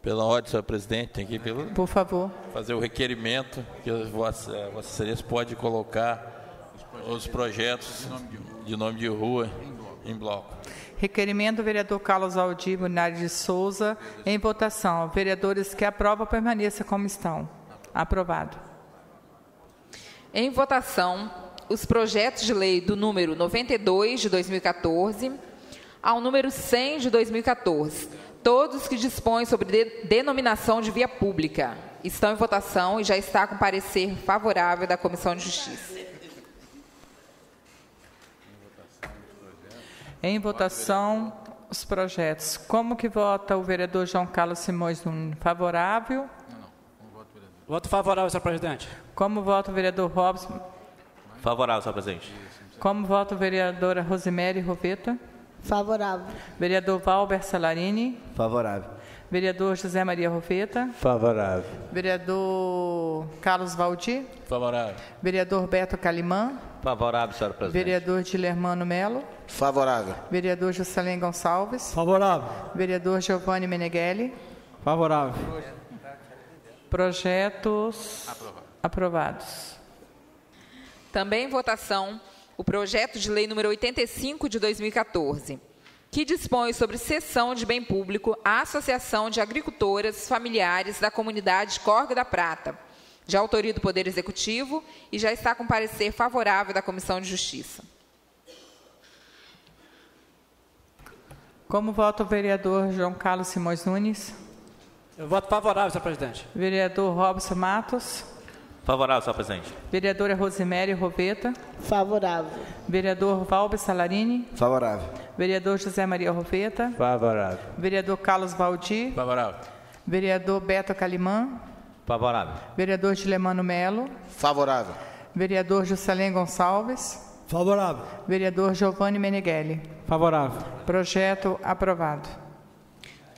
Pela ordem, senhor presidente, tem que ir pelo, Por favor. fazer o requerimento que Vossa, Vossa Excelência pode colocar os projetos de nome de rua em bloco. Requerimento do vereador Carlos Aldir Munari de Souza em votação. Vereadores que aprovam permaneçam como estão. Aprovado. Em votação, os projetos de lei do número 92 de 2014 ao número 100 de 2014, todos que dispõem sobre de- denominação de via pública, estão em votação e já está com parecer favorável da Comissão de Justiça. Em votação, os projetos. Como que vota o vereador João Carlos Simões Nunes? Favorável? Voto favorável, senhor presidente. Como vota o vereador Robson? Favorável, senhor presidente. Como vota a vereadora Rosemary Roveta? Favorável. Vereador Valber Salarini? Favorável. Vereador José Maria Roveta? Favorável. Vereador Carlos Valdir? Favorável. Vereador Beto Calimã? Favorável, senhora presidente. Vereador Dilermano Melo? Favorável. Vereador Juscelino Gonçalves? Favorável. Vereador Giovanni Meneghelli? Favorável. Projetos aprovados. Também em votação o projeto de lei número 85 de 2014, que dispõe sobre cessão de bem público à Associação de Agricultoras Familiares da Comunidade Corga da Prata, de autoria do Poder Executivo, e já está com parecer favorável da Comissão de Justiça. Como vota o vereador João Carlos Simões Nunes? Eu voto favorável, senhor presidente. Vereador Robson Matos? Favorável, senhor presidente. Vereadora Rosemary Roveta? Favorável. Vereador Valber Salarini? Favorável. Vereador José Maria Roveta? Favorável. Vereador Carlos Valdir? Favorável. Vereador Beto Calimã? Favorável. Vereador Gilemano Melo? Favorável. Vereador Juscelém Gonçalves? Favorável. Vereador Giovanni Meneghelli? Favorável. Projeto aprovado.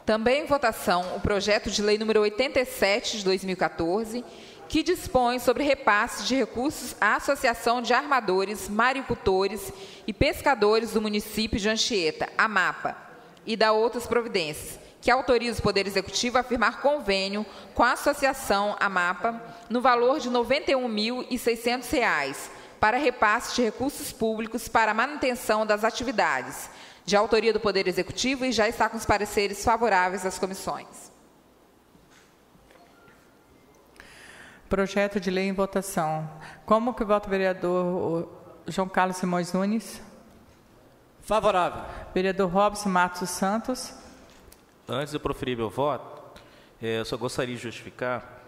Também em votação o projeto de lei número 87 de 2014, que dispõe sobre repasse de recursos à Associação de Armadores, Maricultores e Pescadores do município de Anchieta, AMAPA, e da outras providências, que autoriza o Poder Executivo a firmar convênio com a Associação AMAPA no valor de R$ 91.600 para repasse de recursos públicos para a manutenção das atividades, de autoria do Poder Executivo e já está com os pareceres favoráveis das comissões. Projeto de lei em votação. Como que vota o vereador João Carlos Simões Nunes? Favorável. Vereador Robson Matos Santos? Antes de eu proferir meu voto, eh, eu só gostaria de justificar,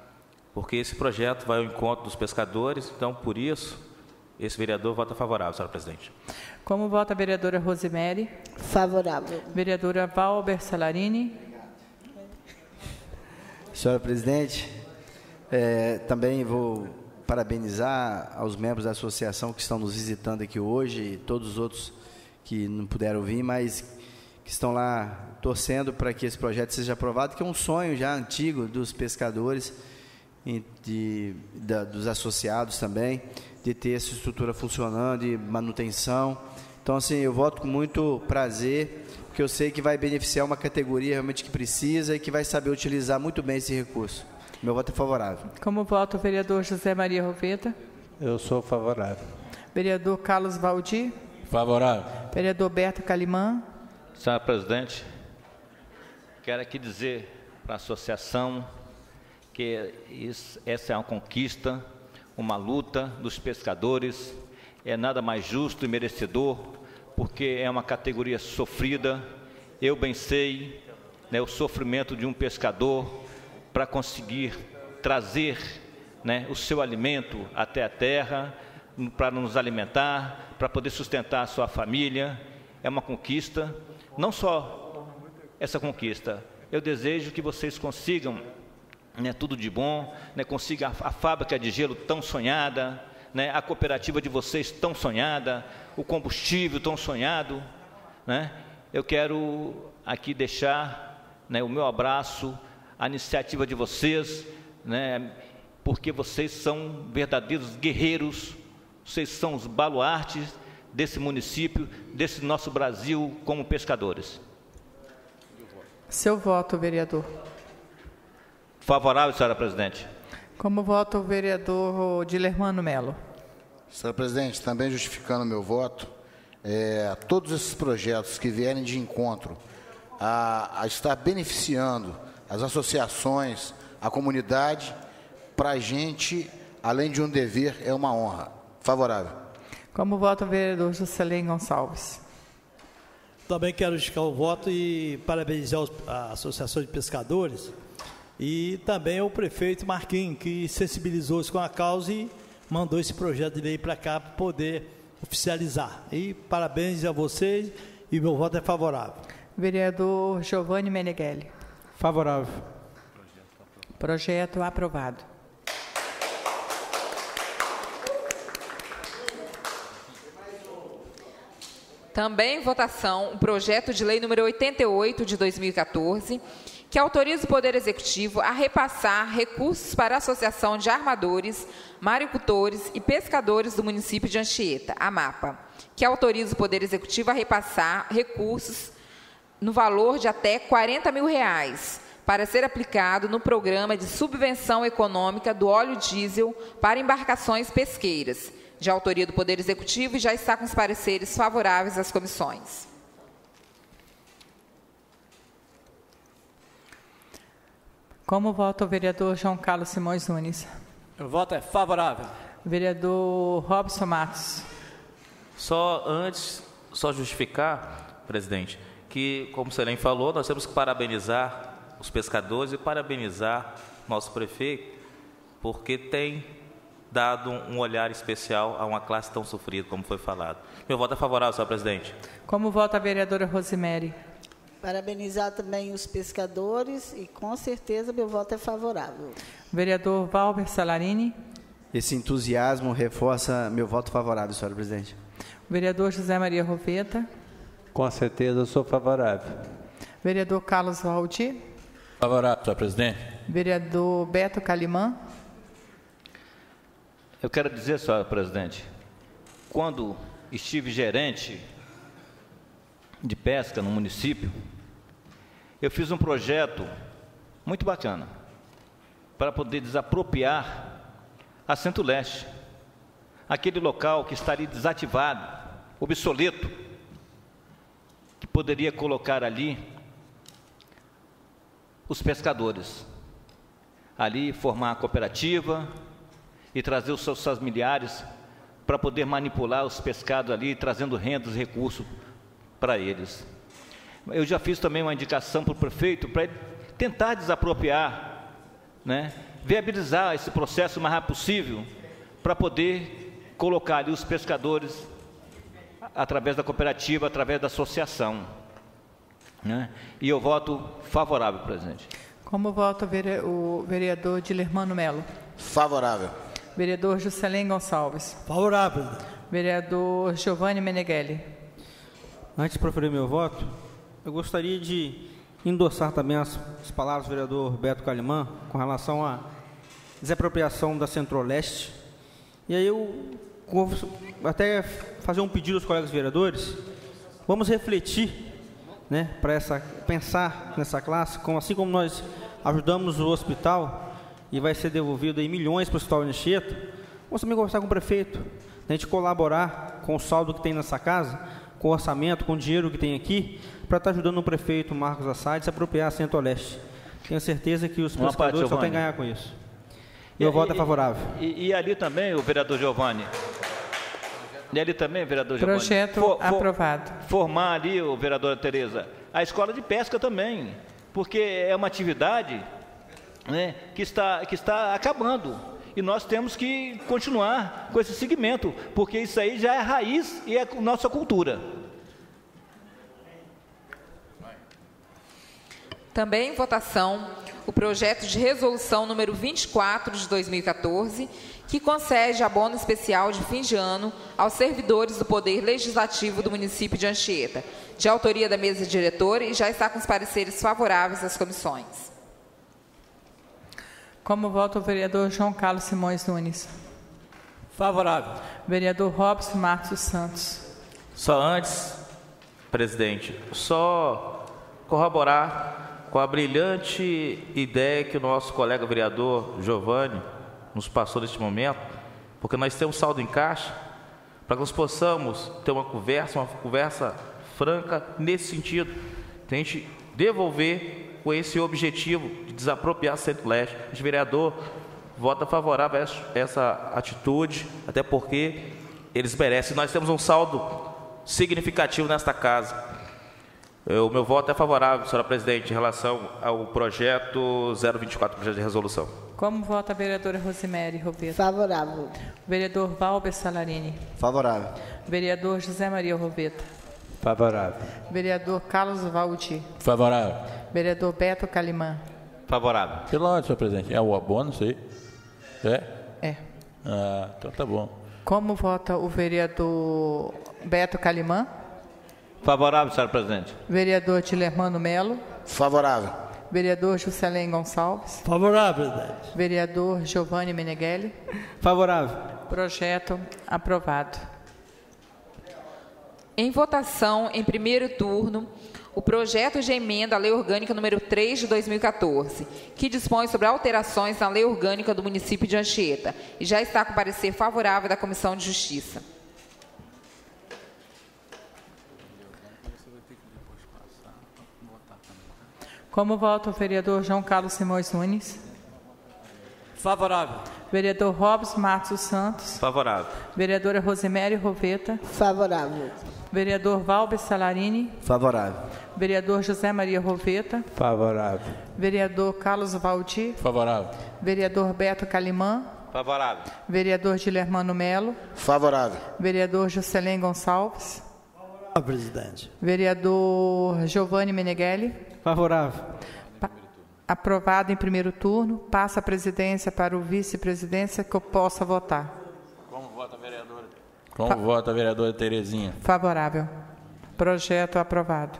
porque esse projeto vai ao encontro dos pescadores, então, por isso, esse vereador vota favorável, senhora presidente. Como vota a vereadora Rosemary? Favorável. Vereadora Valber Salarini? Senhora presidente, é, também vou parabenizar aos membros da associação que estão nos visitando aqui hoje e todos os outros que não puderam vir, mas que estão lá torcendo para que esse projeto seja aprovado, que é um sonho já antigo dos pescadores e de, da, dos associados também, de ter essa estrutura funcionando, de manutenção. Então, assim, eu voto com muito prazer, porque eu sei que vai beneficiar uma categoria realmente que precisa e que vai saber utilizar muito bem esse recurso. Meu voto é favorável. Como vota o vereador José Maria Roveta? Eu sou favorável. Vereador Carlos Valdir? Favorável. Vereador Beto Calimã? Senhora presidente, quero aqui dizer para a associação que isso, essa é uma conquista, uma luta dos pescadores, é nada mais justo e merecedor, porque é uma categoria sofrida. Eu bem sei né, o sofrimento de um pescador para conseguir trazer né, o seu alimento até a terra, para nos alimentar, para poder sustentar a sua família. É uma conquista, não só essa conquista, eu desejo que vocês consigam né, tudo de bom, né, consiga a, a fábrica de gelo tão sonhada, né, a cooperativa de vocês tão sonhada, o combustível tão sonhado. Né? Eu quero aqui deixar né, o meu abraço, a iniciativa de vocês, né, porque vocês são verdadeiros guerreiros, vocês são os baluartes desse município, desse nosso Brasil como pescadores. Seu voto, vereador. Favorável, senhora presidente. Como vota o vereador Dilermano Melo? Senhora presidente, também justificando meu voto, é, todos esses projetos que vierem de encontro a, a estar beneficiando as associações, a comunidade, para a gente, além de um dever, é uma honra. Favorável. Como vota o vereador Juscelém Gonçalves? Também quero justificar o voto e parabenizar a Associação de Pescadores e também o prefeito Marquinhos, que sensibilizou-se com a causa e mandou esse projeto de lei para cá para poder oficializar. E parabéns a vocês e meu voto é favorável. Vereador Giovanni Meneghelli. Favorável. Projeto aprovado. Também em votação o projeto de lei número 88 de 2014, que autoriza o Poder Executivo a repassar recursos para a Associação de Armadores, Maricultores e Pescadores do município de Anchieta, AMAPA, que autoriza o Poder Executivo a repassar recursos no valor de até 40 mil reais para ser aplicado no programa de subvenção econômica do óleo diesel para embarcações pesqueiras, de autoria do Poder Executivo e já está com os pareceres favoráveis às comissões. Como vota o vereador João Carlos Simões Nunes? O voto é favorável. Vereador Robson Matos. Só antes, só justificar, presidente, que, como o Selém falou, nós temos que parabenizar os pescadores e parabenizar nosso prefeito, porque tem dado um olhar especial a uma classe tão sofrida, como foi falado. Meu voto é favorável, senhor presidente. Como vota a vereadora Rosemary? Parabenizar também os pescadores e com certeza meu voto é favorável. Vereador Valber Salarini. Esse entusiasmo reforça meu voto favorável, senhora presidente. Vereador José Maria Roveta. Com certeza eu sou favorável. Vereador Carlos Valdir. Favorável, senhor presidente. Vereador Beto Calimã. Eu quero dizer, senhora presidente, quando estive gerente de pesca no município, eu fiz um projeto muito bacana para poder desapropriar a Centro-Leste, aquele local que estaria desativado, obsoleto, que poderia colocar ali os pescadores, ali formar a cooperativa e trazer os seus familiares para poder manipular os pescados ali, trazendo rendas e recursos para eles. Eu já fiz também uma indicação para o prefeito para ele tentar desapropriar, né, viabilizar esse processo o mais rápido possível para poder colocar ali os pescadores através da cooperativa, através da associação. Né? E eu voto favorável, presidente. Como vota o vereador Dilermano Melo? Favorável. Vereador Juscelém Gonçalves. Favorável. Vereador Giovanni Meneghelli. Antes de proferir meu voto, eu gostaria de endossar também as, as palavras do vereador Beto Calimã com relação à desapropriação da Centro-Leste. E aí eu vou até fazer um pedido aos colegas vereadores, vamos refletir, né, para essa pensar nessa classe, como assim como nós ajudamos o hospital e vai ser devolvido aí milhões para o hospital Anchieta, vamos também conversar com o prefeito, a gente colaborar com o saldo que tem nessa casa, com o orçamento, com o dinheiro que tem aqui, para estar tá ajudando o prefeito Marcos Assad a se apropriar a Centro-Leste. Tenho certeza que os pescadores só têm ganhar com isso. Meu e, voto é favorável. E, e, ali também, o vereador Giovanni. E ali também, vereador Giovanni. Projeto for, for, aprovado. Formar ali, o vereador Tereza, a escola de pesca também. Porque é uma atividade né, que, está, que está acabando. E nós temos que continuar com esse segmento, porque isso aí já é raiz e é nossa cultura. Também em votação o projeto de resolução número 24 de 2014, que concede abono especial de fim de ano aos servidores do Poder Legislativo do município de Anchieta, de autoria da mesa diretora e já está com os pareceres favoráveis das comissões. Como vota o vereador João Carlos Simões Nunes? Favorável. Vereador Robson Marcos Santos. Só antes, presidente, só corroborar com a brilhante ideia que o nosso colega vereador Giovanni nos passou neste momento, porque nós temos saldo em caixa, para que nós possamos ter uma conversa, uma conversa franca nesse sentido, a gente devolver com esse objetivo de desapropriar Centro-Leste. O vereador vota favorável a essa atitude, até porque eles merecem. Nós temos um saldo significativo nesta casa. O meu voto é favorável, senhora presidente, em relação ao projeto 024, projeto de resolução. Como vota a vereadora Rosemary Roveta? Favorável. Vereador Valber Salarini. Favorável. Vereador José Maria Roveta. Favorável. Vereador Carlos Valdir. Favorável. Vereador Beto Calimã. Favorável. Pelo ordem, senhor presidente. É o abono, sei. É? É. Ah, então tá bom. Como vota o vereador Beto Calimã? Favorável, senhor presidente. Vereador Tilermano Melo. Favorável. Vereador Juscelém Gonçalves. Favorável, presidente. Vereador Giovanni Meneghelli. Favorável. Projeto aprovado. Em votação, em primeiro turno, o projeto de emenda à Lei Orgânica número 3 de 2014, que dispõe sobre alterações na Lei Orgânica do município de Anchieta, e já está com parecer favorável da Comissão de Justiça. Como vota o vereador João Carlos Simões Nunes? Favorável. Vereador Robson Matos Santos. Favorável. Vereadora Rosimério Roveta. Favorável. Vereador Valber Salarini. Favorável. Vereador José Maria Roveta. Favorável. Vereador Carlos Valdir. Favorável. Vereador Beto Calimã. Favorável. Vereador Dilermano Melo. Favorável. Vereador Juscelém Gonçalves. Ah, presidente. Vereador Giovanni Meneghelli. Favorável. Pa- aprovado em primeiro turno. Passa a presidência para o vice-presidência que eu possa votar. Como vota a vereadora? Como vota a vereadora Terezinha? Favorável. Projeto aprovado.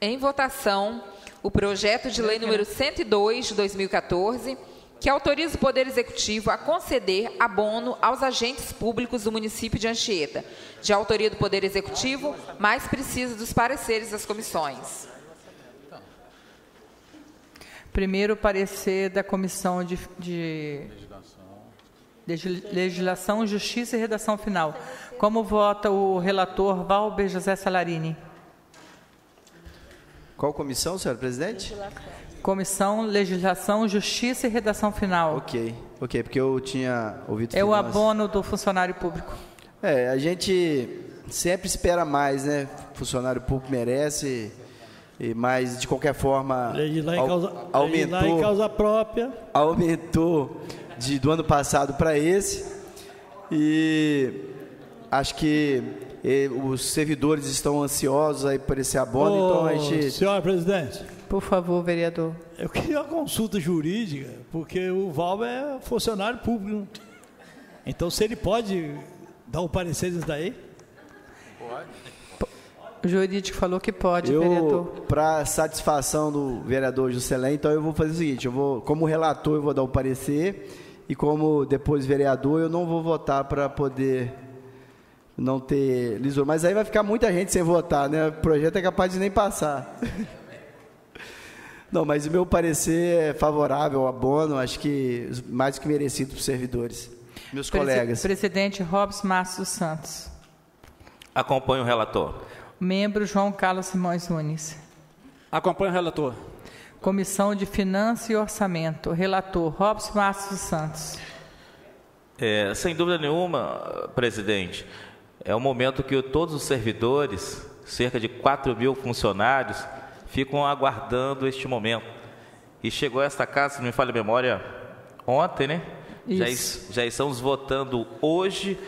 Em votação, o projeto de lei número 102 de 2014, que autoriza o Poder Executivo a conceder abono aos agentes públicos do município de Anchieta, de autoria do Poder Executivo, mas precisa dos pareceres das comissões. Primeiro parecer da Comissão de, de Legislação, Justiça e Redação Final. Como vota o relator Valber José Salarini? Qual comissão, senhora presidente? Comissão Legislação, Justiça e Redação Final. Ok, ok, porque eu tinha ouvido É o abono do funcionário público. É, a gente sempre espera mais, né? Funcionário público merece, e mas de qualquer forma Legislar em au- causa, legislar em aumentou, causa própria. aumentou de, do ano passado para esse e acho que eh, os servidores estão ansiosos aí por esse abono, então a gente Senhora presidente, Por favor, vereador. eu queria uma consulta jurídica, porque o Valber é funcionário público. Então, se ele pode dar um parecer nisso daí? O jurídico falou que pode, vereador. Eu, para satisfação do vereador Juscelém, então eu vou fazer o seguinte, eu vou, como relator, eu vou dar o parecer e como depois vereador, eu não vou votar para poder não ter lisura. Mas aí vai ficar muita gente sem votar, né? O projeto é capaz de nem passar. Não, mas o meu parecer é favorável ao abono, acho que mais do que merecido para os servidores, meus colegas. Presidente Robson Márcio Santos. Acompanho o relator. Membro João Carlos Simões Nunes. Acompanho o relator. Comissão de Finanças e Orçamento. Relator Robson Márcio dos Santos. É, sem dúvida nenhuma, presidente, é o momento que todos os servidores, cerca de 4 mil funcionários, ficam aguardando este momento. E chegou a esta casa, se não me falha a memória, ontem, né? Já, Isso. es- já estamos votando hoje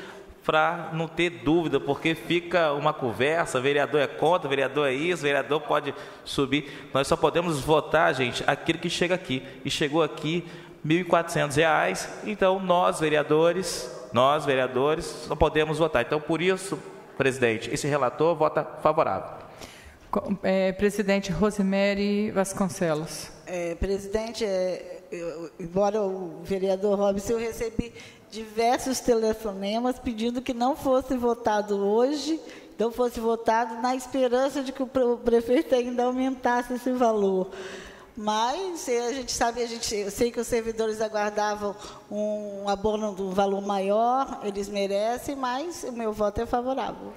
para não ter dúvida, porque fica uma conversa, vereador é contra, vereador é isso, vereador pode subir. Nós só podemos votar, gente, aquele que chega aqui. E chegou aqui 1.400 reais, então nós, vereadores, nós, vereadores, só podemos votar. Então, por isso, presidente, esse relator vota favorável. É, presidente Rosemary Vasconcelos. É, presidente, é, eu- embora o vereador Robson, eu recebi diversos telefonemas pedindo que não fosse votado hoje, não fosse votado na esperança de que o pre- o prefeito ainda aumentasse esse valor. Mas eh, a gente sabe, a gente, eu sei que os servidores aguardavam um abono de um valor maior, eles merecem, mas o meu voto é favorável.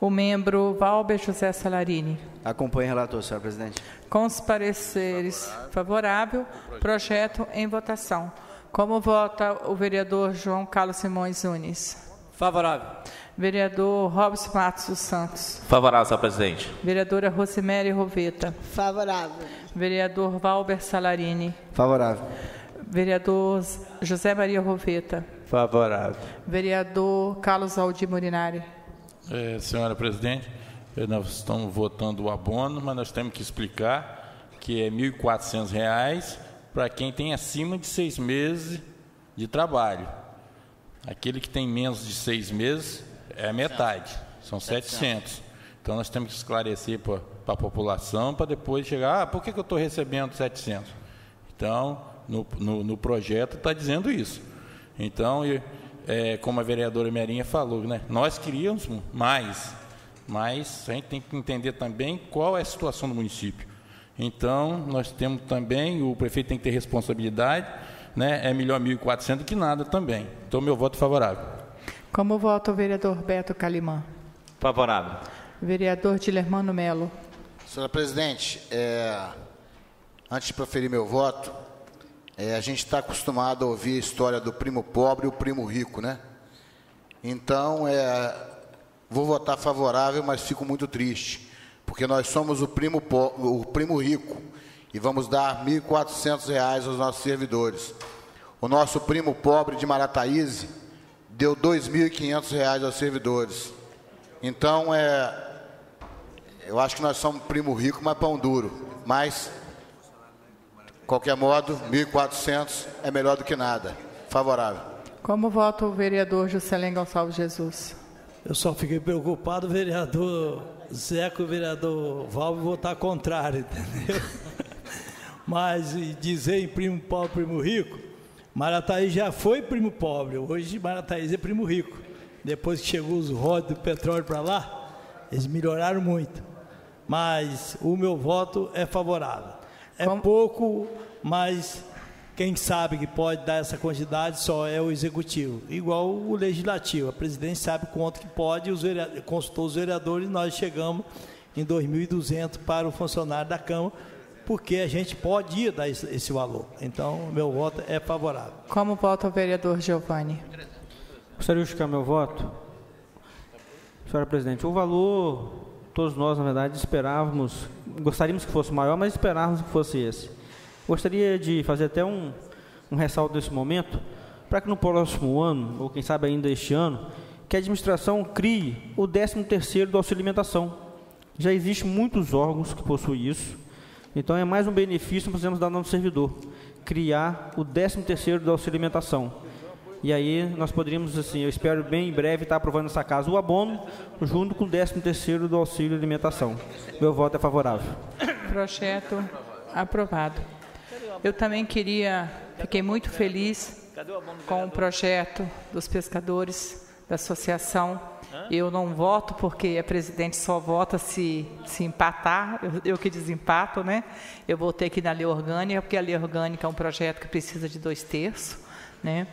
O membro Valber José Salarini. Acompanhe o relator, senhora presidente. Com os pareceres favorável, projeto em votação. Como vota o vereador João Carlos Simões Nunes? Favorável. Vereador Robson Matos dos Santos. Favorável, senhor presidente. Vereadora Rosemary Roveta. Favorável. Vereador Valber Salarini. Favorável. Vereador José Maria Roveta. Favorável. Vereador Carlos Aldir Morinari. É, senhora presidente, eh, nós estamos votando o abono, mas nós temos que explicar que é R$ 1.400 para quem tem acima de seis meses de trabalho. Aquele que tem menos de seis meses é metade, são 700. Então nós temos que esclarecer para a população para depois chegar, ah, por que, que eu estou recebendo 700? Então, no, no, no projeto está dizendo isso. Então, e, é, como a vereadora Merinha falou, né, nós queríamos mais, mas a gente tem que entender também qual é a situação do município. Então, nós temos também, o prefeito tem que ter responsabilidade, né, é melhor 1.400 do que nada também. Então, meu voto é favorável. Como vota o vereador Beto Calimã? Favorável. Vereador Dilermano Melo. Senhora presidente, é, antes de proferir meu voto, é, a gente está acostumado a ouvir a história do primo pobre e o primo rico, né? Então, é, vou votar favorável, mas fico muito triste, porque nós somos o primo, o primo rico e vamos dar 1.400 reais aos nossos servidores. O nosso primo pobre de Marataíze deu 2.500 reais aos servidores. Então, é, eu acho que nós somos primo rico, mas pão duro. Mas, de qualquer modo, 1.400 é melhor do que nada. Favorável. Como vota o vereador Juscelém Gonçalves Jesus? Eu só fiquei preocupado vereador Zeca o vereador Valve votar contrário, entendeu? Mas dizer em primo pobre, primo rico, Marataí já foi primo pobre, hoje Marataí é primo rico. Depois que chegou os rodos do petróleo para lá, eles melhoraram muito. Mas o meu voto é favorável. É pouco, mas quem sabe que pode dar essa quantidade só é o executivo. Igual o legislativo. A presidência sabe quanto que pode, os vereadores, consultou os vereadores e nós chegamos em 2.200 para o funcionário da Câmara, porque a gente pode ir dar esse, esse valor. Então, meu voto é favorável. Como vota o vereador Giovanni? Gostaria de justificar meu voto. Senhora Presidente, o valor, todos nós, na verdade, esperávamos, gostaríamos que fosse maior, mas esperávamos que fosse esse. Gostaria de fazer até um, um ressalto nesse momento, para que no próximo ano, ou quem sabe ainda este ano, que a administração crie o 13º do auxílio alimentação. Já existem muitos órgãos que possuem isso, então é mais um benefício que podemos dar ao nosso servidor, criar o 13º do auxílio alimentação. E aí nós poderíamos, assim, eu espero bem em breve estar aprovando nessa casa o abono, junto com o 13º do auxílio alimentação. Meu voto é favorável. Projeto aprovado. Eu também queria, fiquei muito feliz com o projeto dos pescadores da associação. Eu não voto porque a presidente só vota se, se empatar, eu, eu que desempato, né? Eu votei aqui na lei orgânica, porque a lei orgânica é um projeto que precisa de dois terços, né?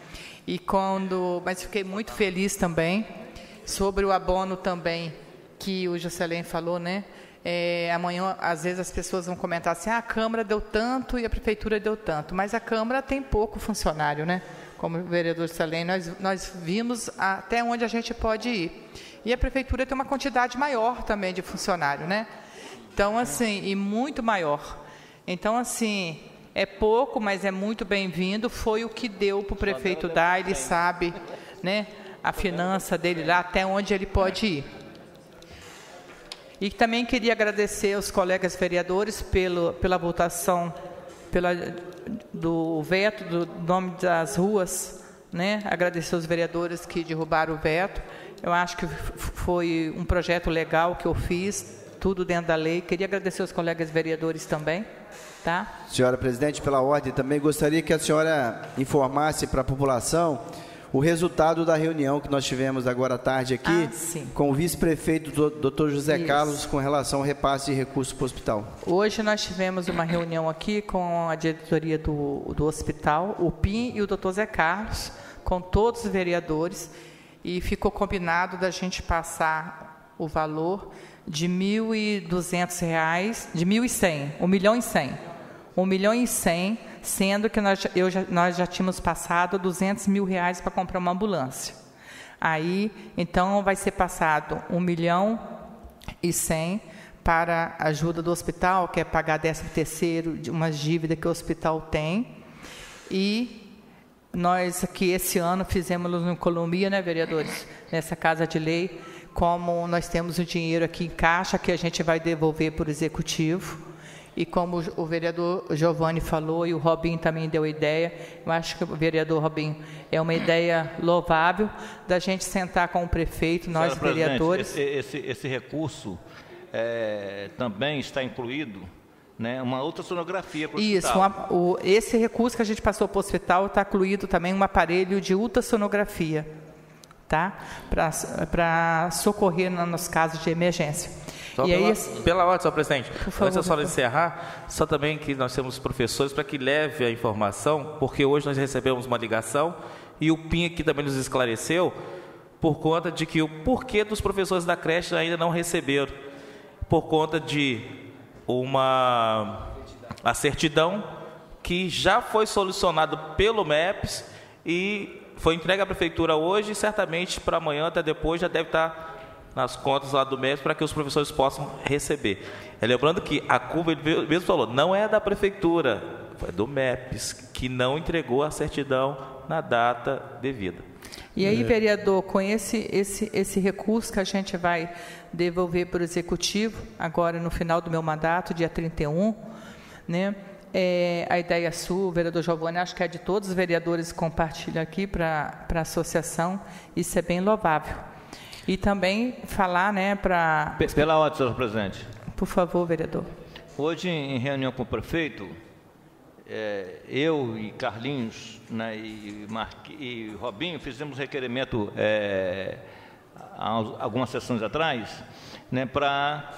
E quando, mas fiquei muito feliz também sobre o abono também que o Juscelém falou, né? É, amanhã, às vezes, as pessoas vão comentar assim: ah, a Câmara deu tanto e a Prefeitura deu tanto. Mas a Câmara tem pouco funcionário, né? Como o vereador Juscelém, nós, nós vimos até onde a gente pode ir. E a Prefeitura tem uma quantidade maior também de funcionário, né? Então, assim, e muito maior. Então, assim, é pouco, mas é muito bem-vindo. Foi o que deu para o prefeito dar, ele sabe, né? A finança dele lá, até onde ele pode ir. E também queria agradecer aos colegas vereadores pelo, pela votação pela, do veto do nome das ruas, né? Agradecer aos vereadores que derrubaram o veto. Eu acho que foi um projeto legal que eu fiz, tudo dentro da lei. Queria agradecer aos colegas vereadores também, tá? Senhora presidente, pela ordem, também gostaria que a senhora informasse para a população o resultado da reunião que nós tivemos agora à tarde aqui Ah, com o vice-prefeito do- Dr. José Isso. Carlos com relação ao repasse de recursos para o hospital. Hoje nós tivemos uma reunião aqui com a diretoria do, do hospital, o PIN e o doutor Zé Carlos, com todos os vereadores, e ficou combinado da gente passar o valor de 1.200 reais, de R$ 1.100, 1 milhão e 100. 1 milhão e 100, sendo que nós, eu já, nós já tínhamos passado 200 mil reais para comprar uma ambulância. Aí, então, vai ser passado 1 milhão e 100 para a ajuda do hospital, que é pagar 13 terceiro de umas dívidas que o hospital tem. E nós aqui esse ano fizemos uma economia, né, vereadores, nessa casa de lei, como nós temos o dinheiro aqui em caixa que a gente vai devolver para o executivo. E como o vereador Giovanni falou e o Robin também deu ideia, eu acho que o vereador Robin é uma ideia louvável da gente sentar com o prefeito, nós Senhora vereadores. Esse, esse, esse recurso é, também está incluído né, uma outra sonografia para o Isso, uma- o- esse recurso que a gente passou para o hospital está incluído também um aparelho de ultrassonografia, tá? Para socorrer nos casos de emergência. Só e pela, aí, pela ordem, senhor presidente. favor, Antes doutor. encerrar, só também que nós temos professores para que leve a informação, porque hoje nós recebemos uma ligação e o PIN aqui também nos esclareceu por conta de que o porquê dos professores da creche ainda não receberam. Por conta de uma a certidão que já foi solucionado pelo MEPS e foi entregue à prefeitura hoje e certamente para amanhã até depois já deve estar nas contas lá do MEPS para que os professores possam receber. É, lembrando que a culpa, ele mesmo falou, não é da prefeitura, foi do MEPS, que não entregou a certidão na data devida. E aí, vereador, com esse, esse, esse recurso que a gente vai devolver para o Executivo, agora no final do meu mandato, dia 31, né? É, a ideia sua, vereador Giovanni, acho que é de todos os vereadores que compartilham aqui para a associação, isso é bem louvável. E também falar, né, para... Pela ordem, senhor presidente. Por favor, vereador. Hoje, em reunião com o prefeito, é, eu e Carlinhos né, e, e Robinho fizemos requerimento é, há algumas sessões atrás né, para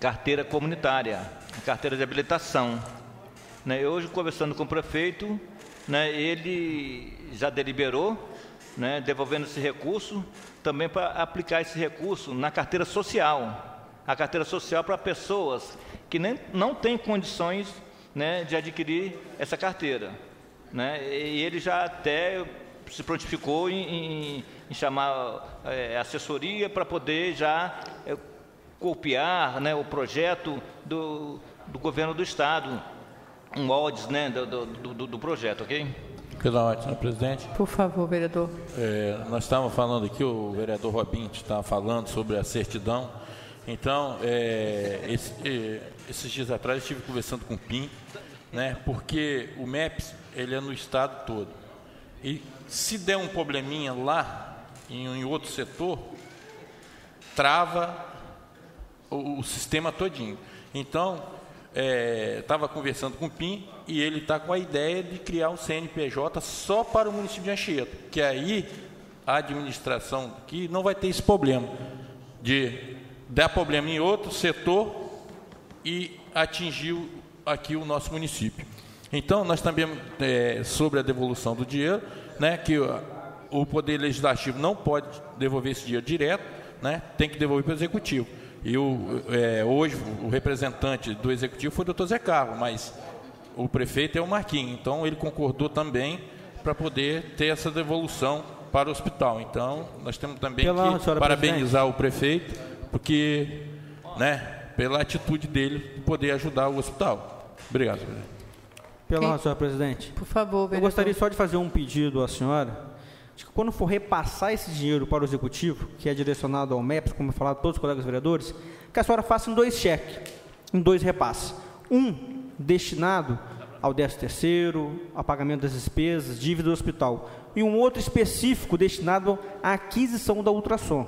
carteira comunitária, carteira de habilitação. Né, hoje, conversando com o prefeito, né, ele já deliberou, né, devolvendo esse recurso, também para aplicar esse recurso na carteira social. A carteira social para pessoas que nem, não têm condições né, de adquirir essa carteira. Né? E ele já até se prontificou em, em, em chamar é, assessoria para poder já é, copiar né, o projeto do, do governo do Estado, um odds né, do, do, do, do projeto, ok? Pela ordem, senhor presidente. Por favor, vereador. É, nós estávamos falando aqui, o vereador Robin estava falando sobre a certidão. Então, é, esse, é, esses dias atrás eu estive conversando com o PIN, né, porque o MEPS ele é no estado todo. E se der um probleminha lá, em, em outro setor, trava o, o sistema todinho. Então, estava é, conversando com o PIN e ele está com a ideia de criar um CNPJ só para o município de Anchieta, que aí a administração aqui não vai ter esse problema de dar problema em outro setor e atingir aqui o nosso município. Então, nós também, é, sobre a devolução do dinheiro, né, que o, Poder Legislativo não pode devolver esse dinheiro direto, né, tem que devolver para o Executivo. E é, hoje o representante do Executivo foi o doutor Zé Carlos, mas o prefeito é o Marquinhos. Então, ele concordou também para poder ter essa devolução para o hospital. Então, nós temos também Pela, que parabenizar presidente. o prefeito, porque, né, pela atitude dele de poder ajudar o hospital. Obrigado, presidente. Pela Quem? senhora presidente. Por favor, vereador. Eu gostaria só de fazer um pedido à senhora. De que quando for repassar esse dinheiro para o executivo, que é direcionado ao MEPS, como falaram todos os colegas vereadores, que a senhora faça em dois cheques, em dois repasses. Um destinado ao 13 terceiro, ao pagamento das despesas, dívida do hospital, e um outro específico destinado à aquisição da ultrassom.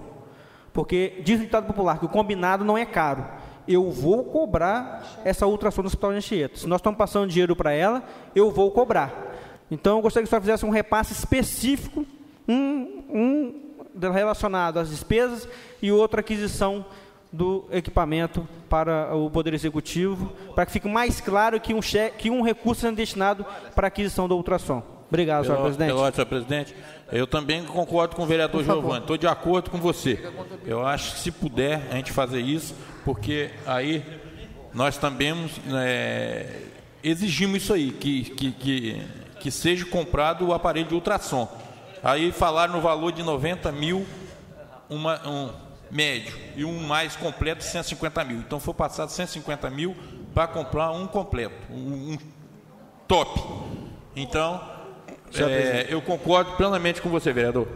Porque diz o ditado popular que o combinado não é caro eu vou cobrar essa ultrassom do Hospital de Anchieta. Se nós estamos passando dinheiro para ela, eu vou cobrar. Então, eu gostaria que senhora fizesse um repasse específico, um, um relacionado às despesas e outro aquisição do equipamento para o Poder Executivo, para que fique mais claro que um, cheque, que um recurso seja destinado para a aquisição do ultrassom. Obrigado, senhor presidente. Pelo, senhor presidente. Eu também concordo com o vereador Giovanni. Estou de acordo com você. Eu acho que se puder a gente fazer isso, porque aí nós também é, exigimos isso aí, que, que, que, que seja comprado o aparelho de ultrassom. Aí falaram no valor de 90 mil, uma, um médio, e um mais completo, 150 mil. Então foi passado 150 mil para comprar um completo, um, um top. Então, é, eu concordo plenamente com você, vereador.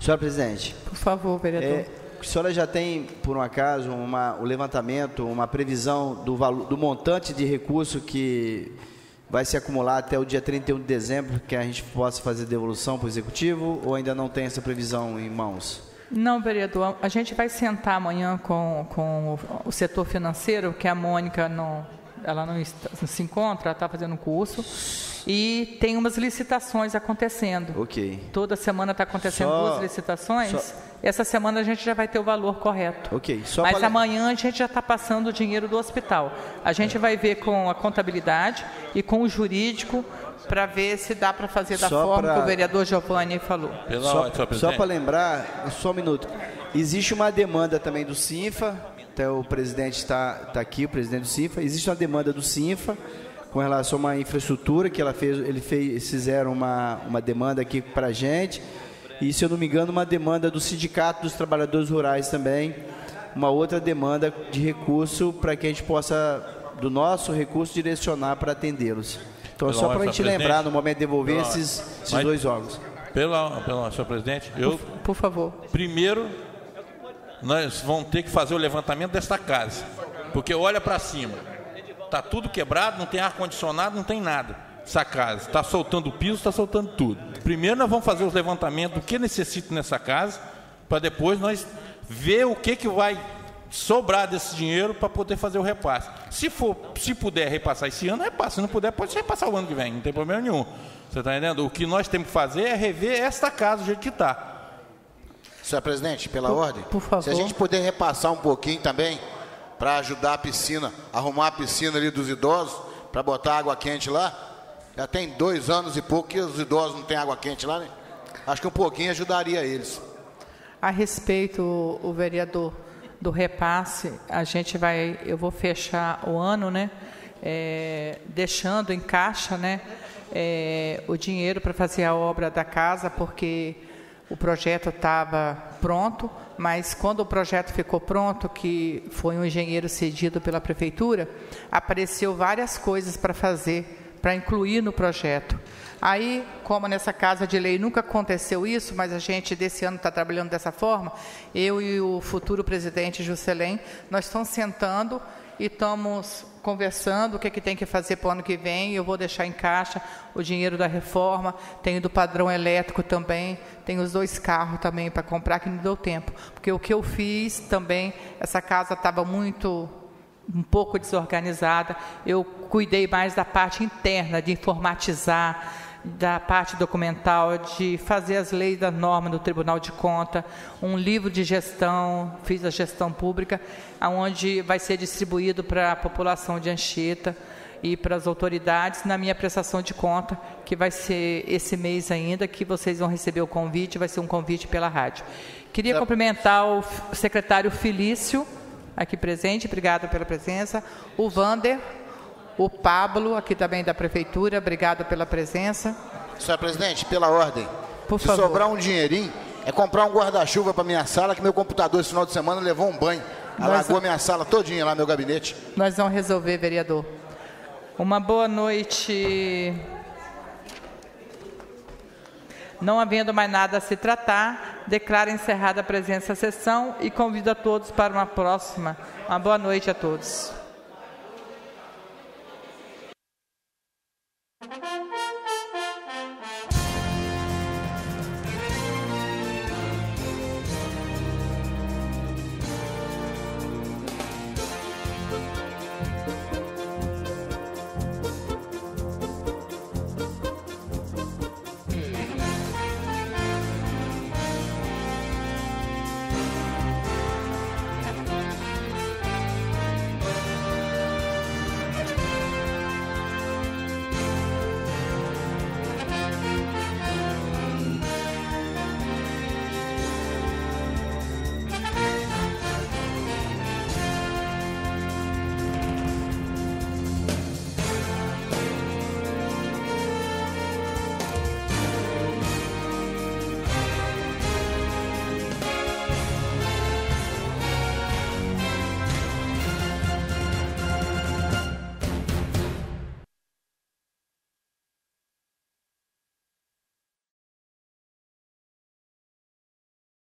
Senhor presidente. Por favor, vereador. É, a senhora já tem, por um acaso, uma, o levantamento, uma previsão do, valor, do montante de recurso que vai se acumular até o dia 31 de dezembro, que a gente possa fazer devolução para o Executivo, ou ainda não tem essa previsão em mãos? Não, vereador. A gente vai sentar amanhã com, com o setor financeiro, que a Mônica não, ela não, está, não se encontra, ela está fazendo curso. E tem umas licitações acontecendo. Ok. Toda semana está acontecendo só, duas licitações. Só, Essa semana a gente já vai ter o valor correto. Ok. Só Mas amanhã a gente já está passando o dinheiro do hospital. A gente vai ver com a contabilidade e com o jurídico para ver se dá para fazer da só forma pra... que o vereador Giovanni falou. Pela só só para lembrar, só um minuto. Existe uma demanda também do CINFA até o presidente está tá aqui, o presidente do Sinfa. Existe uma demanda do Sinfa com relação a uma infraestrutura que ela fez, ele fez, fizeram uma, uma demanda aqui para a gente. E, se eu não me engano, uma demanda do Sindicato dos Trabalhadores Rurais também, uma outra demanda de recurso para que a gente possa, do nosso recurso, direcionar para atendê-los. Então, só para a gente lembrar, no momento de devolver Pela esses, esses Mas- dois órgãos. Pela, pela senhor presidente, eu Por favor. primeiro nós vamos ter que fazer o levantamento desta casa, porque olha para cima, tá tudo quebrado, não tem ar condicionado, não tem nada. Essa casa está soltando o piso, está soltando tudo. Primeiro nós vamos fazer os levantamentos do que necessita nessa casa, para depois nós ver o que que vai sobrar desse dinheiro para poder fazer o repasse. Se for, se puder repassar esse ano, repassa. Se não puder, pode repassar o ano que vem, não tem problema nenhum. Você está entendendo? O que nós temos que fazer é rever esta casa do jeito que está. Senhor presidente, pela Por- ordem, por favor. se a gente puder repassar um pouquinho também, para ajudar a piscina, arrumar a piscina ali dos idosos, para botar água quente lá. Já tem dois anos e pouco que os idosos não têm água quente lá, né? Acho que um pouquinho ajudaria eles. A respeito, o, o vereador, do repasse, a gente vai, eu vou fechar o ano, né? é, deixando em caixa, né? é, o dinheiro para fazer a obra da casa, porque o projeto estava pronto, mas quando o projeto ficou pronto, que foi um engenheiro cedido pela prefeitura, apareceu várias coisas para fazer, para incluir no projeto. Aí, como nessa casa de lei nunca aconteceu isso, mas a gente desse ano está trabalhando dessa forma, eu e o futuro presidente Juscelém, nós estamos sentando e estamos conversando o que, é que tem que fazer para o ano que vem. Eu vou deixar em caixa o dinheiro da reforma, tenho do padrão elétrico também, tenho os dois carros também para comprar, que não deu tempo. Porque o que eu fiz também, essa casa estava muito um pouco desorganizada. Eu cuidei mais da parte interna, de informatizar, da parte documental, de fazer as leis da norma do Tribunal de Conta, um livro de gestão, fiz a gestão pública, aonde vai ser distribuído para a população de Anchieta e para as autoridades na minha prestação de conta, que vai ser esse mês ainda, que vocês vão receber o convite, vai ser um convite pela rádio. Queria cumprimentar o secretário Felício, aqui presente, obrigado pela presença, o Vander, o Pablo, aqui também da Prefeitura, obrigado pela presença. Senhor presidente, pela ordem. Por se favor. sobrar um dinheirinho, é comprar um guarda-chuva para minha sala, que meu computador esse final de semana levou um banho. Alagou Nós- minha sala todinha lá, meu gabinete. Nós vamos resolver, vereador. Uma boa noite. Não havendo mais nada a se tratar, declaro encerrada a presença à sessão e convido a todos para uma próxima. Uma boa noite a todos. Thank you.